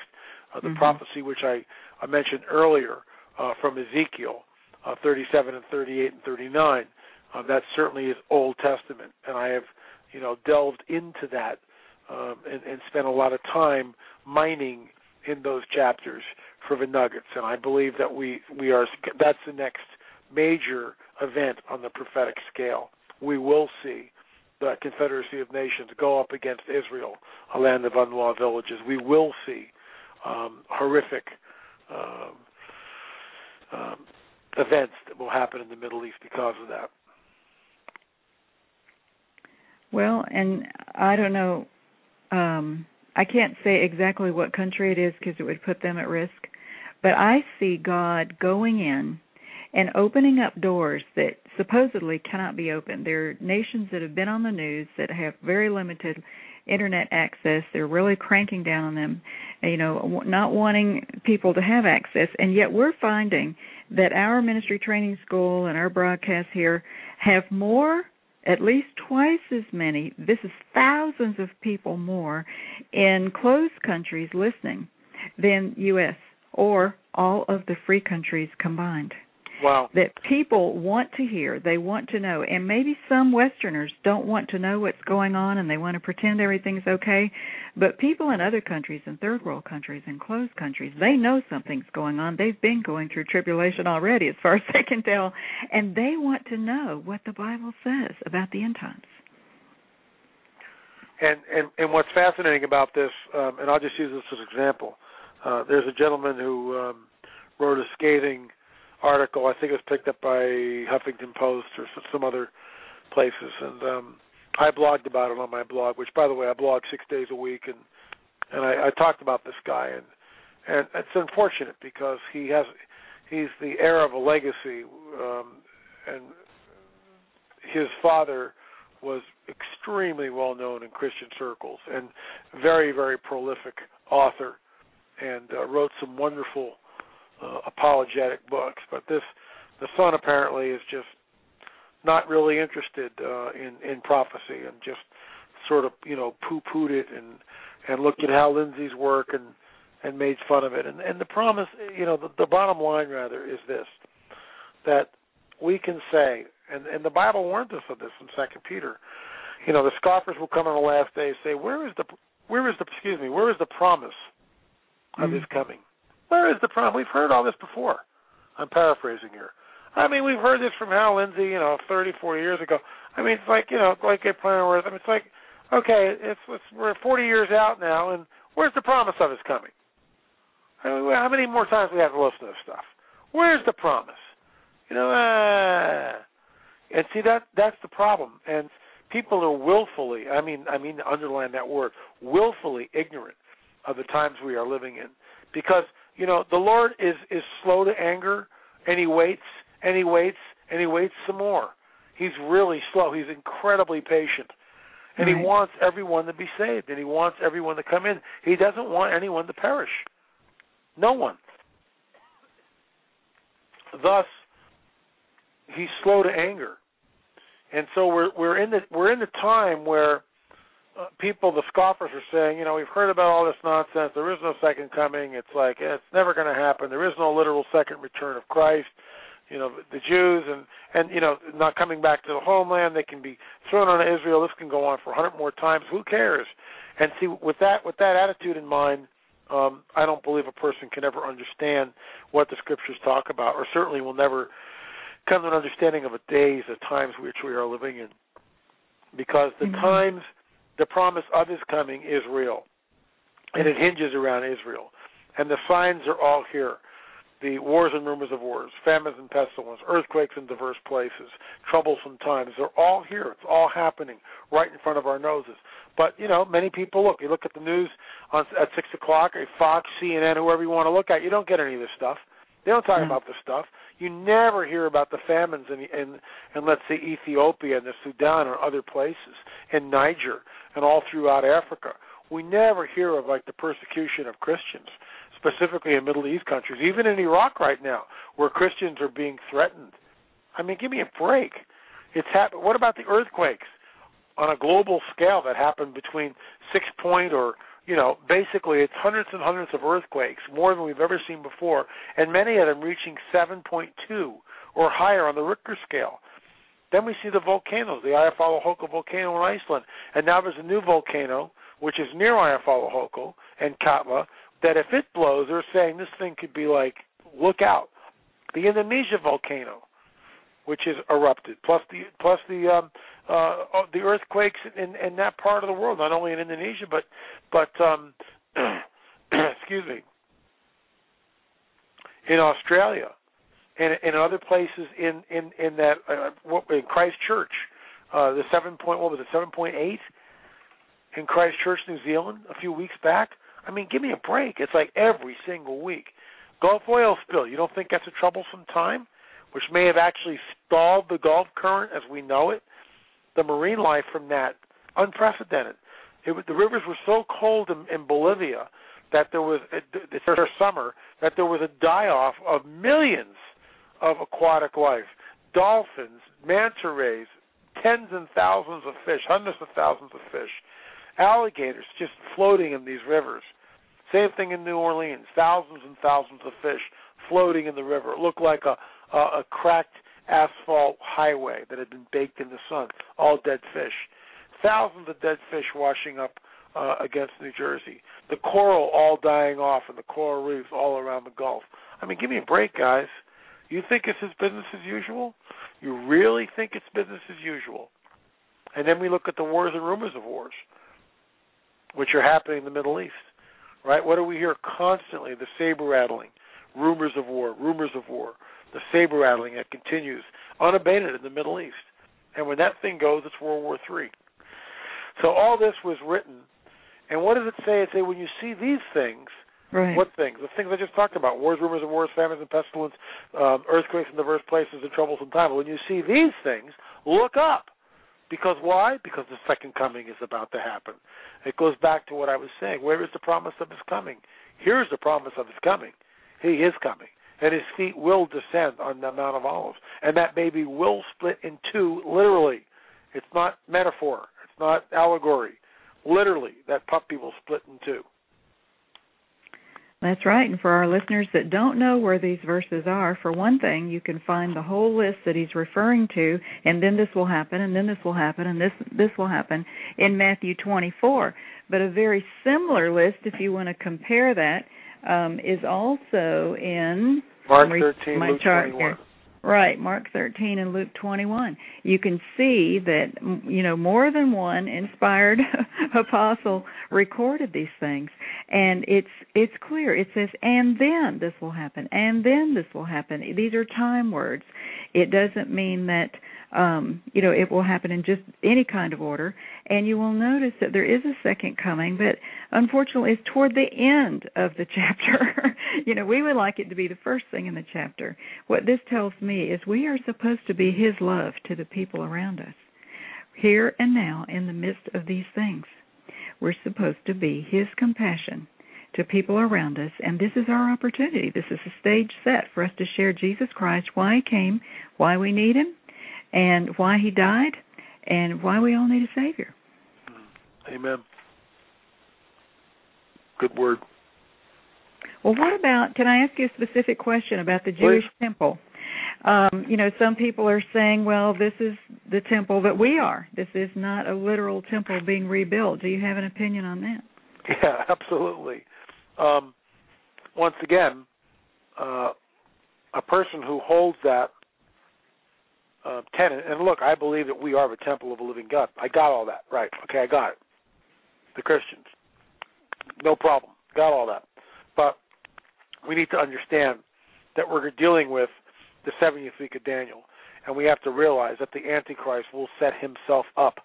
uh, the mm-hmm. prophecy which I, I mentioned earlier uh, from Ezekiel uh, 37 and 38 and 39. Uh, that certainly is Old Testament, and I have, you know, delved into that um, and, and spent a lot of time mining in those chapters for the nuggets. And I believe that we we are that's the next major event on the prophetic scale. We will see the Confederacy of Nations go up against Israel, a land of unwalled villages. We will see um, horrific um, um, events that will happen in the Middle East because of that. Well, and I don't know. Um, I can't say exactly what country it is because it would put them at risk. But I see God going in and opening up doors that supposedly cannot be opened. There are nations that have been on the news that have very limited internet access. They're really cranking down on them, you know, not wanting people to have access. And yet we're finding that our ministry training school and our broadcasts here have more at least twice as many, this is thousands of people more in closed countries listening than US or all of the free countries combined. Wow. That people want to hear, they want to know, and maybe some Westerners don't want to know what's going on and they want to pretend everything's okay. But people in other countries, in third world countries, in closed countries, they know something's going on. They've been going through tribulation already, as far [LAUGHS] as they can tell, and they want to know what the Bible says about the end times. And and and what's fascinating about this, um, and I'll just use this as an example. Uh, there's a gentleman who um, wrote a scathing article. I think it was picked up by Huffington Post or some other places, and um, I blogged about it on my blog. Which, by the way, I blog six days a week, and and I, I talked about this guy, and and it's unfortunate because he has he's the heir of a legacy, um, and his father was extremely well known in Christian circles and very, very prolific author, and uh, wrote some wonderful uh, apologetic books. But this, the son apparently is just not really interested uh, in in prophecy and just sort of you know poo-pooed it and and looked at Hal Lindsey's work and and made fun of it. And and the promise, you know, the, the bottom line rather is this: that we can say, and and the Bible warned us of this in Second Peter. You know, the scoffers will come in the last days say, "Where is the where is the excuse me? Where is the promise of mm-hmm. His coming? Where is the promise? We've heard all this before." I'm paraphrasing here. I mean, we've heard this from Hal Lindsey, you know, 30, 40 years ago. I mean, it's like, you know, like a plan where I mean, it's like, okay, it's, it's we're 40 years out now, and where's the promise of his coming? I mean, how many more times do we have to listen to this stuff? Where's the promise? You know, uh, and see that that's the problem. And people are willfully, I mean, I mean, underline that word, willfully ignorant of the times we are living in, because you know the Lord is is slow to anger, and He waits and he waits and he waits some more. He's really slow. He's incredibly patient. And right. he wants everyone to be saved and he wants everyone to come in. He doesn't want anyone to perish. No one. Thus he's slow to anger. And so we're we're in the we're in the time where uh, people, the scoffers, are saying, you know, we've heard about all this nonsense. There is no second coming. It's like it's never going to happen. There is no literal second return of Christ you know the Jews and and you know not coming back to the homeland. They can be thrown on Israel. This can go on for a hundred more times. Who cares? And see, with that with that attitude in mind, um, I don't believe a person can ever understand what the scriptures talk about, or certainly will never come to an understanding of the days, the times which we are living in, because the mm-hmm. times, the promise of His coming is real, and it hinges around Israel, and the signs are all here the wars and rumors of wars, famines and pestilence, earthquakes in diverse places, troublesome times. They're all here. It's all happening right in front of our noses. But you know, many people look. You look at the news on at six o'clock, at Fox, CNN, whoever you want to look at. You don't get any of this stuff. They don't talk mm-hmm. about this stuff. You never hear about the famines in, in in let's say Ethiopia and the Sudan or other places, in Niger and all throughout Africa. We never hear of like the persecution of Christians specifically in Middle East countries, even in Iraq right now, where Christians are being threatened. I mean, give me a break. It's hap- What about the earthquakes on a global scale that happened between six point or you know, basically it's hundreds and hundreds of earthquakes, more than we've ever seen before, and many of them reaching 7.2 or higher on the Richter scale. Then we see the volcanoes, the Eyjafjallajökull volcano in Iceland, and now there's a new volcano which is near Eyjafjallajökull and Katla, that if it blows, they're saying this thing could be like, look out. The Indonesia volcano, which is erupted, plus the plus the um, uh, uh, the earthquakes in in that part of the world, not only in Indonesia but but um, [CLEARS THROAT] excuse me, in Australia, and in other places in in in that uh, what in Christchurch, uh, the seven point what was it seven point eight in Christchurch, New Zealand, a few weeks back. I mean, give me a break. It's like every single week. Gulf oil spill. You don't think that's a troublesome time, which may have actually stalled the Gulf current as we know it? The marine life from that unprecedented. It, the rivers were so cold in, in Bolivia that there was this summer that there was a die-off of millions of aquatic life, dolphins, manta rays, tens and thousands of fish, hundreds of thousands of fish alligators just floating in these rivers. Same thing in New Orleans, thousands and thousands of fish floating in the river. It looked like a, a, a cracked asphalt highway that had been baked in the sun, all dead fish. Thousands of dead fish washing up uh, against New Jersey. The coral all dying off and the coral reefs all around the Gulf. I mean, give me a break, guys. You think this is business as usual? You really think it's business as usual? And then we look at the wars and rumors of wars which are happening in the Middle East. Right? What do we hear constantly? The saber rattling, rumors of war, rumors of war, the saber rattling that continues unabated in the Middle East. And when that thing goes, it's World War Three. So all this was written, and what does it say? It say when you see these things, right. what things? The things I just talked about: wars, rumors of wars, famines and pestilence, um, earthquakes in diverse places, and troublesome times. When you see these things, look up Because why? Because the second coming is about to happen. It goes back to what I was saying. Where is the promise of his coming? Here's the promise of his coming. He is coming. And his feet will descend on the Mount of Olives. And that baby will split in two, literally. It's not metaphor. It's not allegory. Literally, that puppy will split in two. That's right. And for our listeners that don't know where these verses are, for one thing, you can find the whole list that he's referring to, and then this will happen, and then this will happen, and this this will happen in Matthew 24. But a very similar list, if you want to compare that, um, is also in Mark 13, my Luke chart 21. Here. Right, Mark 13 and Luke 21. You can see that you know more than one inspired [LAUGHS] apostle recorded these things, and it's it's clear. It says, "And then this will happen, and then this will happen." These are time words. It doesn't mean that um, you know it will happen in just any kind of order. And you will notice that there is a second coming, but unfortunately, it's toward the end of the [LAUGHS] chapter. you know, we would like it to be the first thing in the chapter. What this tells me is we are supposed to be His love to the people around us, here and now, in the midst of these things. We're supposed to be His compassion to people around us, and this is our opportunity. This is a stage set for us to share Jesus Christ, why He came, why we need Him, and why He died, and why we all need a Savior. Amen. Good word. Well, what about? Can I ask you a specific question about the Jewish Please. temple? Um, you know, some people are saying, well, this is the temple that we are. This is not a literal temple being rebuilt. Do you have an opinion on that? Yeah, [LAUGHS] absolutely. Um, once again, uh, a person who holds that uh, tenet, and look, I believe that we are the temple of a living God. I got all that right. Okay, I got it. The Christians, no problem, got all that. But we need to understand that we're dealing with the 70th week of Daniel, and we have to realize that the Antichrist will set himself up.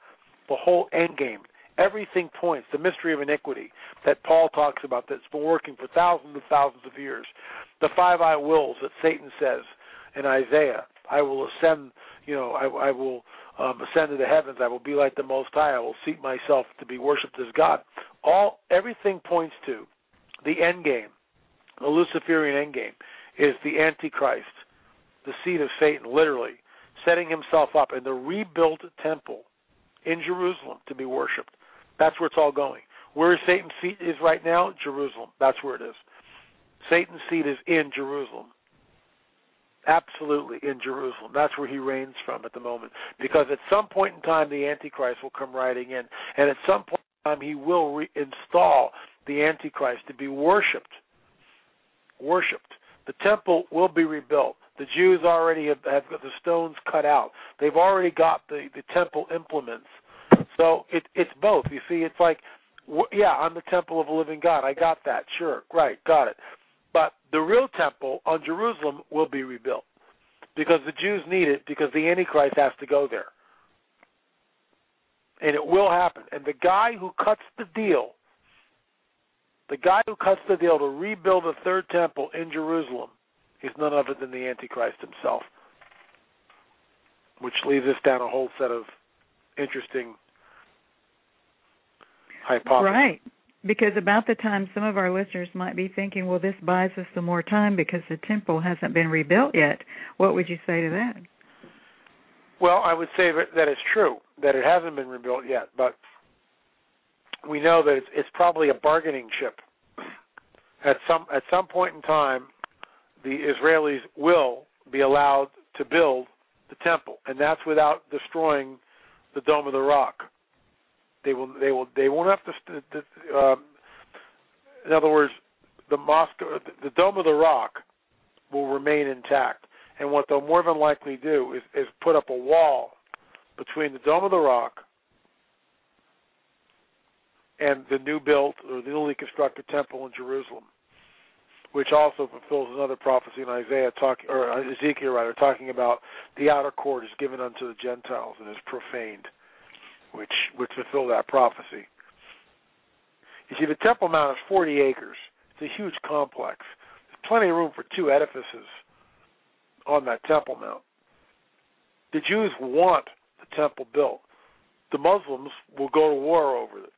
The whole end game, everything points, the mystery of iniquity that Paul talks about that's been working for thousands and thousands of years, the five I wills that Satan says in Isaiah, I will ascend, you know, I, I will um, ascend to the heavens, I will be like the Most High, I will seat myself to be worshipped as God. All everything points to the end game, the Luciferian end game, is the Antichrist, the seat of Satan, literally setting himself up in the rebuilt temple in Jerusalem to be worshipped. That's where it's all going. Where Satan's seat is right now, Jerusalem. That's where it is. Satan's seat is in Jerusalem. Absolutely in Jerusalem. That's where he reigns from at the moment. Because at some point in time, the Antichrist will come riding in. And at some point in time, he will reinstall the Antichrist to be worshipped. Worshipped. The temple will be rebuilt. The Jews already have, have got the stones cut out. They've already got the, the temple implements. So it, it's both. You see, it's like, yeah, I'm the temple of a living God. I got that. Sure, right, got it. The real temple on Jerusalem will be rebuilt because the Jews need it because the Antichrist has to go there. And it will happen. And the guy who cuts the deal, the guy who cuts the deal to rebuild a third temple in Jerusalem is none other than the Antichrist himself. Which leads us down a whole set of interesting hypotheses. Right. Because about the time some of our listeners might be thinking, well, this buys us some more time because the temple hasn't been rebuilt yet. What would you say to that? Well, I would say that, it's true that it hasn't been rebuilt yet, but we know that it's, it's probably a bargaining chip. At some at some point in time, the Israelis will be allowed to build the temple, and that's without destroying the Dome of the Rock. They will they will they won't have to. st- Um, in other words, the mosque, the Dome of the Rock, will remain intact. And what they'll more than likely do is, is put up a wall between the Dome of the Rock and the new built or the newly constructed temple in Jerusalem, which also fulfills another prophecy in Isaiah talking or Ezekiel rather talking about the outer court is given unto the Gentiles and is profaned, which which fulfill that prophecy. You see, the Temple Mount is 40 acres. It's a huge complex. There's plenty of room for two edifices on that Temple Mount. The Jews want the temple built. the Muslims will go to war over it,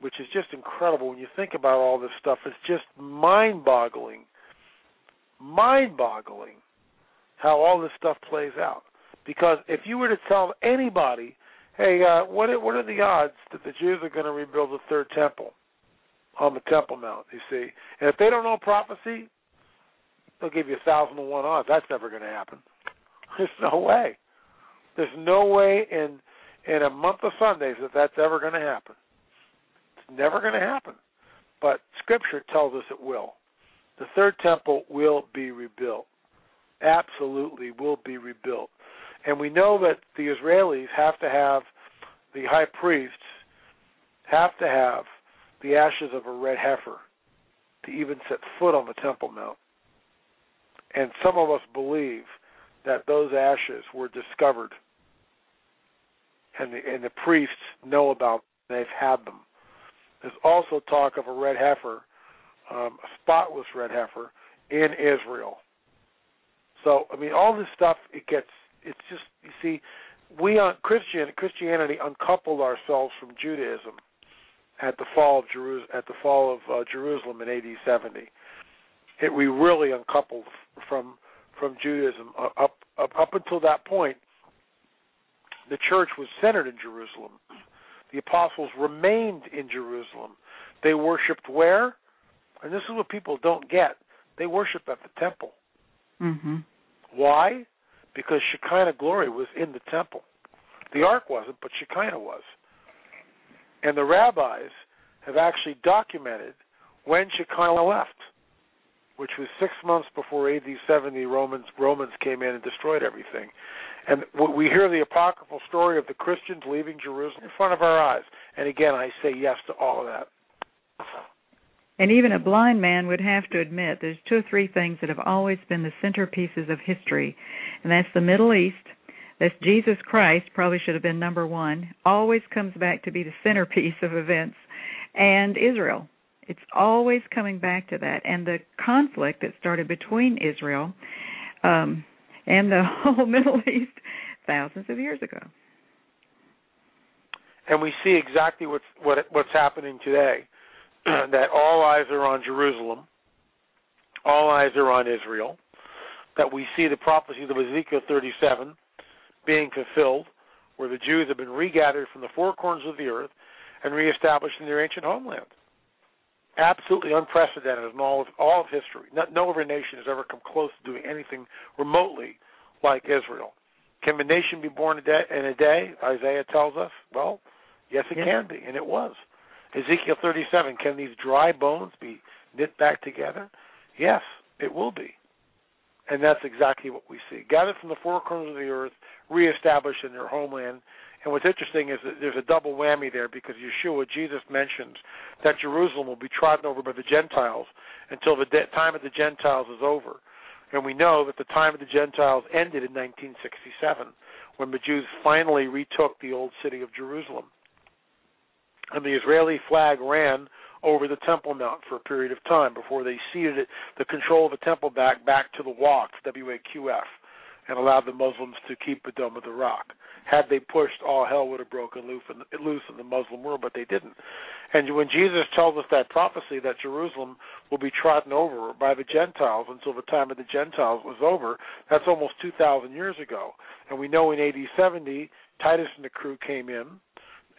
which is just incredible when you think about all this stuff. It's just mind-boggling, mind-boggling how all this stuff plays out. Because if you were to tell anybody, hey, uh, what are, what are the odds that the Jews are going to rebuild the third temple on the Temple Mount? You see, and if they don't know prophecy, they'll give you a thousand to one odds. That's never going to happen. [LAUGHS] There's no way. There's no way in in a month of Sundays that that's ever going to happen. It's never going to happen. But Scripture tells us it will. The third temple will be rebuilt. Absolutely will be rebuilt. And we know that the Israelis have to have the high priests have to have the ashes of a red heifer to even set foot on the Temple Mount. And some of us believe that those ashes were discovered and the, and the priests know about them. They've had them. There's also talk of a red heifer, um, a spotless red heifer in Israel. So I mean, all this stuff it gets. It's just you see, we on Christian Christianity uncoupled ourselves from Judaism at the fall of Jerusalem at the fall of uh, Jerusalem in AD 70. It, we really uncoupled from from Judaism uh, up up up until that point the church was centered in Jerusalem. The apostles remained in Jerusalem. They worshiped where? And this is what people don't get. They worship at the temple. Mm-hmm. Why? Because Shekinah glory was in the temple. The ark wasn't, but Shekinah was. And the rabbis have actually documented when Shekinah left, which was six months before AD 70. Romans Romans came in and destroyed everything. And we hear the apocryphal story of the Christians leaving Jerusalem in front of our eyes. And again, I say yes to all of that. And even a blind man would have to admit there's two or three things that have always been the centerpieces of history, and that's the Middle East. That's Jesus Christ, probably should have been number one, always comes back to be the centerpiece of events, and Israel. It's always coming back to that. And the conflict that started between Israel um, and the [LAUGHS] whole Middle East thousands of years ago. And we see exactly what's what what's happening today. [CLEARS THROAT] that all eyes are on Jerusalem, all eyes are on Israel. That we see the prophecies of Ezekiel 37 being fulfilled, where the Jews have been regathered from the four corners of the earth and reestablished in their ancient homeland. Absolutely unprecedented in all of all of history. No, no other nation has ever come close to doing anything remotely like Israel. Can the nation be born a day, in a day? Isaiah tells us. Well, yes, it can be, and it was. Ezekiel 37. Can these dry bones be knit back together? Yes, it will be. And that's exactly what we see. Gathered from the four corners of the earth, reestablished in their homeland, and what's interesting is that there's a double whammy there because Yeshua, Jesus mentions that Jerusalem will be trodden over by the Gentiles until the de- time of the Gentiles is over. And we know that the time of the Gentiles ended in 1967 when the Jews finally retook the old city of Jerusalem. And the Israeli flag ran over the Temple Mount for a period of time before they ceded it, the control of the temple back back to the Waqf, W-A-Q-F, and allowed the Muslims to keep the Dome of the Rock. Had they pushed, all hell would have broken loose in, the Muslim world, but they didn't. And when Jesus tells us that prophecy that Jerusalem will be trodden over by the Gentiles until the time of the Gentiles was over, that's almost 2,000 years ago. And we know in AD 70, Titus and the crew came in,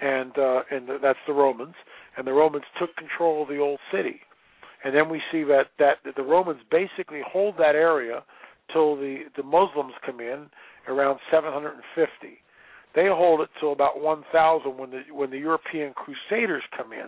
and uh, and that's the Romans, and the Romans took control of the old city. And then we see that that the Romans basically hold that area till the the Muslims come in around 750. They hold it till about 1,000 when the when the European Crusaders come in,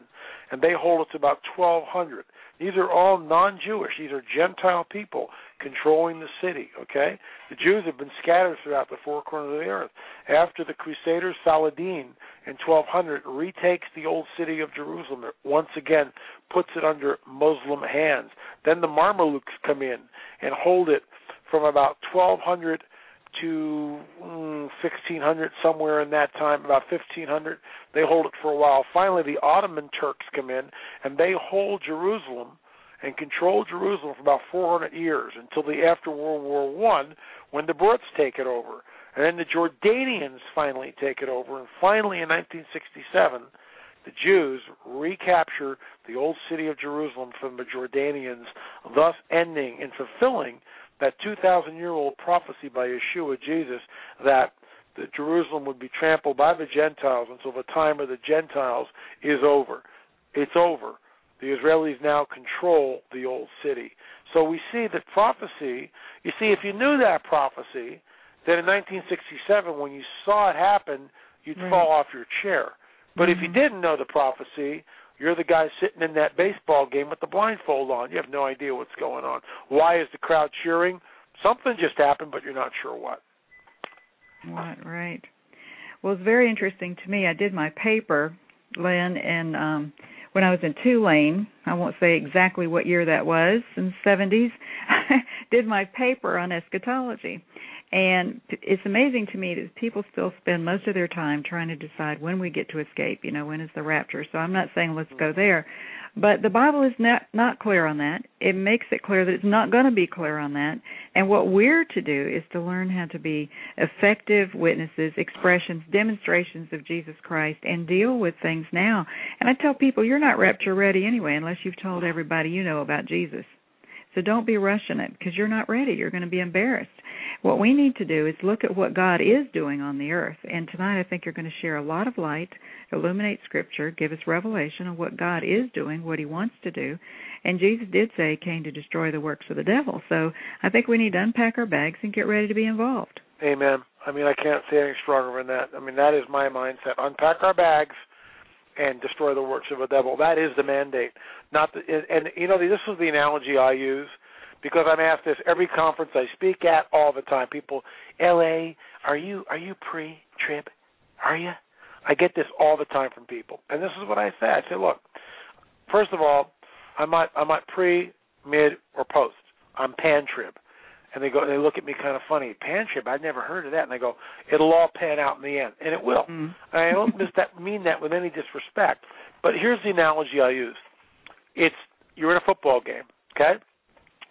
and they hold it to about 1,200. These are all non-Jewish. These are Gentile people controlling the city. Okay, the Jews have been scattered throughout the four corners of the earth. After the Crusaders, Saladin in 1200 retakes the old city of Jerusalem. Once again, puts it under Muslim hands. Then the Mamelukes come in and hold it from about 1200 to mm, 1600, somewhere in that time, about 1500. They hold it for a while. Finally, the Ottoman Turks come in and they hold Jerusalem and control Jerusalem for about 400 years until the after World War One, when the Brits take it over. And then the Jordanians finally take it over, and finally in 1967, the Jews recapture the old city of Jerusalem from the Jordanians, thus ending and fulfilling that 2,000 year old prophecy by Yeshua Jesus that that Jerusalem would be trampled by the Gentiles until the time of the Gentiles is over. It's over. The Israelis now control the old city. So we see that prophecy, you see, if you knew that prophecy, then in 1967, when you saw it happen, you'd right. fall off your chair. But mm-hmm. if you mm-hmm. didn't know the prophecy, you're the guy sitting in that baseball game with the blindfold on. You have no idea what's going on. Why is the crowd cheering? Something just happened, but you're not sure what. Right, right. Well, it's very interesting to me. I did my paper, Lynn, and um when I was in Tulane, I won't say exactly what year that was, in the 70s, [LAUGHS] I did my paper on eschatology. And it's amazing to me that people still spend most of their time trying to decide when we get to escape, you know, when is the rapture. So I'm not saying let's go there, but the Bible is not not clear on that. It makes it clear that it's not going to be clear on that. And what we're to do is to learn how to be effective witnesses, expressions, demonstrations of Jesus Christ and deal with things now. And I tell people you're not rapture ready anyway unless you've told everybody you know about Jesus. So don't be rushing it because you're not ready. You're going to be embarrassed. What we need to do is look at what God is doing on the earth. And tonight I think you're going to share a lot of light, illuminate scripture, give us revelation of what God is doing, what he wants to do. And Jesus did say he came to destroy the works of the devil. So I think we need to unpack our bags and get ready to be involved. Amen. I mean, I can't say any stronger than that. I mean, that is my mindset. Unpack our bags and destroy the works of the devil. That is the mandate. Not the, and, you know this is the analogy I use because I'm asked this every conference I speak at all the time. People, L.A., are you are you pre-trib? Are you? I get this all the time from people, and this is what I say. I say, look, first of all, I'm not I'm not pre, mid, or post. I'm pan-trib. And they go, they look at me kind of funny. Pan trib, I've never heard of that. And I go, it'll all pan out in the end, and it will. Mm. I don't just that mean that with any disrespect. But here's the analogy I use: it's you're in a football game, okay?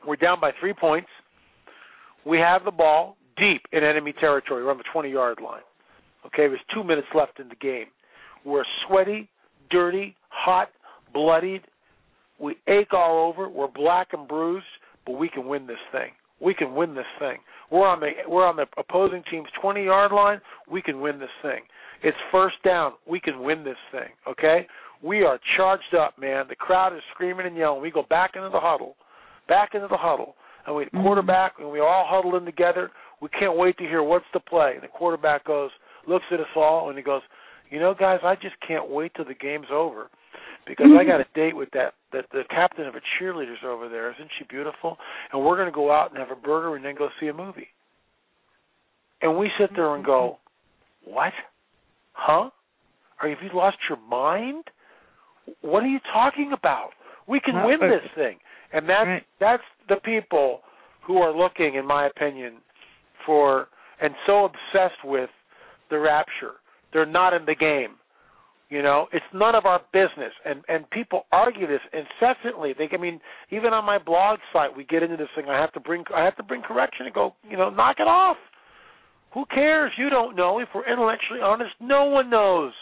We're down by three points. We have the ball deep in enemy territory, around the 20 yard line. Okay, there's two minutes left in the game. We're sweaty, dirty, hot, bloodied. We ache all over. We're black and bruised, but we can win this thing. We can win this thing. We're on the we're on the opposing team's 20 yard line. We can win this thing. It's first down. We can win this thing. Okay, we are charged up, man. The crowd is screaming and yelling. We go back into the huddle, back into the huddle, and we mm-hmm. quarterback and we all huddle in together. We can't wait to hear what's the play. And the quarterback goes, looks at us all, and he goes, "You know, guys, I just can't wait till the game's over." Because I mm-hmm. got a date with that that the captain of a cheerleaders over there. Isn't she beautiful? And we're going to go out and have a burger and then go see a movie. And we sit there and go, "What? Huh? Are you, have you lost your mind? What are you talking about? We can Not win this thing." And that's right. that's the people who are looking, in my opinion, for and so obsessed with the rapture. They're not in the game. You know, it's none of our business, and and people argue this incessantly. They, I mean, even on my blog site, we get into this thing. I have to bring, I have to bring correction and go, you know, knock it off. Who cares? You don't know. If we're intellectually honest, no one knows.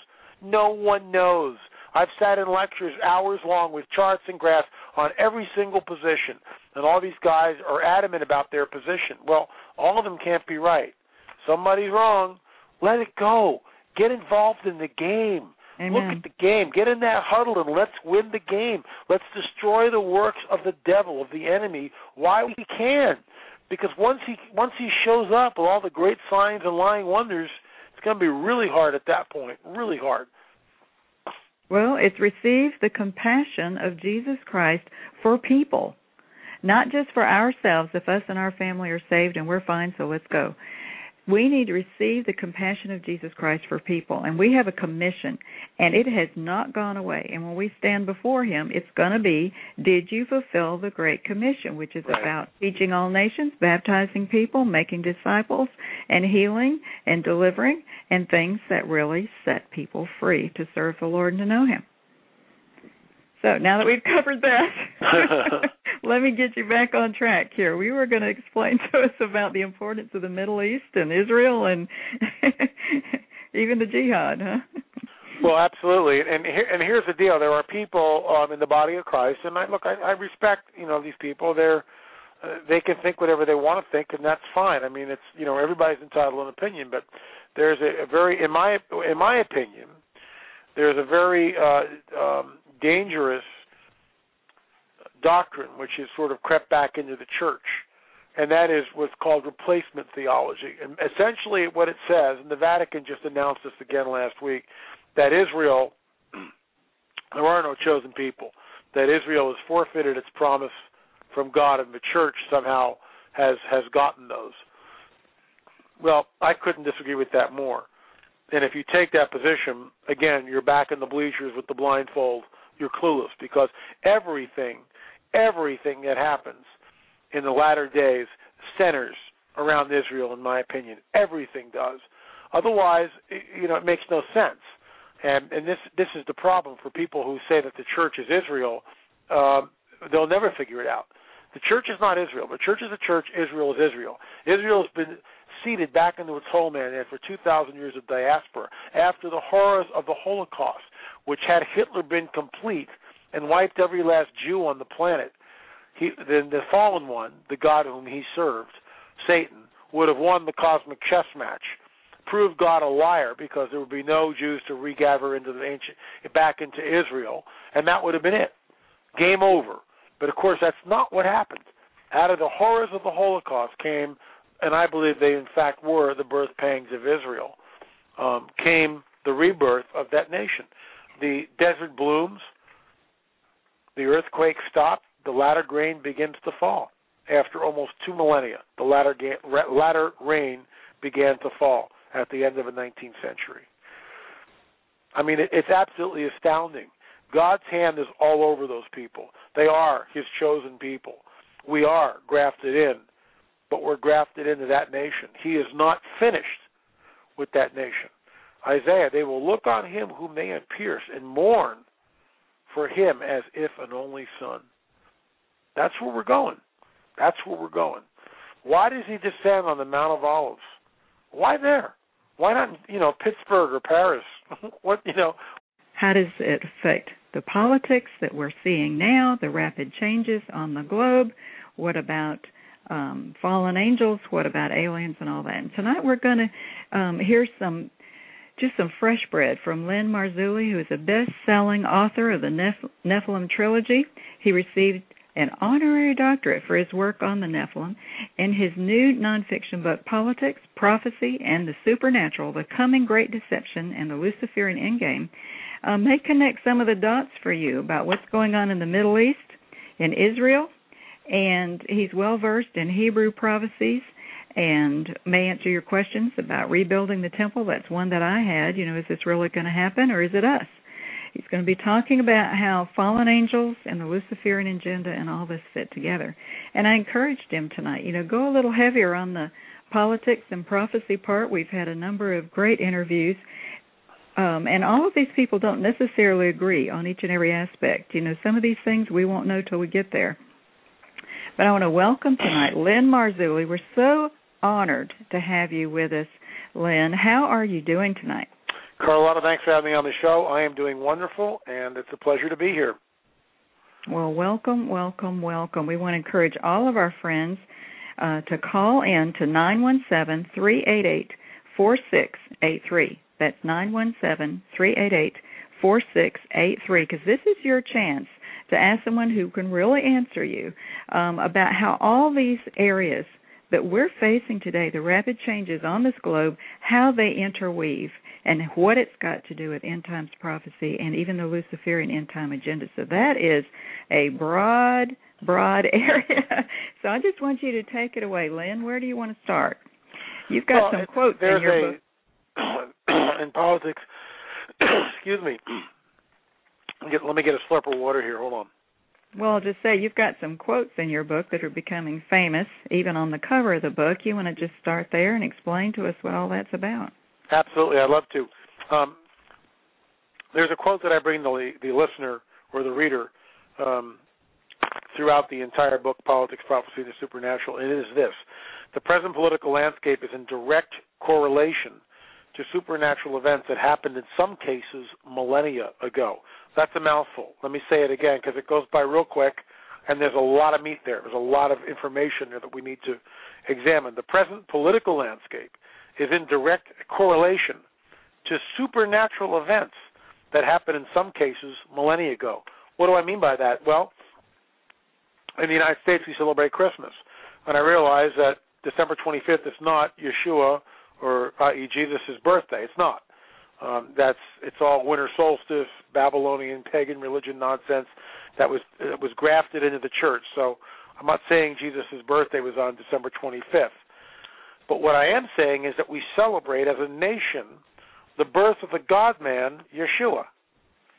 No one knows. I've sat in lectures hours long with charts and graphs on every single position, and all these guys are adamant about their position. Well, all of them can't be right. Somebody's wrong. Let it go. Get involved in the game. Amen. Look at the game. Get in that huddle and let's win the game. Let's destroy the works of the devil, of the enemy, while we can. Because once he once he shows up with all the great signs and lying wonders, it's going to be really hard at that point. Really hard. Well, it's received the compassion of Jesus Christ for people, not just for ourselves. If us and our family are saved and we're fine, so let's go. We need to receive the compassion of Jesus Christ for people, and we have a commission, and it has not gone away. And when we stand before Him, it's going to be, Did you fulfill the Great Commission, which is right. about teaching all nations, baptizing people, making disciples, and healing and delivering, and things that really set people free to serve the Lord and to know Him. So now that we've covered that, [LAUGHS] [LAUGHS] let me get you back on track here. We were going to explain to us about the importance of the Middle East and Israel and [LAUGHS] even the jihad, huh? Well, absolutely, and here, and here's the deal: there are people um, in the body of Christ, and I look, I, I respect you know these people. They're uh, they can think whatever they want to think, and that's fine. I mean, it's you know everybody's entitled to an opinion, but there's a, a very, in my in my opinion, there's a very uh, um, dangerous doctrine which has sort of crept back into the church, and that is what's called replacement theology. And essentially, what it says, and the Vatican just announced this again last week, that Israel, [CLEARS THROAT] there are no chosen people, that Israel has forfeited its promise from God, and the church somehow has has gotten those. Well, I couldn't disagree with that more. And if you take that position, again, you're back in the bleachers with the blindfold. You're clueless because everything, everything that happens in the latter days centers around Israel, in my opinion. Everything does. Otherwise, you know, it makes no sense. And and this this is the problem for people who say that the church is Israel. Um, they'll never figure it out. The church is not Israel. The church is a church. Israel is Israel. Israel has been seeded back into its homeland after 2,000 years of diaspora, after the horrors of the Holocaust, which had Hitler been complete and wiped every last Jew on the planet, he, then the fallen one, the God whom he served, Satan, would have won the cosmic chess match, proved God a liar because there would be no Jews to regather into the ancient back into Israel, and that would have been it. Game over. But of course, that's not what happened. Out of the horrors of the Holocaust came, and I believe they in fact were the birth pangs of Israel, um, came the rebirth of that nation. The desert blooms, the earthquake stopped, the latter grain begins to fall. After almost two millennia, the latter, ga- latter rain began to fall at the end of the 19th century. I mean, it, it's absolutely astounding. God's hand is all over those people. They are his chosen people. We are grafted in, but we're grafted into that nation. He is not finished with that nation. Isaiah, they will look on him whom they have pierced and mourn for him as if an only son. That's where we're going. That's where we're going. Why does he descend on the Mount of Olives? Why there? Why not, you know, Pittsburgh or Paris? [LAUGHS] what, you know? How does it affect the politics that we're seeing now, the rapid changes on the globe. What about um, fallen angels? What about aliens and all that? And tonight we're going to um, hear some just some fresh bread from Lynn Marzulli, who is a best-selling author of the Neph- Nephilim trilogy. He received an honorary doctorate for his work on the Nephilim, and his new nonfiction book, Politics, Prophecy, and the Supernatural: The Coming Great Deception and the Luciferian Endgame, uh, may connect some of the dots for you about what's going on in the Middle East, in Israel, and he's well versed in Hebrew prophecies and may answer your questions about rebuilding the temple. That's one that I had. You know, is this really going to happen or is it us? He's going to be talking about how fallen angels and the Luciferian agenda and all this fit together. And I encouraged him tonight, you know, go a little heavier on the politics and prophecy part. We've had a number of great interviews um, and all of these people don't necessarily agree on each and every aspect. You know, some of these things we won't know till we get there. But I want to welcome tonight Lynn Marzulli. We're so honored to have you with us, Lynn. How are you doing tonight? Carlotta, thanks for having me on the show. I am doing wonderful, and it's a pleasure to be here. Well, welcome, welcome, welcome. We want to encourage all of our friends uh, to call in to nine one seven three eight eight four six eight three. That's 917 388 4683 because this is your chance to ask someone who can really answer you um, about how all these areas that we're facing today, the rapid changes on this globe, how they interweave and what it's got to do with end times prophecy and even the Luciferian end time agenda. So that is a broad, broad [LAUGHS] area. so I just want you to take it away, Lynn. Where do you want to start? You've got well, some quotes in your a, book. [COUGHS] in politics. [COUGHS] excuse me. [COUGHS] Let me get a slurp of water here. Hold on. Well, I'll just say you've got some quotes in your book that are becoming famous, even on the cover of the book. You want to just start there and explain to us what all that's about? Absolutely, I'd love to. Um, there's a quote that I bring the the listener or the reader um, throughout the entire book, Politics, Prophecy, the Supernatural, and it is this. The present political landscape is in direct correlation to supernatural events that happened in some cases millennia ago. That's a mouthful. Let me say it again because it goes by real quick and there's a lot of meat there. There's a lot of information there that we need to examine. The present political landscape is in direct correlation to supernatural events that happened in some cases millennia ago. What do I mean by that? Well, in the United States, we celebrate Christmas, and I realize that December 25th is not Yeshua or i.e. Jesus' birthday. It's not. Um, that's it's all winter solstice, Babylonian pagan religion nonsense that was that was grafted into the church. So I'm not saying Jesus' birthday was on December 25th, but what I am saying is that we celebrate as a nation the birth of the God Man Yeshua.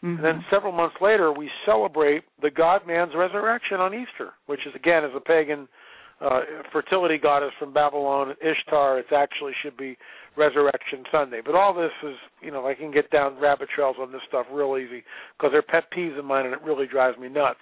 Mm-hmm. And then several months later, we celebrate the God Man's resurrection on Easter, which is again is a pagan uh, fertility goddess from Babylon, Ishtar. It actually should be Resurrection Sunday. But all this is, you know, I can get down rabbit trails on this stuff real easy because they're pet peeves of mine, and it really drives me nuts.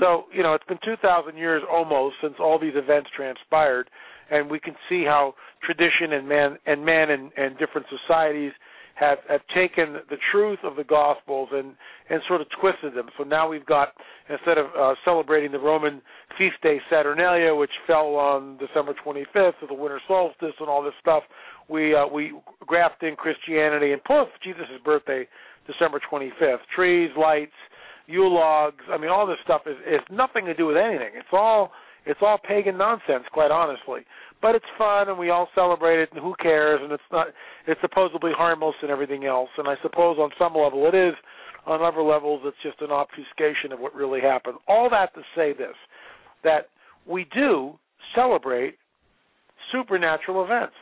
So, you know, it's been 2,000 years almost since all these events transpired, and we can see how tradition and man and man and, and different societies have have taken the truth of the Gospels and and sort of twisted them. So now we've got instead of uh, celebrating the Roman feast day Saturnalia, which fell on December 25th, of the winter solstice and all this stuff, we uh, we graft in Christianity and poof, Jesus' birthday, December 25th. Trees, lights, Yule logs. I mean, all this stuff is is nothing to do with anything. It's all it's all pagan nonsense, quite honestly. But it's fun, and we all celebrate it, and who cares? And it's not it's supposedly harmless and everything else. And I suppose on some level it is. On other levels, it's just an obfuscation of what really happened. All that to say this: that we do celebrate supernatural events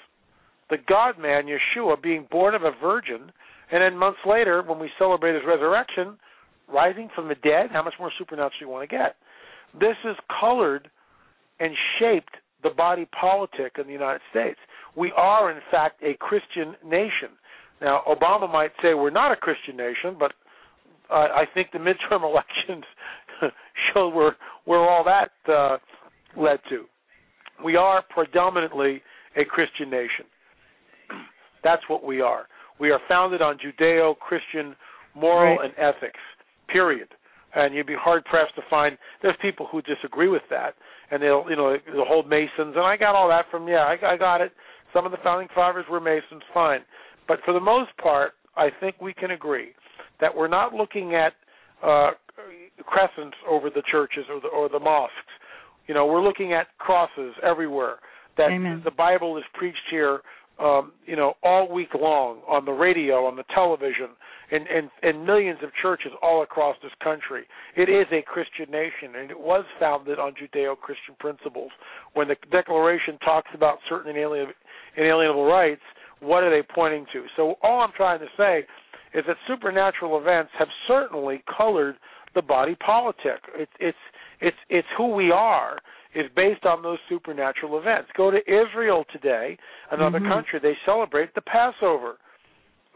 the God man, Yeshua, being born of a virgin, and then months later, when we celebrate his resurrection, rising from the dead, how much more supernatural do you want to get? This is colored and shaped the body politic in the United States. We are, in fact, a Christian nation. Now, Obama might say we're not a Christian nation, but uh, I think the midterm [LAUGHS] elections [LAUGHS] show where where all that uh, led to. We are predominantly a Christian nation. [CLEARS THROAT] That's what we are. We are founded on Judeo Christian moral right. and ethics, period. And you'd be hard pressed to find there's people who disagree with that, and they'll you know they'll hold Masons, and I got all that from yeah I, I got it. Some of the founding fathers were Masons, fine, but for the most part, I think we can agree that we're not looking at uh, crescents over the churches or the or the mosques. You know, we're looking at crosses everywhere. That Amen. the Bible is preached here um, you know, all week long on the radio, on the television, and, and, and millions of churches all across this country. It is a Christian nation, and it was founded on Judeo-Christian principles. When the Declaration talks about certain inalienable rights, what are they pointing to? So all I'm trying to say is that supernatural events have certainly colored the body politic. It's it's it's it's who we are is based on those supernatural events. Go to Israel today, another mm-hmm. country, they celebrate the Passover.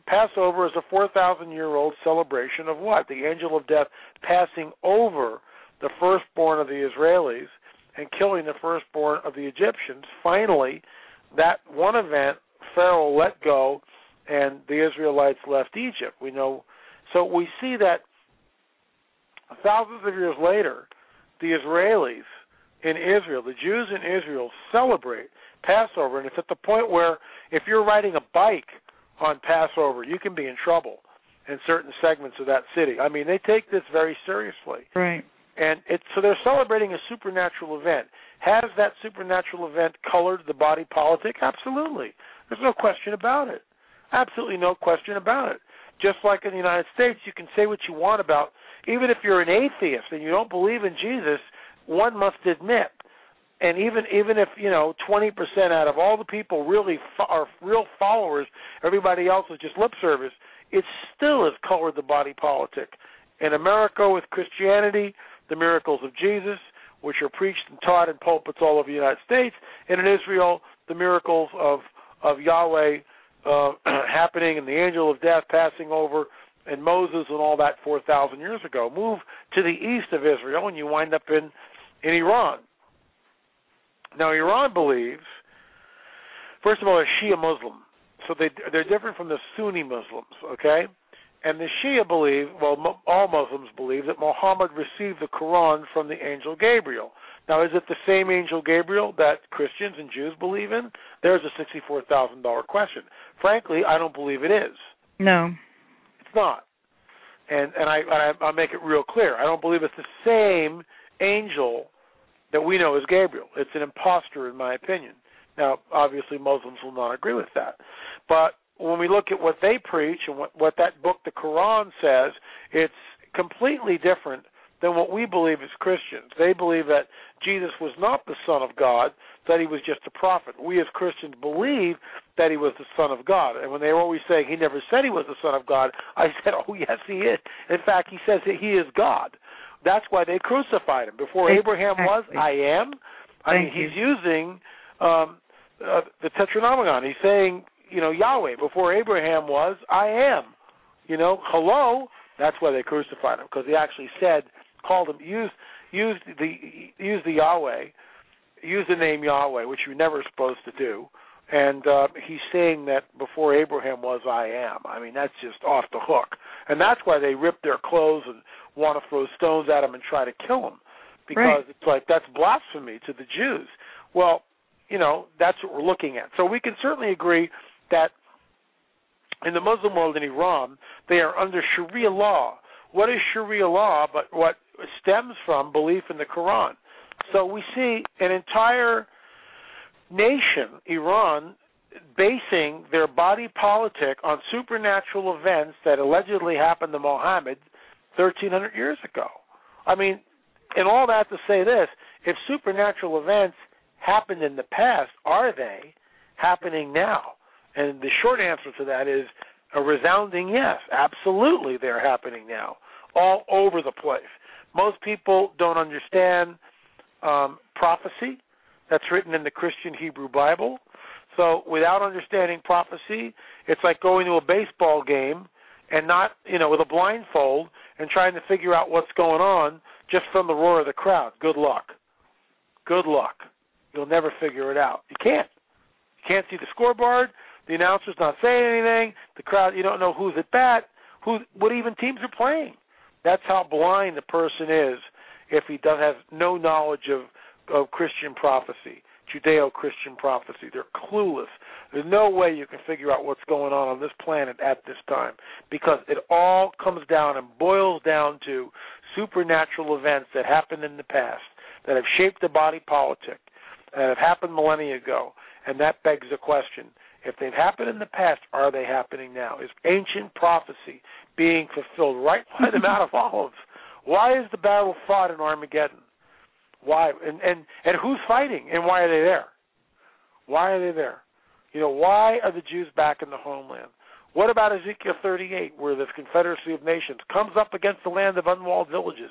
Passover is a 4,000 year old celebration of what? The angel of death passing over the firstborn of the Israelis and killing the firstborn of the Egyptians. Finally, that one event, Pharaoh let go and the Israelites left Egypt. We know so we see that thousands of years later, the Israelis in Israel, the Jews in Israel celebrate Passover, and it's at the point where if you're riding a bike on Passover, you can be in trouble in certain segments of that city. I mean, they take this very seriously. Right. And it's so they're celebrating a supernatural event. Has that supernatural event colored the body politic? Absolutely. There's no question about it. Absolutely no question about it. Just like in the United States, you can say what you want about even if you're an atheist and you don't believe in Jesus, one must admit, and even even if you know 20% out of all the people really fo- are real followers, everybody else is just lip service. It still has colored the body politic. In America, with Christianity, the miracles of Jesus, which are preached and taught in pulpits all over the United States, and in Israel, the miracles of of Yahweh uh, [CLEARS THROAT] happening and the angel of death passing over and Moses and all that 4,000 years ago. Move to the east of Israel, and you wind up in in Iran. Now, Iran believes, first of all, they're Shia Muslim, so they they're different from the Sunni Muslims. Okay, and the Shia believe, well, all Muslims believe that Muhammad received the Quran from the angel Gabriel. Now, is it the same angel Gabriel that Christians and Jews believe in? There's a sixty-four thousand dollar question. Frankly, I don't believe it is. No, it's not. And and I, I I'll make it real clear. I don't believe it's the same angel that we know as Gabriel. It's an impostor, in my opinion. Now, obviously, Muslims will not agree with that, but when we look at what they preach and what, what that book, the Quran, says, it's completely different than what we believe as Christians. They believe that Jesus was not the Son of God, that he was just a prophet. We as Christians believe that he was the Son of God. And when they were always saying he never said he was the Son of God, I said, Oh yes he is. In fact he says that he is God. That's why they crucified him. Before Abraham was, I am. I Thank mean he's using um uh, the Tetragrammaton. He's saying, you know, Yahweh. Before Abraham was, I am. You know, hello. That's why they crucified him because he actually said called him used used the used the Yahweh, used the name Yahweh, which you're never supposed to do. And uh, he's saying that before Abraham was, I am. I mean, that's just off the hook. And that's why they rip their clothes and want to throw stones at him and try to kill him, because right. it's like that's blasphemy to the Jews. Well, you know, that's what we're looking at. So we can certainly agree that in the Muslim world in Iran, they are under Sharia law. What is Sharia law but what stems from belief in the Quran. So we see an entire nation, Iran, basing their body politic on supernatural events that allegedly happened to Muhammad 1300 years ago. I mean, and all that to say this, if supernatural events happened in the past, are they happening now? And the short answer to that is a resounding yes. Absolutely, they're happening now, all over the place. Most people don't understand um, prophecy that's written in the Christian Hebrew Bible. So without understanding prophecy, it's like going to a baseball game and not, you know, with a blindfold and trying to figure out what's going on just from the roar of the crowd. Good luck. Good luck. You'll never figure it out. You can't. You can't see the scoreboard. The announcer's not saying anything. The crowd, you don't know who's at bat, who, what even teams are playing. That's how blind the person is if he does have no knowledge of of Christian prophecy, Judeo-Christian prophecy. They're clueless. There's no way you can figure out what's going on on this planet at this time because it all comes down and boils down to supernatural events that happened in the past that have shaped the body politic that have happened millennia ago, and that begs the question: If they've happened in the past, are they happening now? Is ancient prophecy being fulfilled right by the Mount of Olives. Why is the battle fought in Armageddon? Why and and and who's fighting and why are they there? Why are they there? You know, why are the Jews back in the homeland? What about Ezekiel 38, where this Confederacy of Nations comes up against the land of unwalled villages?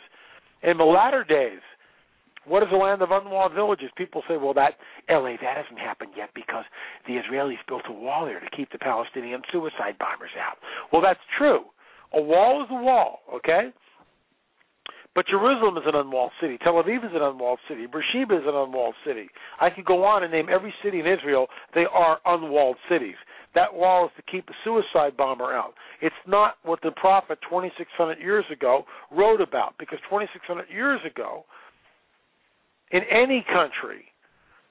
In the latter days, what is the land of unwalled villages? People say, well, that LA, that hasn't happened yet because the Israelis built a wall there to keep the Palestinian suicide bombers out. Well, that's true. A wall is a wall, okay? But Jerusalem is an unwalled city. Tel Aviv is an unwalled city. Beersheba is an unwalled city. I could go on and name every city in Israel. They are unwalled cities. That wall is to keep a suicide bomber out. It's not what the prophet 2,600 years ago wrote about, because 2,600 years ago, in any country,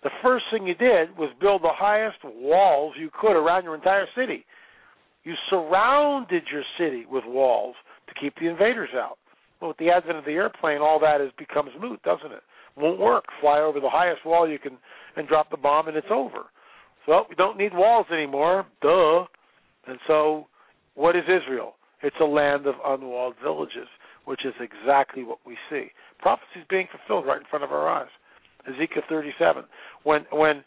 the first thing you did was build the highest walls you could around your entire city. You surrounded your city with walls to keep the invaders out. Well, with the advent of the airplane, all that is becomes moot, doesn't it? Won't work. Fly over the highest wall you can and drop the bomb, and it's over. So we don't need walls anymore. Duh. And so, what is Israel? It's a land of unwalled villages, which is exactly what we see. Prophecy is being fulfilled right in front of our eyes. Ezekiel 37. When when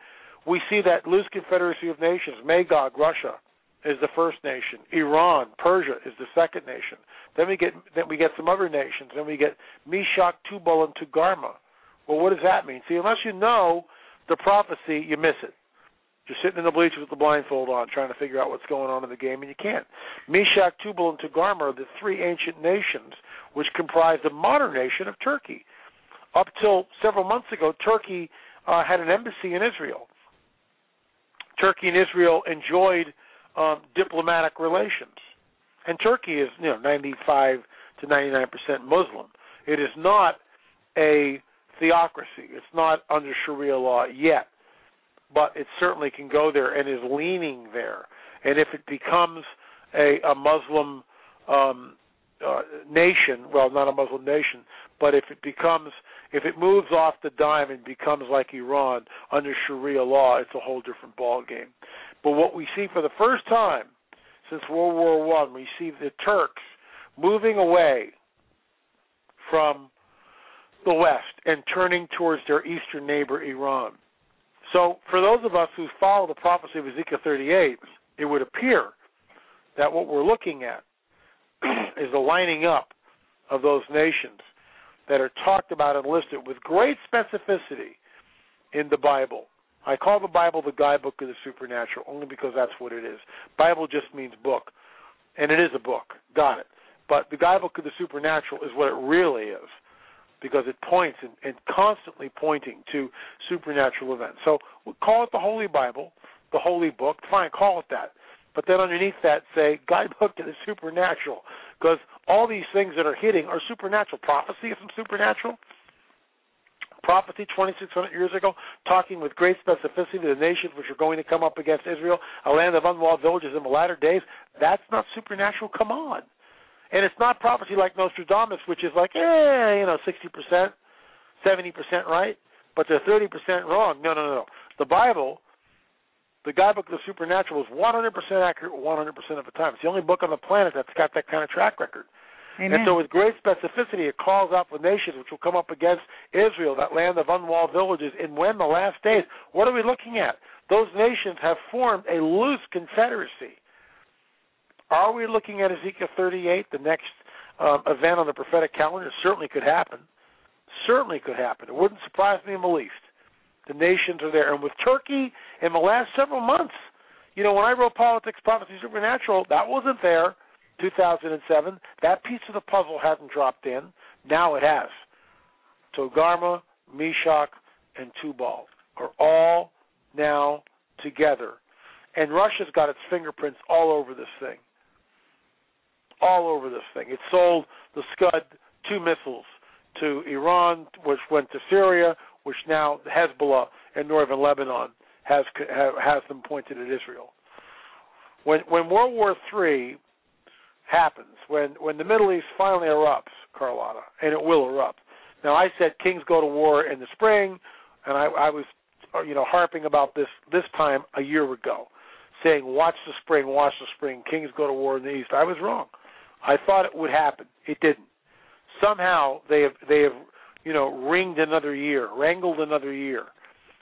we see that loose confederacy of nations, Magog, Russia, is the first nation. Iran, Persia is the second nation. Then we get then we get some other nations. Then we get Meshech, Tubal, and Togarmah. Well, what does that mean? See, unless you know the prophecy, you miss it. You're sitting in the bleachers with the blindfold on, trying to figure out what's going on in the game, and you can't. Meshech, Tubal, and Togarmah are the three ancient nations which comprise the modern nation of Turkey. up till several months ago, Turkey uh, had an embassy in Israel. Turkey and Israel enjoyed um, diplomatic relations, and Turkey is you know 95 to 99 percent Muslim. It is not a theocracy. It's not under Sharia law yet, but it certainly can go there and is leaning there. And if it becomes a, a Muslim um, uh, nation, well, not a Muslim nation, but if it becomes, if it moves off the dime and becomes like Iran under Sharia law, it's a whole different ball game. But what we see for the first time since World War One, we see the Turks moving away from the West and turning towards their eastern neighbor Iran. So, for those of us who follow the prophecy of Ezekiel 38, it would appear that what we're looking at [CLEARS THROAT] is the lining up of those nations that are talked about and listed with great specificity in the Bible. I call the Bible the guidebook of the supernatural only because that's what it is. Bible just means book, and it is a book. Got it. But the guidebook of the supernatural is what it really is because it points and, and constantly pointing to supernatural events. So we call it the Holy Bible, the Holy Book. Fine, call it that. But then underneath that, say [LAUGHS] guidebook to the supernatural, because all these things that are hitting are supernatural. Prophecy isn't supernatural. Prophecy 2,600 years ago, talking with great specificity to the nations which are going to come up against Israel, a land of unwalled villages in the latter days. That's not supernatural. Come on. And it's not prophecy like Nostradamus, which is like, eh, you know, 60%, 70% right, but they're 30% wrong. No, no, no. The Bible, the guidebook of the supernatural, is 100% accurate 100% of the time. It's the only book on the planet that's got that kind of track record. Amen. And so, with great specificity, it calls out the nations which will come up against Israel, that land of unwalled villages, in when the last days. What are we looking at? Those nations have formed a loose confederacy are we looking at Ezekiel 38, the next um, event on the prophetic calendar? It certainly could happen. Certainly could happen. It wouldn't surprise me in the least. The nations are there. And with Turkey in the last several months, you know, when I wrote Politics, Prophecy, Supernatural, that wasn't there. 2007. That piece of the puzzle hadn't dropped in. Now it has. Togarmah, Meshech, and Tubal are all now together. And Russia's got its fingerprints all over this thing all over this thing. It sold the Scud two missiles to Iran, which went to Syria, which now Hezbollah in northern Lebanon has has them pointed at Israel. When when World War III happens, when when the Middle East finally erupts, Carlotta, and it will erupt. Now I said kings go to war in the spring, and I, I was uh, you know harping about this this time a year ago, saying watch the spring, watch the spring. Kings go to war in the east. I was wrong. I thought it would happen. It didn't. Somehow they have they have you know ringed another year, wrangled another year,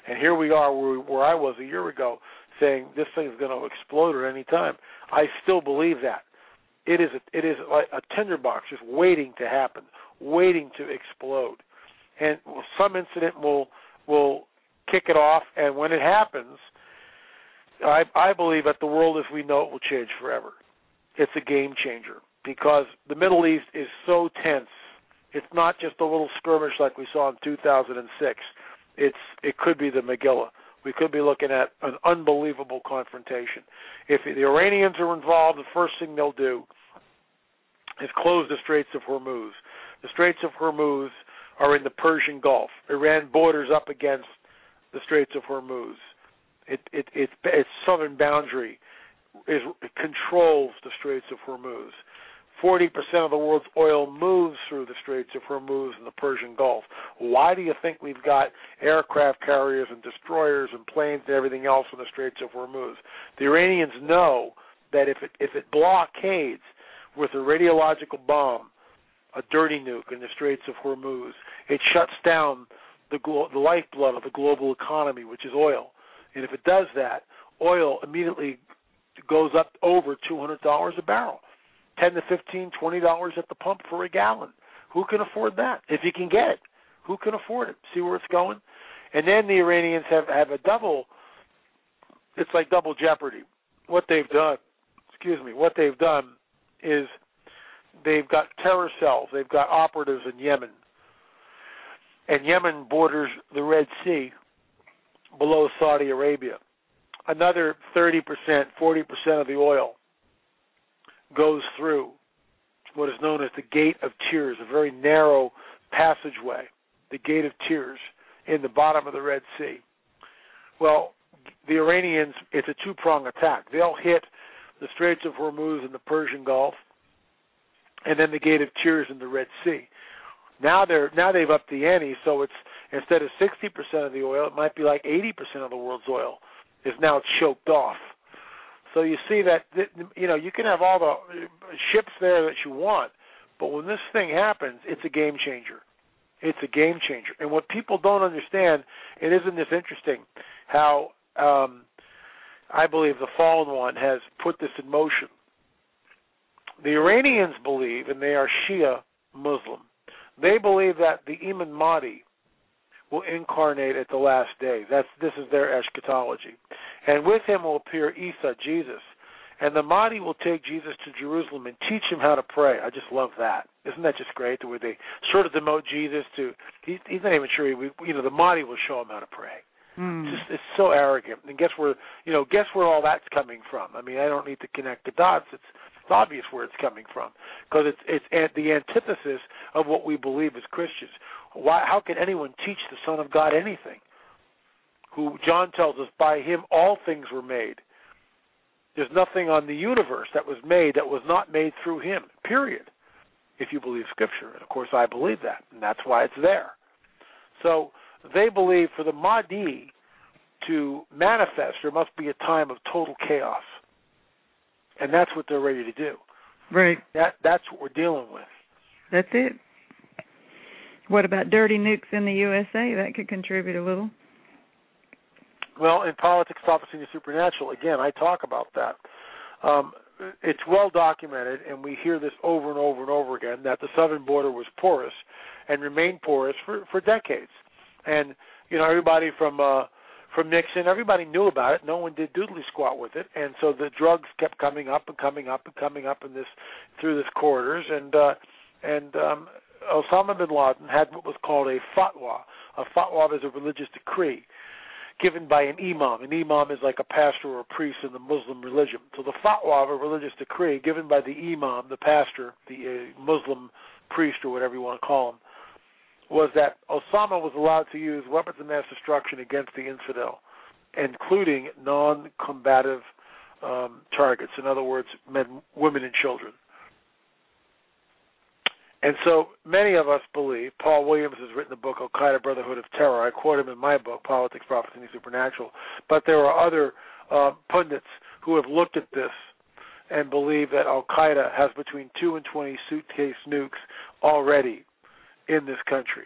and here we are where, where I was a year ago, saying this thing is going to explode at any time. I still believe that. It is a, it is like a tinderbox just waiting to happen, waiting to explode, and some incident will will kick it off, and when it happens, I I believe that the world as we know it will change forever. It's a game changer because the Middle East is so tense. It's not just a little skirmish like we saw in 2006. It's it could be the Megillah. We could be looking at an unbelievable confrontation. If the Iranians are involved, the first thing they'll do is close the Straits of Hormuz. The Straits of Hormuz are in the Persian Gulf. Iran borders up against the Straits of Hormuz. It, it, it, its southern boundary is, controls the Straits of Hormuz. 40% of the world's oil moves through the Straits of Hormuz and the Persian Gulf. Why do you think we've got aircraft carriers and destroyers and planes and everything else in the Straits of Hormuz? The Iranians know that if it if it blockades with a radiological bomb, a dirty nuke in the Straits of Hormuz, it shuts down the glo- the lifeblood of the global economy, which is oil. And if it does that, oil immediately goes up over $200 a barrel ten to fifteen, twenty dollars at the pump for a gallon. Who can afford that? If you can get it, who can afford it? See where it's going? And then the Iranians have have a double. It's like double jeopardy. What they've done, excuse me, what they've done is they've got terror cells. They've got operatives in Yemen. and Yemen borders the Red Sea below Saudi Arabia. Another 30%, 40% of the oil goes through what is known as the Gate of Tears, a very narrow passageway, the Gate of Tears, in the bottom of the Red Sea. Well, the Iranians, it's a two prong attack. They'll hit the Straits of Hormuz and the Persian Gulf, and then the Gate of Tears in the Red Sea. Now they're now they've upped the ante, so it's instead of 60% of the oil, it might be like 80% of the world's oil is now choked off. So you see that you know you can have all the ships there that you want, but when this thing happens, it's a game changer. It's a game changer. And what people don't understand, it isn't this interesting how um, I believe the fallen one has put this in motion. The Iranians believe, and they are Shia Muslim, they believe that the Imam Mahdi will incarnate at the last day. That's this is their eschatology, and with him will appear Isa, Jesus, and the Mahdi will take Jesus to Jerusalem and teach him how to pray. I just love that. Isn't that just great? The way they sort of demote Jesus to he, he's not even sure he, you know the Mahdi will show him how to pray. Mm. It's just it's so arrogant. And guess where you know guess where all that's coming from? I mean I don't need to connect the dots. It's it's obvious where it's coming from because it's it's at the antithesis of what we believe as Christians. Why? How can anyone teach the Son of God anything? Who John tells us by him all things were made. There's nothing on the universe that was made that was not made through him. Period. If you believe Scripture, and of course I believe that, and that's why it's there. So they believe for the Mahdi to manifest, there must be a time of total chaos and that's what they're ready to do. Right. That that's what we're dealing with. That's it. What about dirty nukes in the USA? That could contribute a little. Well, in politics, prophecy, and supernatural, again, I talk about that. Um, it's well documented, and we hear this over and over and over again that the southern border was porous and remained porous for for decades. And you know, everybody from uh, from Nixon. Everybody knew about it. No one did doodly squat with it, and so the drugs kept coming up and coming up and coming up in this through this corridors. And uh, and um, Osama bin Laden had what was called a fatwa. A fatwa is a religious decree given by an imam. An imam is like a pastor or a priest in the Muslim religion. So the fatwa of a religious decree given by the imam, the pastor, the uh, Muslim priest or whatever you want to call him, was that Osama was allowed to use weapons of mass destruction against the infidel, including non-combative um, targets. In other words, men, women, and children. And so many of us believe, Paul Williams has written the book Al Qaeda Brotherhood of Terror. I quote him in my book, Politics, Prophecy, and the Supernatural. But there are other uh, pundits who have looked at this and believe that Al Qaeda has between 2 and 20 suitcase nukes already in this country,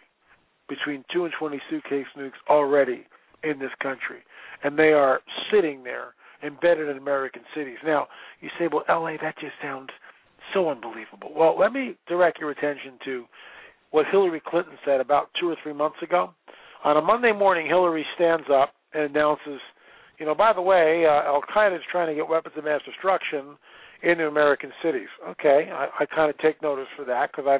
between two and 20 suitcase nukes already in this country, and they are sitting there embedded in American cities. Now, you say, well, LA, that just sounds so unbelievable. Well, let me direct your attention to what Hillary Clinton said about two or three months ago. On a Monday morning, Hillary stands up and announces, you know, by the way, uh, Al Qaeda is trying to get weapons of mass destruction into American cities. Okay, I, I kind of take notice for that because I've